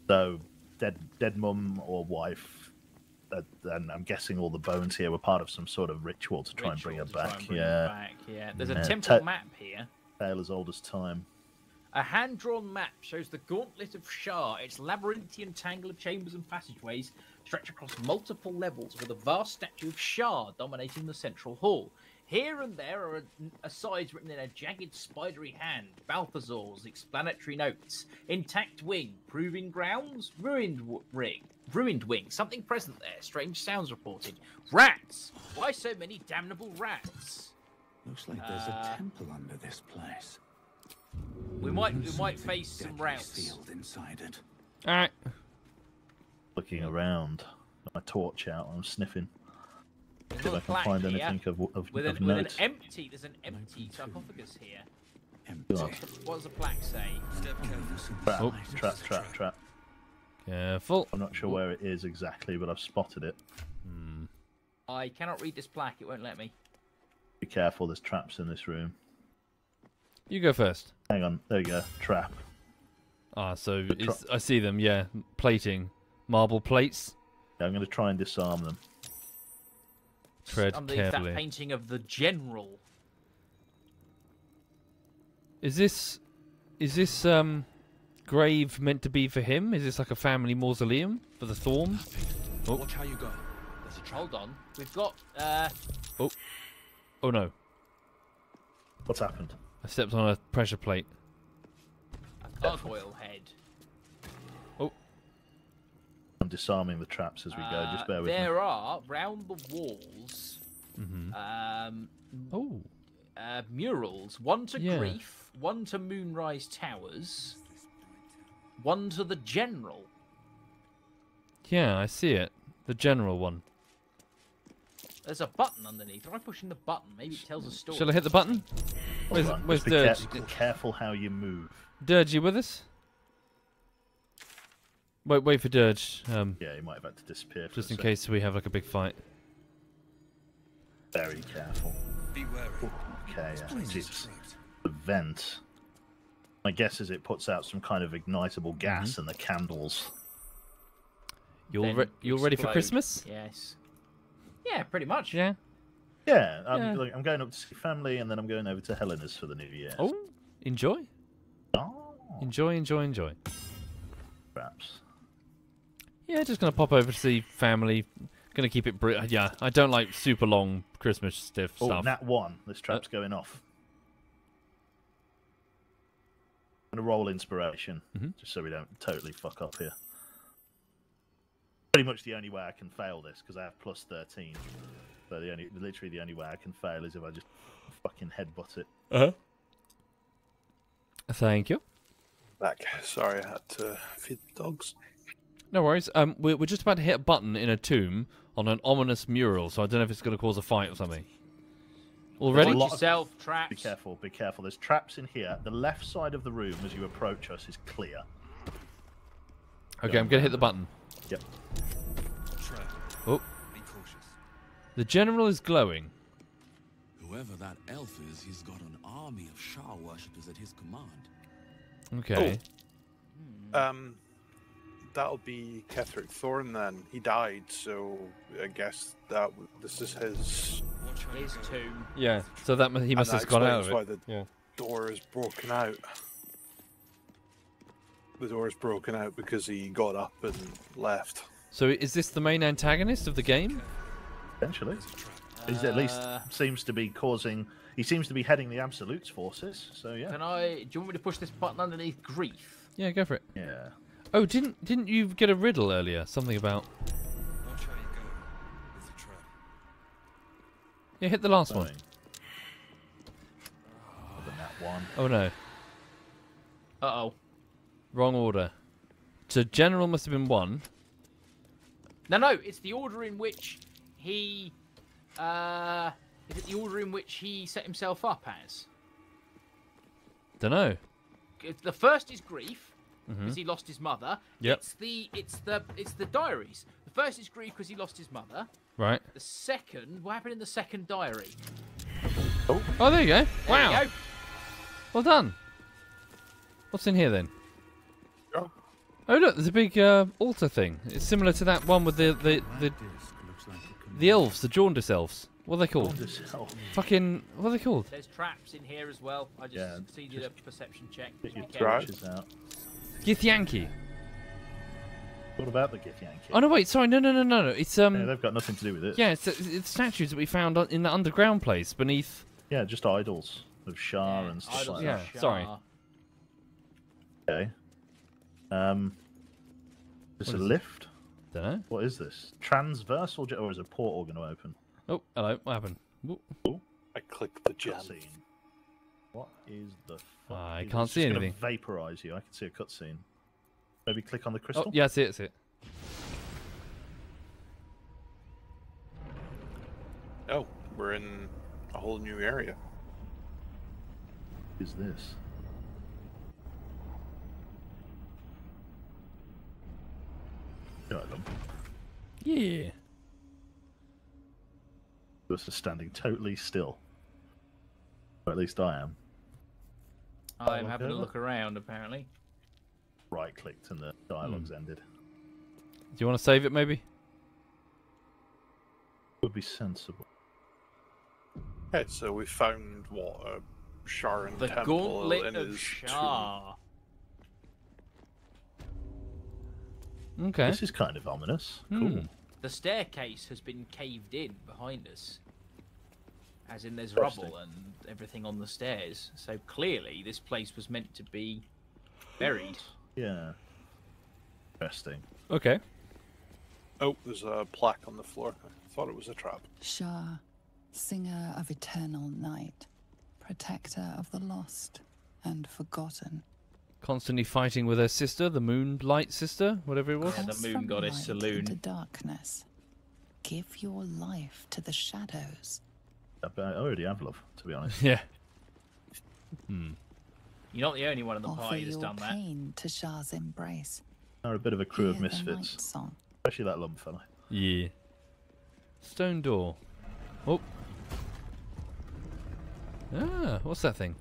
Though dead, dead mum or wife, uh, and I'm guessing all the bones here were part of some sort of ritual to try and bring her Ritual back. bring yeah. back, yeah. There's a Yeah, temple ta- map here. Tale as old as time. A hand-drawn map shows the gauntlet of Shar. Its labyrinthian tangle of chambers and passageways stretch across multiple levels, with a vast statue of Shar dominating the central hall. Here and there are asides written in a jagged, spidery hand. Balthazar's explanatory notes: intact wing, proving grounds, ruined w- ring, ruined wing. Something present there. Strange sounds reported. Rats. Why so many damnable rats? Looks like there's Uh, a temple under this place. We might we might face some routes. Sealed inside it. All right. Looking around, my torch out, I'm sniffing. There's See if I can find find here anything of, of, with, of an, with an note. empty. There's an empty sarcophagus here. God. What does the plaque say? Trap, Oh. trap, trap, trap. Careful. I'm not sure where it is exactly, but I've spotted it. I cannot read this plaque. It won't let me. Be careful, there's traps in this room. You go first. Hang on, there you go. Trap. Ah, so The tro- it's, I see them. Yeah, plating, marble plates. Yeah, I'm going to try and disarm them. Tread Underneath carefully. that painting of the general. Is this is this um grave meant to be for him? Is this like a family mausoleum for the Thorm? Oh, Watch how you go. There's a trap. Hold on. We've got uh, oh, oh no! What's happened? I stepped on a pressure plate. a gargoyle head. I'm disarming the traps as we go. Uh, Just bear with there me. There are round the walls. Mhm. Um, oh. Uh, murals. One to Yeah. Grief. One to Moonrise Towers. One to the General. Yeah, I see it. The general one. There's a button underneath. If I push in the button, maybe it tells a story. Shall I hit the button? Where's, Hold on, where's just be, care- Dirge? be careful how you move. Dirge, you with us? Wait, wait for Dirge. Um, Yeah, he might have had to disappear. For just in sec. case we have like a big fight. Very careful. Be wary. Okay, yeah. place is Jesus. The vent. My guess is it puts out some kind of ignitable gas Mm-hmm. and the candles. You're Then re- you're ready for. Christmas? Yes. Yeah, pretty much. Yeah. Yeah, I'm, Yeah. look, I'm going up to see family and then I'm going over to Helena's for the new year. Oh, enjoy. Oh, Enjoy, enjoy, enjoy. perhaps. Yeah, just gonna pop over to see family. Gonna keep it. Bri- yeah, I don't like super long Christmas stiff Oh, stuff. nat one. This trap's going off. I'm gonna roll inspiration, Mhm. just so we don't totally fuck up here. Pretty much the only way I can fail this because I have plus thirteen. So the only, literally the only way I can fail is if I just fucking headbutt it. Uh-huh. Thank you. Back. Sorry, I had to feed the dogs. No worries. Um, we're, we're just about to hit a button in a tomb on an ominous mural, so I don't know if it's gonna cause a fight or something. All ready? Watch lot of- yourself, Be careful, be careful. There's traps in here. The left side of the room as you approach us is clear. Okay, I'm gonna hit the button. Yep. Tread. Oh, Be cautious. the general is glowing. Whoever that elf is, he's got an army of Shar worshippers at his command. Okay. Um, that'll be Ketheric Thorm then. He died, so I guess that this is his. Watch how you His tomb. Yeah. So that mu- he and must that have gone out of explains it. Why the Yeah. door is broken out. The door is broken out because he got up and left. So is this the main antagonist of the game? Potentially. He's at least Uh, seems to be causing. He seems to be heading the Absolute's forces. So yeah. Can I? Do you want me to push this button underneath grief? Yeah, go for it. Yeah. Oh, didn't didn't you get a riddle earlier? Something about. Watch how you go. It's a trap. Yeah, hit the last one. Fine. Other than one. Oh no, Uh oh. wrong order. So general must have been one. No, no, it's the order in which he. Uh, is it the order in which he set himself up as? Don't know. It's- The first is grief because he lost his mother. Yep. It's the it's the it's the diaries. The first is grief because he lost his mother. Right. The second, what happened in the second diary? Oh, there you go. There wow. you go. Well done. What's in here then? Oh oh look, there's a big uh, altar thing. It's similar to that one with the the the, the elves, the jaundice elves. What are they called? Jaundice. Fucking what are they called? There's traps in here as well. I just Yeah, succeeded a perception check. Get your Be out. Githyanki. What about the Githyanki? Oh no, wait, sorry, no, no, no, no, no. It's um. Yeah, they've got nothing to do with this. Yeah, it's, it's statues that we found in the underground place beneath. Yeah, just idols of Shar and stuff Idols like Yeah, that. sorry. Okay. Um, is this a is it? lift? Don't know. What is this? Transversal, j- or is a portal going to open? Oh, hello. What happened? Whoop. I clicked the gem. Cutscene. What is the? Fuck I can't see It's gonna anything. Vaporize you. I can see a cutscene. Maybe click on the oh, crystal. Oh, yeah, that's it, that's it. Oh, we're in a whole new area. Is this? Got them. Yeah. This is standing totally still. Or at least I am. I'm Look having a over. look around. Apparently. Right clicked and the dialogue's ended. Do you want to save it, maybe? Would be sensible. Okay, so we found what a Sharon The temple Gauntlet in of his Shar. Okay. This is kind of ominous. Hmm. Cool. The staircase has been caved in behind us. As in, there's rubble and everything on the stairs. So clearly, this place was meant to be buried. Yeah. Interesting. Okay. Oh, there's a plaque on the floor. I thought it was a trap. Shar, singer of eternal night, protector of the lost and forgotten. Constantly fighting with her sister, the Moonlight sister, whatever it was. Yeah, the moon goddess light Selûne. Into darkness. Give your life to the shadows. I I already have love, to be honest. Yeah. Hmm. You're not the only one in the Offer party that's done that. pain to Shar's embrace. They're a bit of a crew of Hear the night misfits, especially that lump fella. Yeah. Stone door. Oh. Ah, what's that thing?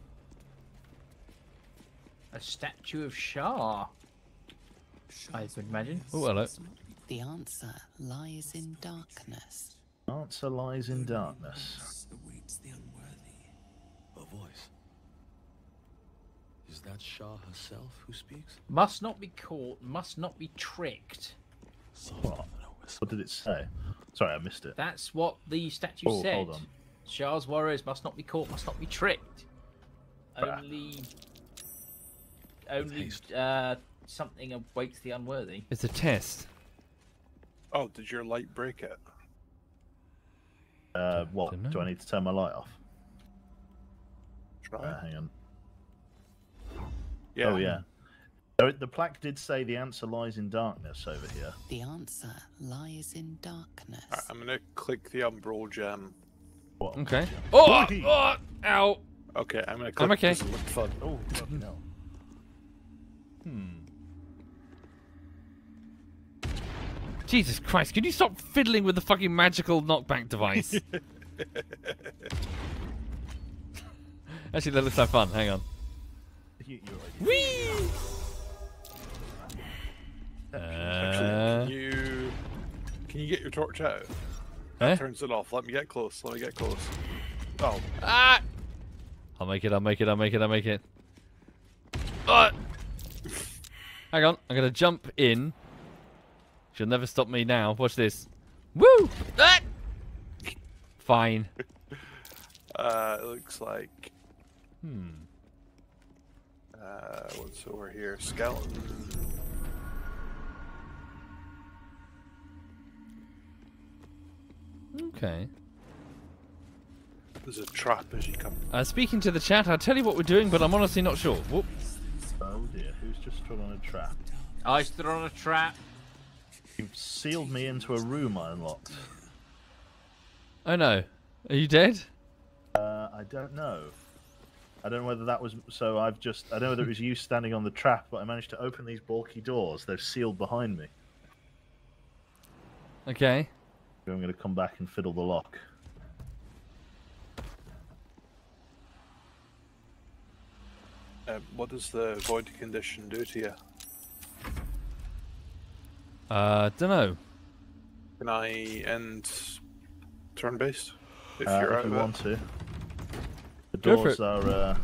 A statue of Shar. I would imagine. Oh, hello. The answer lies in darkness. Answer lies in darkness. awaits the unworthy. A voice. Is that Shar herself who speaks? Must not be caught, must not be tricked. What? What did it say? Sorry, I missed it. That's what the statue Oh, said. hold on. Shar's warriors must not be caught, must not be tricked. Bah. Only. Only uh, something awaits the unworthy. It's a test. Oh, did your light break it? Uh, what? Dunno. Do I need to turn my light off? Try. Uh, hang on. Yeah. Oh, yeah. So the plaque did say the answer lies in darkness over here. The answer lies in darkness. Alright, I'm gonna click the umbral gem. What? Okay. Oh! Oi! oh ow! Okay, I'm gonna click. I'm okay. This looked fun. Oh, fucking hell. Hmm. Jesus Christ, can you stop fiddling with the fucking magical knockback device? Actually, that looks like fun. Hang on. You, already- Whee! Actually, Uh, can you can you get your torch out? eh? Turns it off. Let me get close. Let me get close. Oh, Ah! I'll make it, I'll make it, I'll make it, I'll make it. Ah! Hang on, I'm gonna jump in. She'll never stop me now. Watch this. Woo! Ah! Fine. Uh, it looks like. Hmm. Uh, what's over here? Skeleton. Okay. There's a trap as you come. Uh, speaking to the chat, I'll tell you what we're doing, but I'm honestly not sure. Whoop. Oh dear, who's just stood on a trap? I stood on a trap. You've sealed me into a room I unlocked. Oh no. Are you dead? Uh, I don't know. I don't know whether that was so. I've just I don't know whether it was you standing on the trap, but I managed to open these bulky doors. They're sealed behind me. Okay. So I'm going to come back and fiddle the lock. Uh, what does the void condition do to you? Uh, don't know. Can I end turn based? If Uh, you're if you of it? want to. The doors are uh,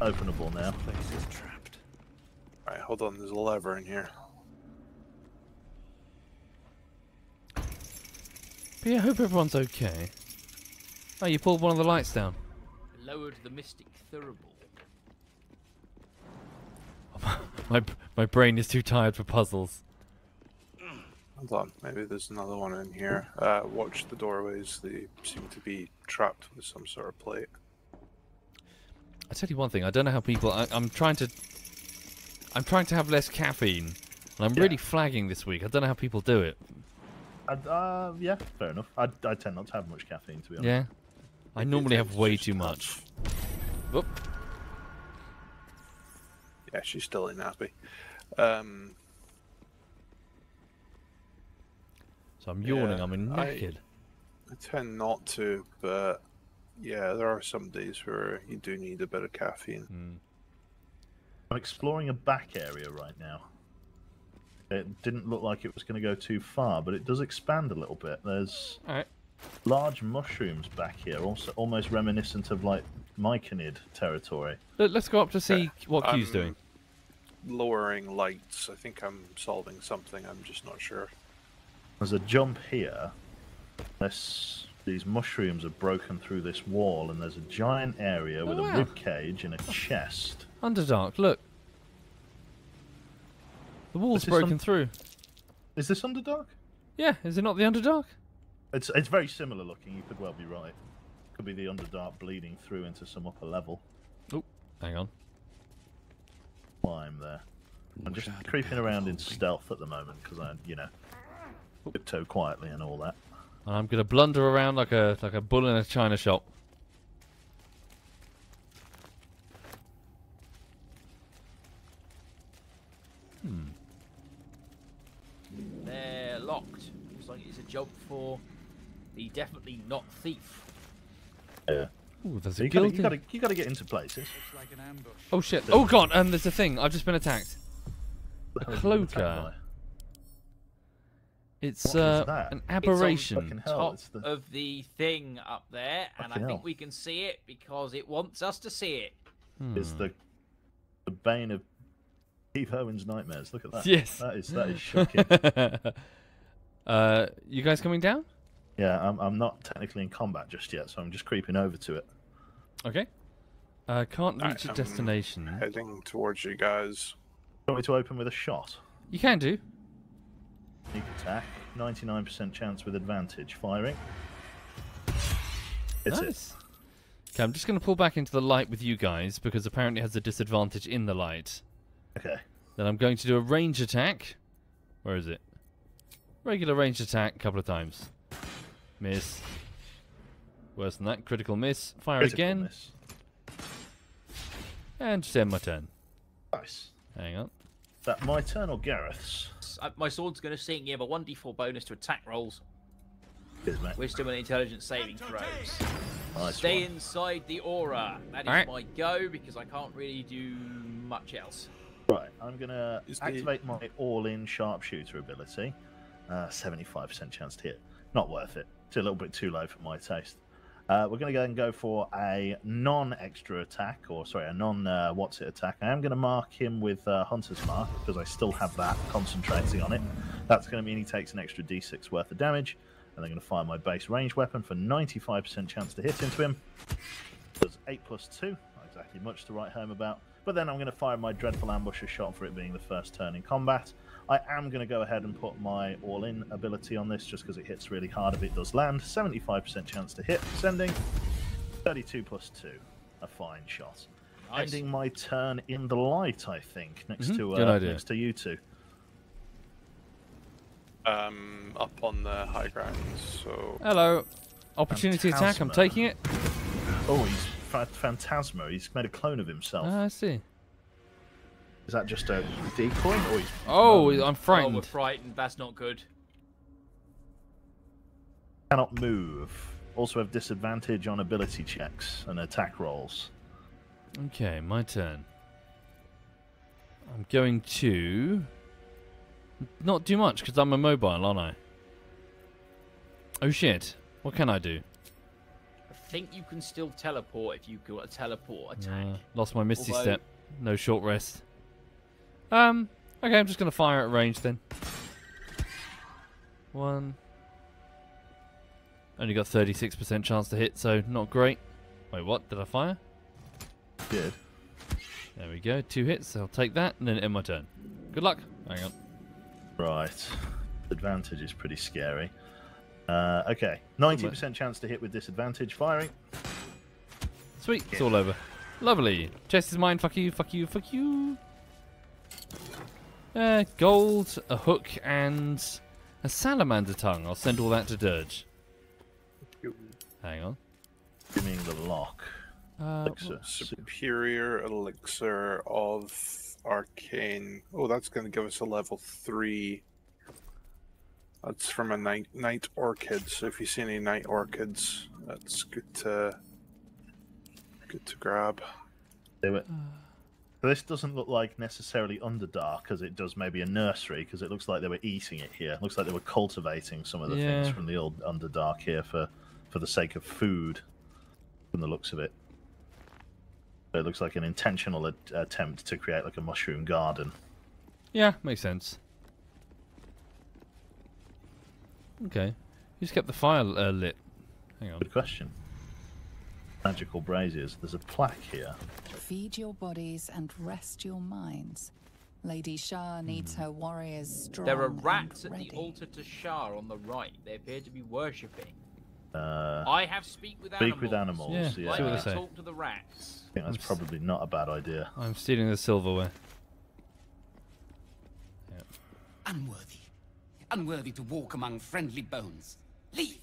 openable now. Alright, hold on. There's a lever in here. But yeah, I hope everyone's okay. Oh, you pulled one of the lights down. Lowered the mystic thurible. My my brain is too tired for puzzles. Hold on. Maybe there's another one in here. Uh, watch the doorways. They seem to be trapped with some sort of plate. I tell you one thing. I don't know how people. I, I'm trying to. I'm trying to have less caffeine, and I'm really flagging this week. I don't know how people do it. Uh, yeah, fair enough. I, I tend not to have much caffeine, to be honest. Yeah. I normally have way too much. Whoop. Yeah, she's still unhappy. Um, So I'm yawning. Yeah, I'm in I- I tend not to, but yeah, there are some days where you do need a bit of caffeine. Hmm. I'm exploring a back area right now. It didn't look like it was going to go too far, but it does expand a little bit. There's Alright. large mushrooms back here, also almost reminiscent of like Myconid territory. Let, us go up to see what Q's I'm doing. Lowering lights. I think I'm solving something. I'm just not sure. There's a jump here. This, these mushrooms have broken through this wall, and there's a giant area oh, with Oh, a wow. rib cage and a chest. Underdark. Look. The wall's broken some- through. Is this Underdark? Yeah. Is it not the Underdark? It's it's very similar looking. You could well be right. Could be the Underdark bleeding through into some upper level. Oh, hang on. Climb there. I'm just creeping around in stealth at the moment because I, you know, tiptoe quietly and all that. And I'm gonna blunder around like a like a bull in a china shop. Hmm. They're locked. Looks like it's a job for the definitely not thief. Yeah. Ooh, there's So a you gotta, you gotta, you gotta get into places. Oh shit! Oh god! And there's a thing. I've just been attacked. A hell have been attacked cloaker. It's What is uh, that? an It's on aberration. hell. Top it's the- of the thing up there, and I Fucking think we can see it because it wants us to see it. it. Is Hmm. the the bane of Steve Owen's nightmares. Look at that. Yes. That is that is shocking. uh, you guys coming down? yeah, I'm I'm not technically in combat just yet, so I'm just creeping over to it. Okay. Uh, can't Alright, reach a I'm destination. Heading towards you guys. Want me to open with a shot? You can do. Sneak attack. 99% chance with advantage. Firing. It's it. nice. Okay, I'm just going to pull back into the light with you guys because apparently it has a disadvantage in the light. Okay. Then I'm going to do a range attack. Where is it? Regular range attack a couple of times. Miss. Worse than that. Critical miss. Fire Critical again. miss. And just end my turn. Nice. Hang on. That my turn or Gareth's? Uh, My sword's going to sing. You have a 1d4 bonus to attack rolls, Cheers, mate. wisdom, and intelligence saving throws. Nice Stay one. inside the aura. That is Alright. my go because I can't really do much else. Right, I'm gonna activate my all-in sharpshooter ability. Uh, 75% chance to hit. Not worth it. It's a little bit too low for my taste. Uh, we're gonna go and go for a non-extra attack, or sorry, a non uh, what's it attack. I am gonna mark him with uh, Hunter's Mark because I still have that concentrating on it. That's gonna mean he takes an extra d6 worth of damage. And I'm going to fire my base range weapon for 95% chance to hit into him. Does 8 plus 2. Not exactly much to write home about. But then I'm going to fire my Dreadful Ambusher shot for it being the first turn in combat. I am going to go ahead and put my All In ability on this just because it hits really hard if it does land. 75% chance to hit, sending 32 plus 2. A fine shot. Nice. Ending my turn in the light, I think, next Mhm, to uh, next to you two. Um, up on the high ground. So Hello. Opportunity attack. I'm taking it. Oh, he's fa- Phantasma. He's made a clone of himself. Ah, I see. Is that just a decoy? Or he's Oh, um, I'm Oh, we're frightened. frightened. That's not good. cannot move. Also have disadvantage on ability checks and attack rolls. Okay, my turn. I'm going to not do much because I'm immobile, aren't I? Oh shit! What can I do? I think you can still teleport if you got a teleport attack. Uh, lost my misty Although- step. No short rest. Um. Okay, I'm just gonna fire at range then. One. Only got 36% chance to hit, so not great. Wait, what? Did I fire? Did. There we go. Two hits. I'll take that, and then end my turn. Good luck. Hang on. Right. Advantage is pretty scary. Uh, okay. 90% chance to hit with disadvantage. Firing. Sweet. It's all over. Lovely. Chest is mine. Fuck you. Fuck you. Fuck you. Uh, gold, a hook, and a salamander tongue. I'll send all that to Dirge. Hang on. Giving the lock. Uh, Elixir. superior elixir of arcane. Oh, that's going to give us a level three. That's from a night night orchid. So if you see any night orchids, that's good to good to grab. Do it. This doesn't look like necessarily Underdark, as it does maybe a nursery, because it looks like they were eating it here. looks like they were cultivating some of the things from the old Underdark here for, for the sake of food, from the looks of it. It looks like an intentional at- attempt to create like a mushroom garden. Yeah, makes sense. Okay. Who's kept the fire uh, lit? Hang on. Good question. Magical braziers. There's a plaque here. Feed your bodies and rest your minds. Lady Shar needs her warriors strong. There are and rats at the altar to Shar on the right. They appear to be worshipping. Uh, I have speak with Speak animals. with animals, Yeah, yeah. see Like what to they say. talk to the rats. I think that's probably not a bad idea. I'm stealing the silverware. Unworthy. Unworthy to walk among friendly bones. Leave.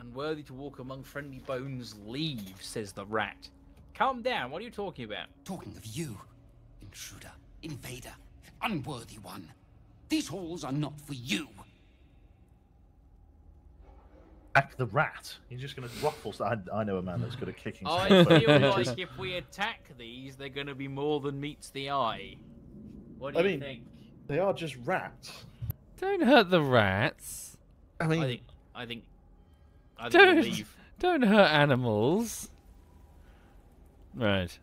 Unworthy to walk among friendly bones, leave, says the rat. Calm down, what are you talking about? Talking of you, intruder, invader, unworthy one. These halls are not for you. Act the rat. You're just going to ruffle. I, I know a man that's good at kicking. I stuff feel bridges. like if we attack these, they're going to be more than meets the eye. What do I you mean, think? They are just rats. Don't hurt the rats. I mean, I think, I think, I think we'll Don't leave. don't hurt animals. Right.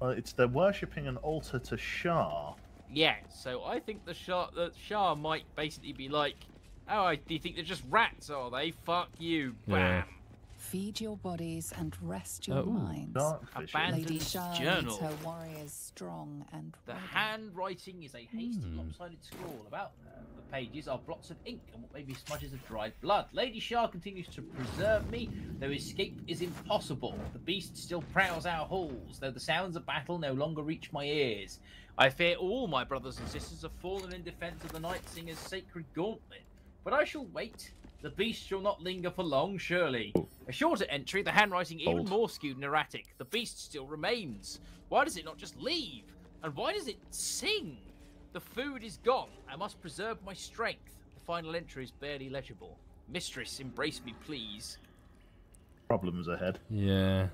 Well, it's they're worshipping an altar to Shar. Yeah, so I think the Shar, the Shar might basically be like, oh, I, do you think they're just rats, are they? Fuck you, Yeah. Bam. Feed your bodies and rest your Oh, minds. Abandoned Lady Shar journal. her warriors strong and The ready. handwriting is a hasty, Hmm. lopsided scrawl. About the pages are blots of ink and what may be smudges of dried blood. Lady Shar continues to preserve me, though escape is impossible. The beast still prowls our halls, though the sounds of battle no longer reach my ears. I fear all my brothers and sisters have fallen in defense of the Night Singer's sacred gauntlet. But I shall wait. The beast shall not linger for long, surely. A shorter entry, the handwriting even Bold. more skewed and erratic. The beast still remains. Why does it not just leave? And why does it sing? The food is gone. I must preserve my strength. The final entry is barely legible. Mistress, embrace me, please. Problems ahead. Yeah.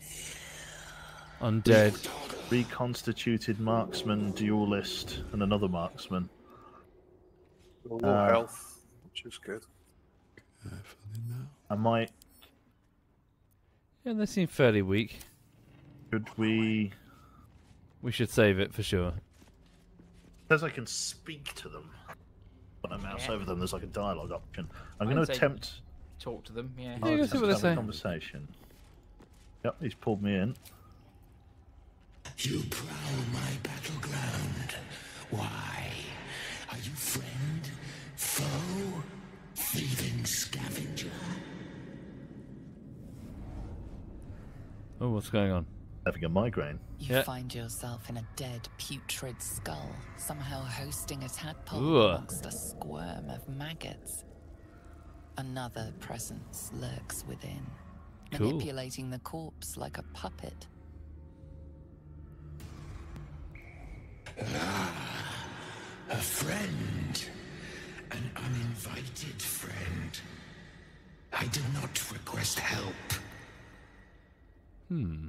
Undead. Reconstituted marksman, duelist, and another marksman. Low Uh, health, which is good. I might. Yeah, they seem fairly weak. Could we? We should save it for sure. Says I can speak to them. When I mouse Yeah. over them, there's like a dialogue option. I'm going to attempt. Talk to them, yeah. I'll Yeah, go see what they a say. Conversation. Yep, he's pulled me in. You prowl my battleground. Why? Are you friend? Foe? Thieving scavenger? Oh, what's going on? Having a migraine. You Yeah. find yourself in a dead, putrid skull, somehow hosting a tadpole Ooh. amongst a squirm of maggots. Another presence lurks within, Cool. manipulating the corpse like a puppet. Ah, a friend. An uninvited friend. I did not request help. Hmm.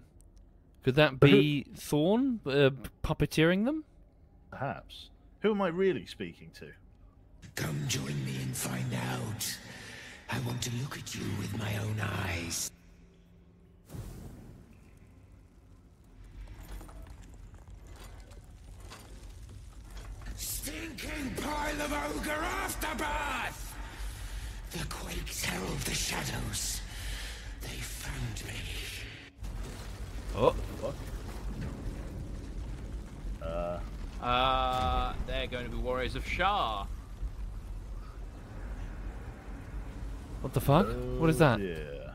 Could that be Thorm uh, puppeteering them? Perhaps. Who am I really speaking to? Come join me and find out. I want to look at you with my own eyes. Stinking pile of ogre aftermath! The quakes herald the shadows. They found me. Oh. Uh, Uh, they're going to be warriors of Shar. What the fuck? what is that? Yeah.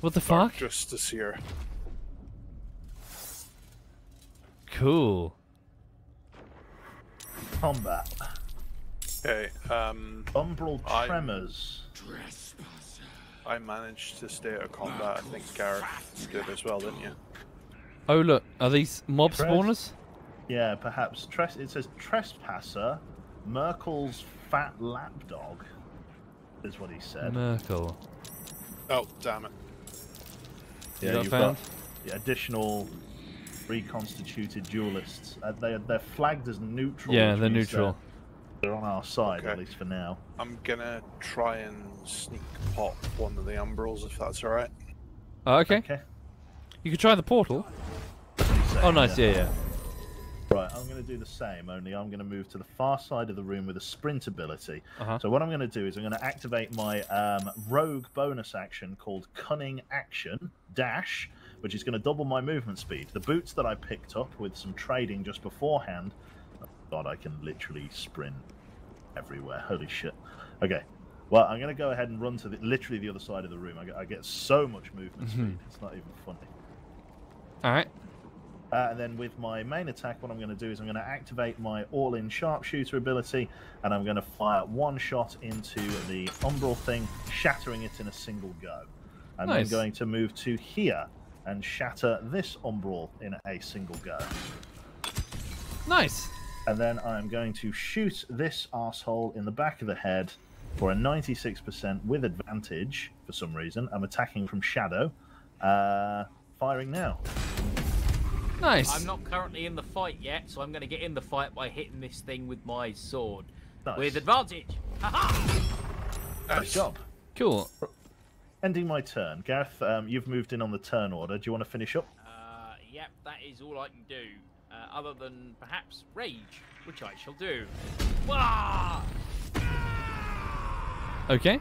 What the Dark fuck? Justice here. Cool. Combat. Okay. Um. Umbral I- tremors. I managed to stay out of combat. I think Gareth did as well, didn't you? Oh look, are these mob Tres- spawners? Yeah, perhaps. Tres- it says trespasser, Merkel's fat lapdog, is what he said. Merkel. Oh, damn it. Yeah, got you've found? got the additional reconstituted duelists. Uh, they they're flagged as neutral. Yeah, they're neutral. They're, they're on our side, Okay. at least for now. I'm gonna try and sneak pop one of the umbrals if that's alright. Oh, okay. Okay. You could try the portal. Oh, nice. Yeah, yeah. Right, I'm going to do the same, only I'm going to move to the far side of the room with a sprint ability. Uh-huh. So what I'm going to do is I'm going to activate my um, rogue bonus action called Cunning Action Dash, which is going to double my movement speed. The boots that I picked up with some trading just beforehand. Oh God, I can literally sprint everywhere. Holy shit. Okay. Well, I'm going to go ahead and run to the, literally the other side of the room. I get, I get so much movement Mhm. speed. It's not even funny. All right. Uh, and then with my main attack, what I'm going to do is I'm going to activate my all-in sharpshooter ability, and I'm going to fire one shot into the umbral thing, shattering it in a single go. And I'm Nice. then going to move to here and shatter this umbral in a single go. Nice. And then I'm going to shoot this asshole in the back of the head for a 96% with advantage for some reason. I'm attacking from shadow. Uh, firing now. Nice. I'm not currently in the fight yet, so I'm going to get in the fight by hitting this thing with my sword. Nice. With advantage. Haha! Nice job. Cool. Ending my turn. Gareth, um, you've moved in on the turn order. Do you want to finish up? Uh, yep, that is all I can do. Uh, other than perhaps rage, which I shall do. Wah! Okay.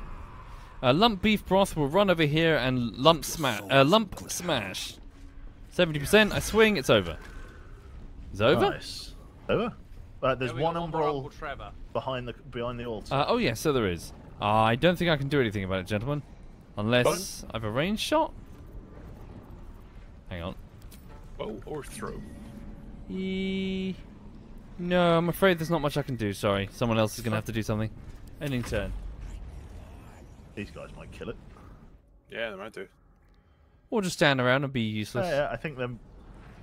Uh, lump beef broth will run over here and lump smash. Uh, lump smash. Seventy percent. I swing. It's over. It's over. Nice. Over. Uh, there's There one got umbral Trevor. behind the behind the altar. Uh, oh yeah, so there is. Uh, I don't think I can do anything about it, gentlemen, unless I've a range shot. Hang on. Bow or throw. E... No, I'm afraid there's not much I can do. Sorry, someone else is gonna have to do something. Ending turn. These guys might kill it. Yeah, they might do. Or just stand around and be useless. Yeah, yeah, I think them.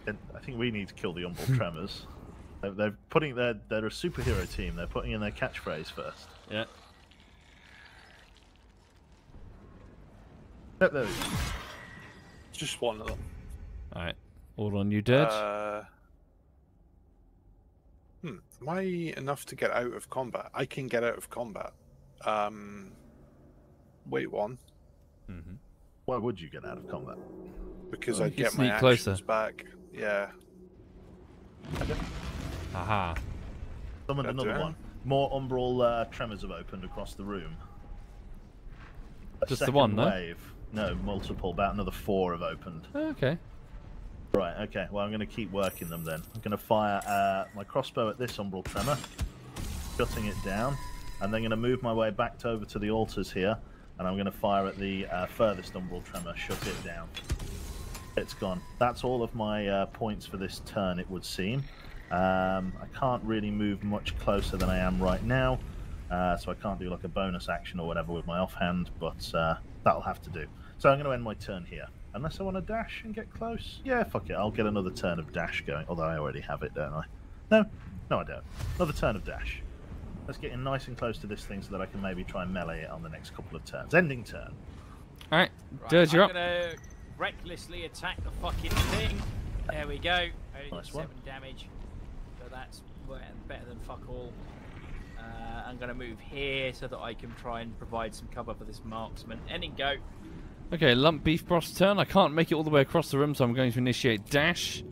I think we need to kill the umbral tremors. They're, they're putting their they're a superhero team. They're putting in their catchphrase first. Yeah. Yep, there we go. Just one of them. All right. All on you, dirt. Uh, hmm. Am I enough to get out of combat? I can get out of combat. Um. Wait one, mm-hmm. Why would you get out of combat? because Oh, I'd get can my actions closer. back. Yeah. Aha. Summoned another one. More umbral uh, tremors have opened across the room. A Just the one, no? wave. No, multiple. About another four have opened. Okay. Right, okay. Well, I'm going to keep working them then. I'm going to fire uh, my crossbow at this umbral tremor, shutting it down, and then going to move my way back to, over to the altars here, and I'm going to fire at the uh, furthest umbral tremor, shut it down. It's gone. That's all of my uh, points for this turn, it would seem. Um, I can't really move much closer than I am right now, uh, so I can't do like a bonus action or whatever with my offhand, but uh, that'll have to do. So I'm going to end my turn here. Unless I want to dash and get close. Yeah, fuck it. I'll get another turn of dash going. Although I already have it, don't I? No, no, I don't. Another turn of dash. Let's get in nice and close to this thing so that I can maybe try and melee it on the next couple of turns. Ending turn. All right, Right, Dirge, you're I'm up. gonna recklessly attack the fucking thing. There we go. Only did Nice one. seven damage, so that's better than fuck all. Uh, I'm gonna move here so that I can try and provide some cover for this marksman. Ending go. Okay, lump beef broth's turn. I can't make it all the way across the room, so I'm going to initiate dash.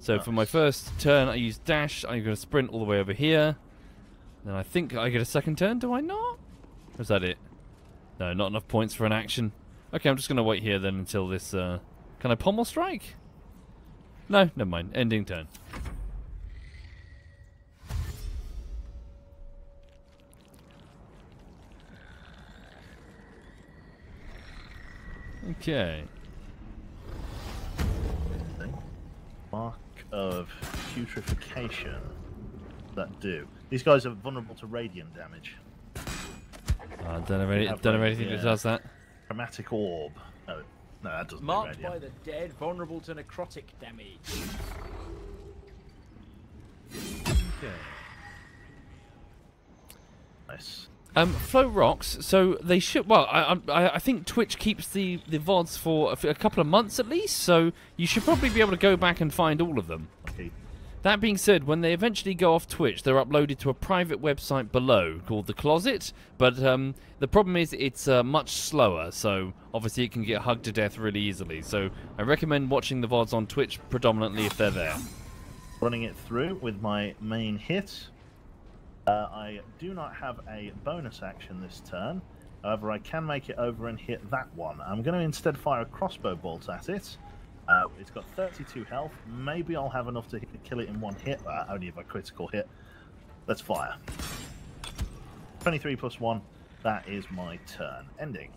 So for my first turn, I use dash. I'm going to sprint all the way over here. Then I think I get a second turn. Do I not? Or is that it? No, not enough points for an action. Okay, I'm just going to wait here then until this. Uh... Can I pommel strike? No, never mind. Ending turn. Okay. Mark of putrefaction. That do. These guys are vulnerable to radiant damage. I don't know, any, Have don't know like, anything that yeah, does that. Chromatic orb. No, no, that doesn't do Marked radiant. by the dead, vulnerable to necrotic damage. Okay. Nice. Um, Flow rocks. So they should. Well, I, I, I think Twitch keeps the the vods for a, f- a couple of months at least. So you should probably be able to go back and find all of them. Okay. That being said, when they eventually go off Twitch, they're uploaded to a private website below called the Closet. But um, the problem is it's uh, much slower, so obviously it can get hugged to death really easily. So I recommend watching the vods on Twitch predominantly if they're there. Running it through with my main hit. Uh, I do not have a bonus action this turn. However, I can make it over and hit that one. I'm going to instead fire a crossbow bolt at it. Uh, it's got 32 health. Maybe I'll have enough to hit, kill it in one hit, uh, only if I critical hit. Let's fire. 23 plus 1. That is my turn. Ending.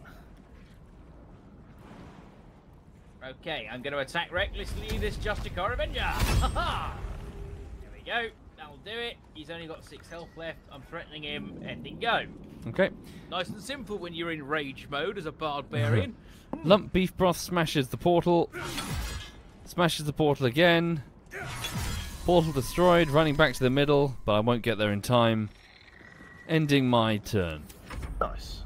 Okay, I'm going to attack recklessly this Justiciar Avenger. There we go. That'll do it. He's only got six health left. I'm threatening him. Ending go. Okay. Nice and simple when you're in rage mode as a barbarian. Lump beef broth smashes the portal. Smashes the portal again. Portal destroyed, running back to the middle, but I won't get there in time. Ending my turn. Nice.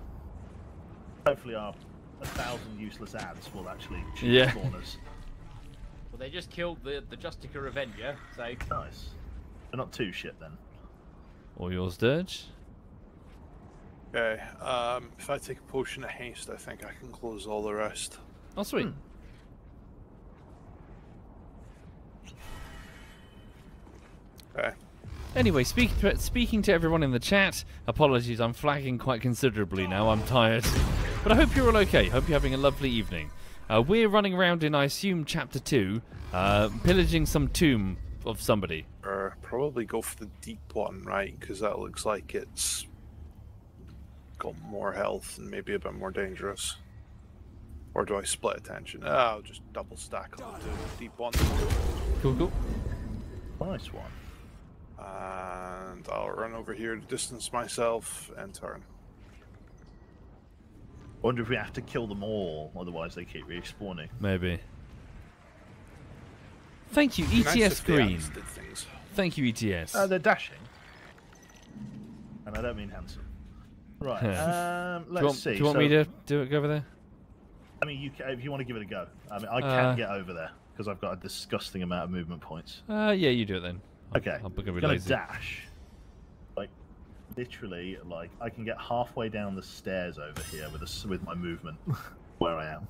Hopefully, our a thousand useless ads will actually shoot Yeah. spawners. well, they just killed the, the Justiciar Avenger, so... Nice. They're not too shit then. All yours, Dirge. Okay, um, if I take a potion of haste, I think I can close all the rest. Oh, sweet. Okay. Anyway, speak to, speaking to everyone in the chat, apologies, I'm flagging quite considerably now. I'm tired. But I hope you're all okay. Hope you're having a lovely evening. Uh, we're running around in, I assume, Chapter 2, uh, pillaging some tomb of somebody. Or probably go for the deep one, right? Because that looks like it's got more health and maybe a bit more dangerous. Or do I split attention? Ah, I'll just double stack on the deep one. Cool, cool. Nice one. And I'll run over here to distance myself and turn. wonder if we have to kill them all, otherwise they keep respawning. Maybe. Thank you, Nice ETS if the Green. Ants did things. Thank you, ETS. Uh, they're dashing. And I don't mean handsome. Right, um, let's you want, see. Do you want so, me to do it? Go over there. I mean, you can, if you want to give it a go. I mean, I can Uh, get over there because I've got a disgusting amount of movement points. Uh, yeah, you do it then. I'll- Okay, I'm gonna I'm gonna dash. Like, literally, like I can get halfway down the stairs over here with a s with my movement where I am.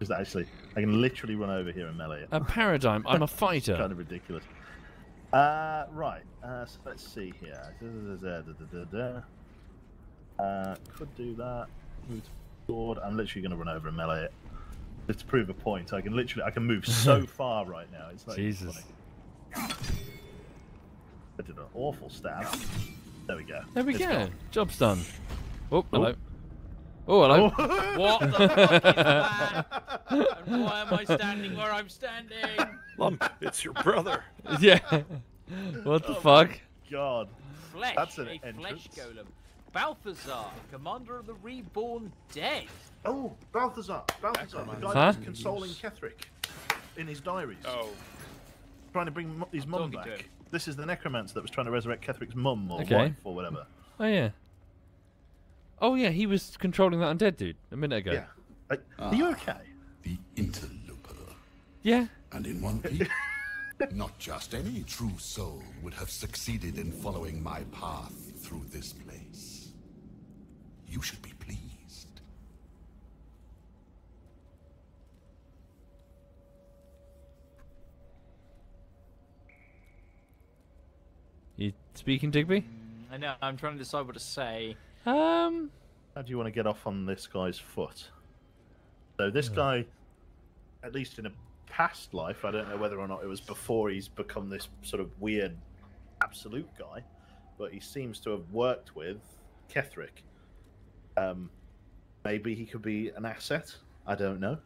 Just actually, I can literally run over here and melee it. A paradigm. I'm a fighter. kind of ridiculous. Uh, right. Uh, so let's see here. Uh, could do that. Move forward. I'm literally going to run over and melee it. Just to prove a point, I can literally I can move so far right now. It's even Jesus. funny. I did an awful stab. There we go. There we It's go. gone. Job's done. Oh, hello. Oh, hello. Oh. What the fuck is that? And why am I standing where I'm standing? Lump, it's your brother. yeah. What the Oh my fuck? God. Flesh, That's an a flesh golem. Balthazar, commander of the reborn dead. Oh, Balthazar. Balthazar, the guy Huh? who's consoling Ketheric in his diaries. Oh. Trying to bring his mum back. This is the necromancer that was trying to resurrect Ketheric's mum or Okay. wife or whatever. Oh yeah. Oh yeah, he was controlling that undead dude a minute ago. Yeah. Like, Are you okay? The interloper. Yeah. And in one piece. not just any true soul would have succeeded in following my path through this place. You should be pleased. You speaking, Digby? I know, I'm trying to decide what to say. Um. How do you want to get off on this guy's foot? So this guy, at least in a past life, I don't know whether or not it was before he's become this sort of weird absolute guy, but he seems to have worked with Ketheric. Um, maybe he could be an asset. I don't know.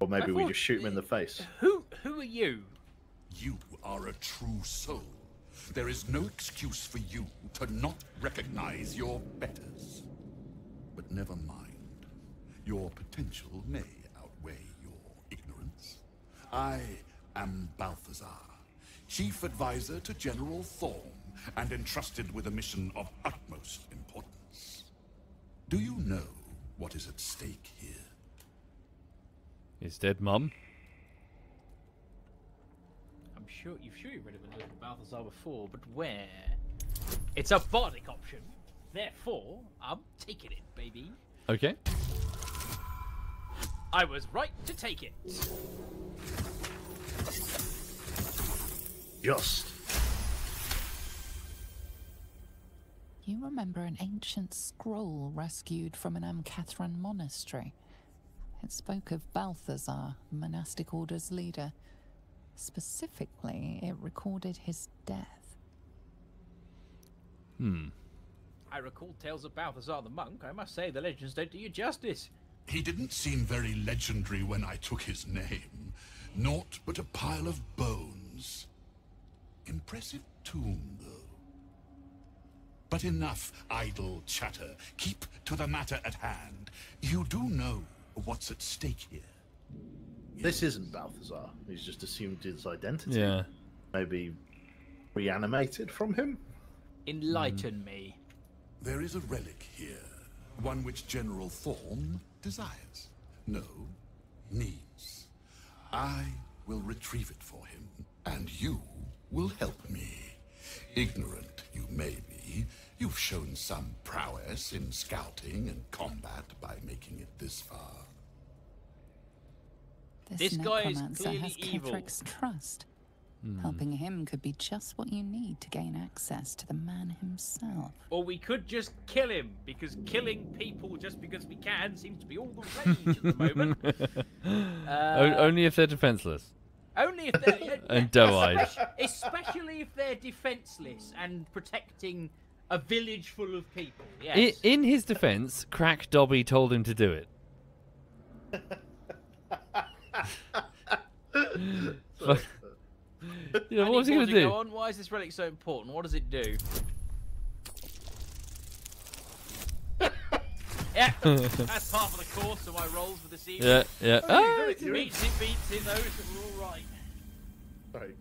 Or maybe I we just shoot him in the face. Who who are you? You are a true soul. There is no excuse for you to not recognize your betters. But never mind. Your potential may outweigh your ignorance. I am Balthazar, chief advisor to General Thorm, and entrusted with a mission of utmost importance. Do you know what is at stake here? Is dead mum. I'm sure you've sure you've read of the Balthazar before, but where? It's a bardic option. Therefore, I'm taking it, baby. Okay. I was right to take it. Just. You remember an ancient scroll rescued from an Amcathran monastery. It spoke of Balthazar, monastic order's leader. Specifically, it recorded his death. Hmm. I recall tales of Balthazar the monk. I must say the legends don't do you justice. He didn't seem very legendary when I took his name. Naught but a pile of bones. Impressive tomb, though. But enough idle chatter. Keep to the matter at hand. You do know what's at stake here. This isn't Balthazar. He's just assumed his identity. Yeah. Maybe reanimated from him? Enlighten me. There is a relic here, one which General Thorm desires. No, needs. I will retrieve it for him, and you will help me. Ignorant you may be, you've shown some prowess in scouting and combat by making it this far. This, This guy is necromancer clearly has evil. Ketheric's trust. Hmm. Helping him could be just what you need to gain access to the man himself. Or we could just kill him, because killing people just because we can seems to be all the rage at the moment. O- Uh, only if they're defenseless. Only if they're yeah, And doe-eyed. especially, especially if they're defenseless and protecting a village full of people. Yes. I- in his defense, Crack Dobby told him to do it. Fuck. you know, I what was he going to do? Go on. Why is this relic so important? What does it do? yeah, that's part of the course of my rolls for this evening. Yeah, yeah. Ah, beats it, beats it. Those are all right. Sorry,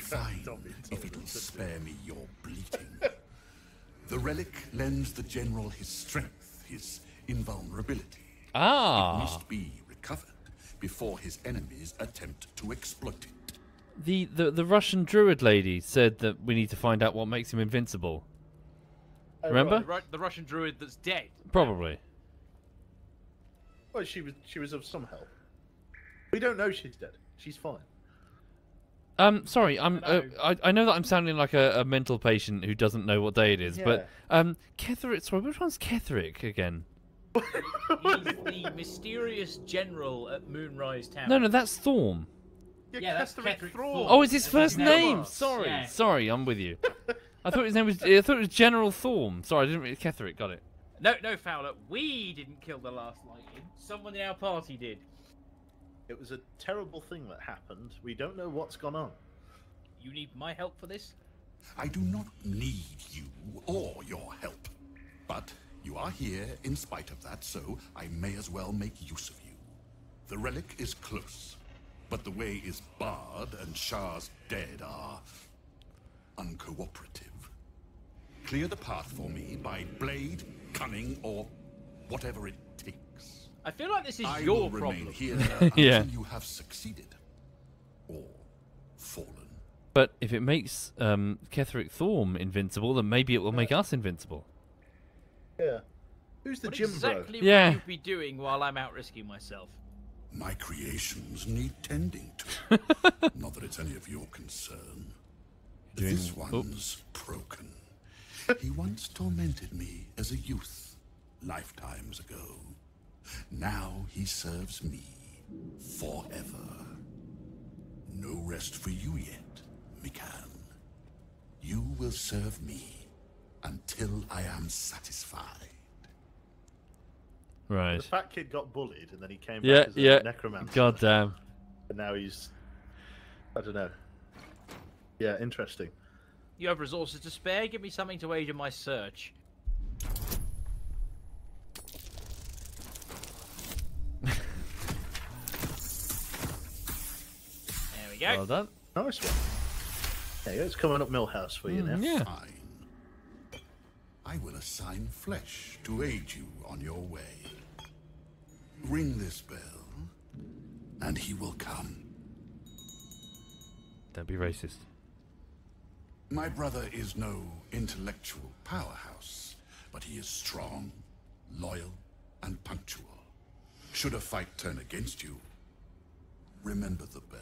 Fine, if it'll spare me your bleating. the relic lends the general his strength, his invulnerability. Ah. It must be recovered before his enemies attempt to exploit it. The, the the Russian druid lady said that we need to find out what makes him invincible. Remember? The, Ru- the Russian druid that's dead. Probably. Well, she was she was of some help. We don't know she's dead. She's fine. Um, sorry, I'm. Uh, I, I know that I'm sounding like a, a mental patient who doesn't know what day it is, but um, Ketheric. Sorry, which one's Ketheric again? He's the mysterious general at Moonrise Town. No, no, that's Thorm. Yeah, that's Ketheric Thorm. Oh, it's his That's first name. was. Sorry, Yeah. sorry, I'm with you. I thought his name was. I thought it was General Thorm. Sorry, I didn't. Really, Ketheric, got it. No, no, Fowler. We didn't kill the last Lightning. Someone in our party did. It was a terrible thing that happened. We don't know what's gone on. You need my help for this? I do not need you or your help. But you are here in spite of that, so I may as well make use of you. The relic is close, but the way is barred and Shar's dead are uncooperative. Clear the path for me by blade, cunning, or whatever it takes. I feel like this is I your will problem. remain here until you have succeeded or fallen. But if it makes um, Ketheric Thorm invincible, then maybe it will make us invincible. Yeah. Who's the What gym exactly bro? Yeah. will you be doing while I'm out risking myself? My creations need tending to. Not that it's any of your concern. Doing- This one's broken. He once tormented me as a youth, lifetimes ago. Now he serves me forever. No rest for you yet, Mikan. You will serve me until I am satisfied. Right. The fat kid got bullied and then he came Yeah, back as a yeah. necromancer. God damn. And now he's. I don't know. Yeah, interesting. You have resources to spare? Give me something to aid in my search. there we go. Well done. Nice one. There you go. It's coming up Milhouse for you Mm, now. yeah. Fine. I will assign flesh to aid you on your way. Ring this bell, and he will come. Don't be racist. My brother is no intellectual powerhouse, but he is strong, loyal, and punctual. Should a fight turn against you, remember the bell.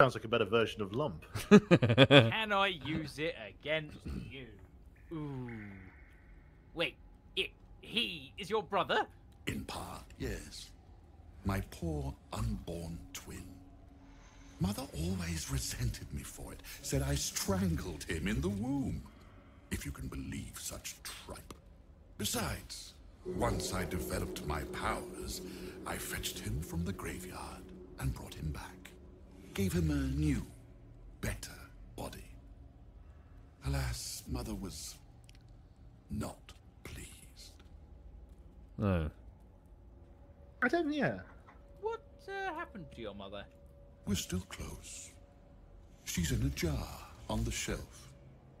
Sounds like a better version of Lump. Can I use it against you? Ooh. Wait, it, he is your brother? In part, yes. My poor unborn twin. Mother always resented me for it, said I strangled him in the womb. If you can believe such tripe. Besides, once I developed my powers, I fetched him from the graveyard and brought him back. Gave him a new, better body. Alas, Mother was not pleased. No. I don't. Yeah. What uh, happened to your mother? We're still close. She's in a jar on the shelf.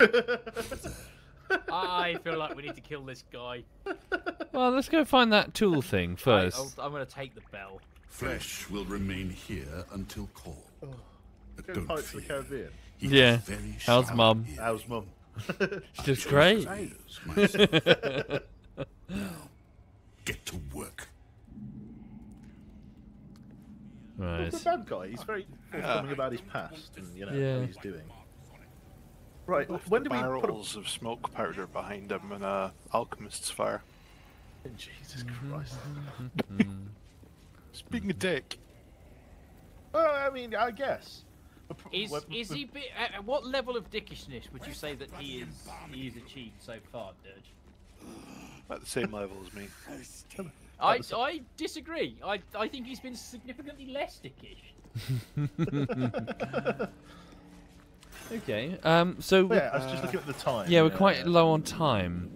I feel like we need to kill this guy. Well, let's go find that tool thing first. I, first. am going to take the bell. Flesh will remain here until called. But Go don't Pirates the fear. Caribbean. He Yeah. is very How's shallow mum? here. How's mum? She's I great. chose now, get to work. Right. He's a bad guy. He's very forthcoming about his past and you know Yeah. what he's doing. Right. When do we put a... barrels of smoke powder behind him in a alchemist's fire? Jesus Christ. Mm-hmm. Speaking of dick, Well, I mean, I guess. Is What- is he? Bi- at at what level of dickishness would you say that he is? He is achieved so far, Dirge. at the same level as me. I I disagree. I I think he's been significantly less dickish. Okay. Um. So. Yeah, I was just looking at the time. Yeah, we're uh, quite low on time.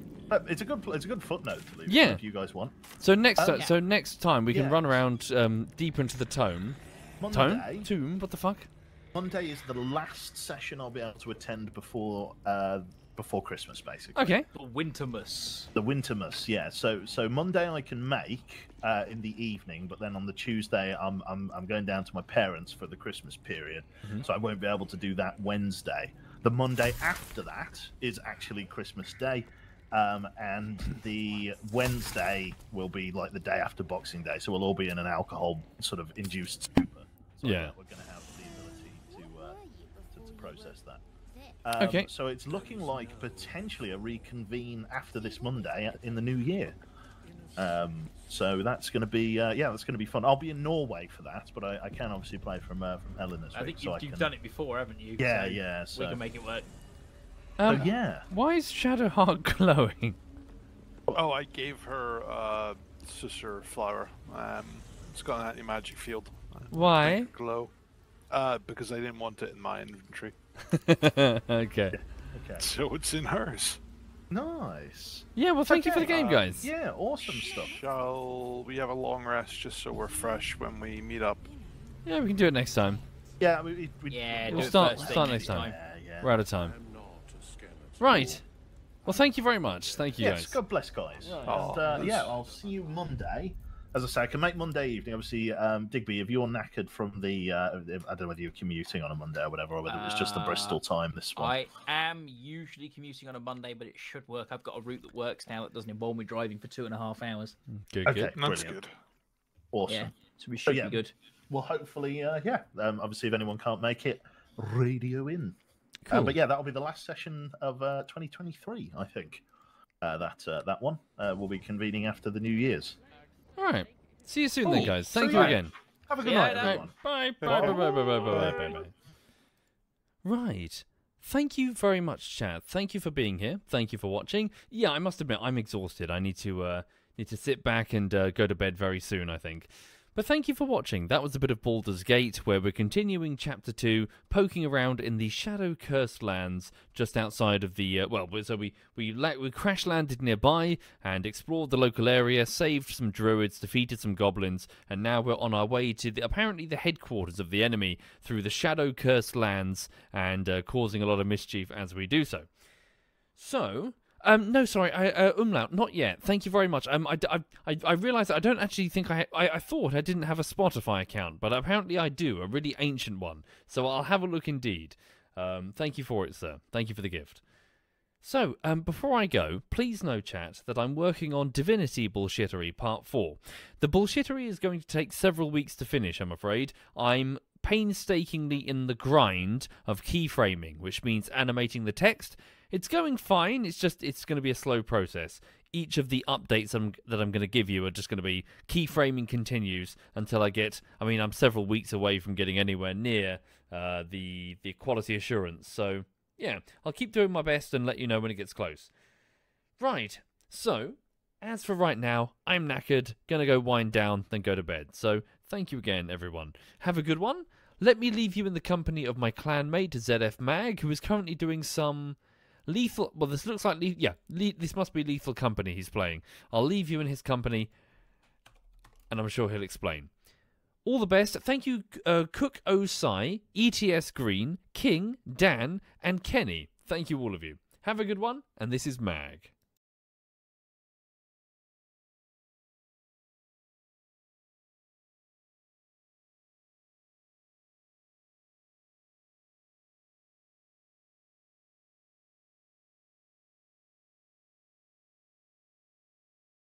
It's a good. It's a good footnote to leave. Yeah. If you guys want. So next, Uh, ti- so next time we can Yeah. run around um, deeper into the tone. Monday. Tone? Tomb? What the fuck? Monday is the last session I'll be able to attend before uh, before Christmas, basically. Okay. The Wintermas. The Wintermas, yeah. So so Monday I can make uh, in the evening, but then on the Tuesday I'm I'm, I'm going down to my parents for the Christmas period, Mhm. so I won't be able to do that Wednesday. The Monday after that is actually Christmas Day. Um, and the Wednesday will be like the day after Boxing Day, so we'll all be in an alcohol sort of induced stupor. So Yeah. we're going to have the ability to process that. Um, Okay. So it's looking like potentially a reconvene after this Monday in the new year. Um, so that's going to be uh, yeah, that's going to be fun. I'll be in Norway for that, but I, I can obviously play from uh, from Helen this I week. think so you've, I you've can... done it before, haven't you? Yeah, So yeah, We can make it work. Um, So, yeah. Why is Shadowheart glowing? Oh, I gave her uh, sister flower. Um, it's got an anti magic field. Why? Glow. Uh, because I didn't want it in my inventory. okay. Okay. So it's in hers. Nice. Yeah, well, thank you for the Okay, game, uh, guys. Yeah, awesome stuff. Shall we have a long rest just so we're fresh when we meet up? Yeah, we can do it next time. Yeah, we, we, we Yeah, We'll start, start next next time. time. Yeah, yeah. We're out of time. Right. Well, thank you very much. Thank you, yes, guys. God bless, guys. Right. and Oh, uh, yeah, I'll see you Monday. As I say, I can make Monday evening. Obviously, um, Digby, if you're knackered from the, uh, I don't know whether you're commuting on a Monday or whatever, or whether it was just the Uh, Bristol time this one. I am usually commuting on a Monday, but it should work. I've got a route that works now that doesn't involve me driving for two and a half hours. Good, okay, good. That's brilliant. good. Awesome. Yeah, so we So, should yeah, be good. Well, hopefully, uh, yeah. Um, obviously, if anyone can't make it, radio in. Uh, Cool. but yeah, that'll be the last session of uh, 2023, I think. Uh, that uh, that one uh, will be convening after the New Year's. All right. See you soon, then, Cool. guys. Thank you yeah, again. Have a good Yeah, night, everyone. Bye. Bye. Bye. Bye. Bye. Bye. Bye. Bye. Bye. Right. Thank you very much, Chad. Thank you for being here. Thank you for watching. Yeah, I must admit I'm exhausted. I need to uh, need to sit back and uh, go to bed very soon. I think. But thank you for watching. That was a bit of Baldur's Gate, where we're continuing Chapter 2, poking around in the Shadow Cursed lands just outside of the. Uh, well, so we, we, la- we crash landed nearby and explored the local area, saved some druids, defeated some goblins, and now we're on our way to the, apparently the headquarters of the enemy through the Shadow Cursed lands and uh, causing a lot of mischief as we do so. So, um, no, sorry, I, uh, umlaut, not yet. Thank you very much. Um, I, I, I, I realised I don't actually think I, I, I thought I didn't have a Spotify account, but apparently I do, a really ancient one. So I'll have a look indeed. Um, thank you for it, sir. Thank you for the gift. So, um, before I go, please know, chat, that I'm working on Divinity Bullshittery Part 4. The bullshittery is going to take several weeks to finish, I'm afraid. I'm painstakingly in the grind of keyframing, which means animating the text. It's going fine, it's just, it's going to be a slow process. Each of the updates I'm, that I'm going to give you are just going to be keyframing continues until I get, I mean, I'm several weeks away from getting anywhere near uh, the, the quality assurance, so yeah, I'll keep doing my best and let you know when it gets close. Right, so, as for right now, I'm knackered, gonna go wind down, then go to bed. So, thank you again, everyone. Have a good one. Let me leave you in the company of my clanmate, ZF Mag, who is currently doing some lethal. Well, this looks like. Le- yeah, le- this must be Lethal Company he's playing. I'll leave you in his company, and I'm sure he'll explain. All the best. Thank you, uh, Cook Osai, ETS Green, King, Dan, and Kenny. Thank you, all of you. Have a good one, and this is Mag.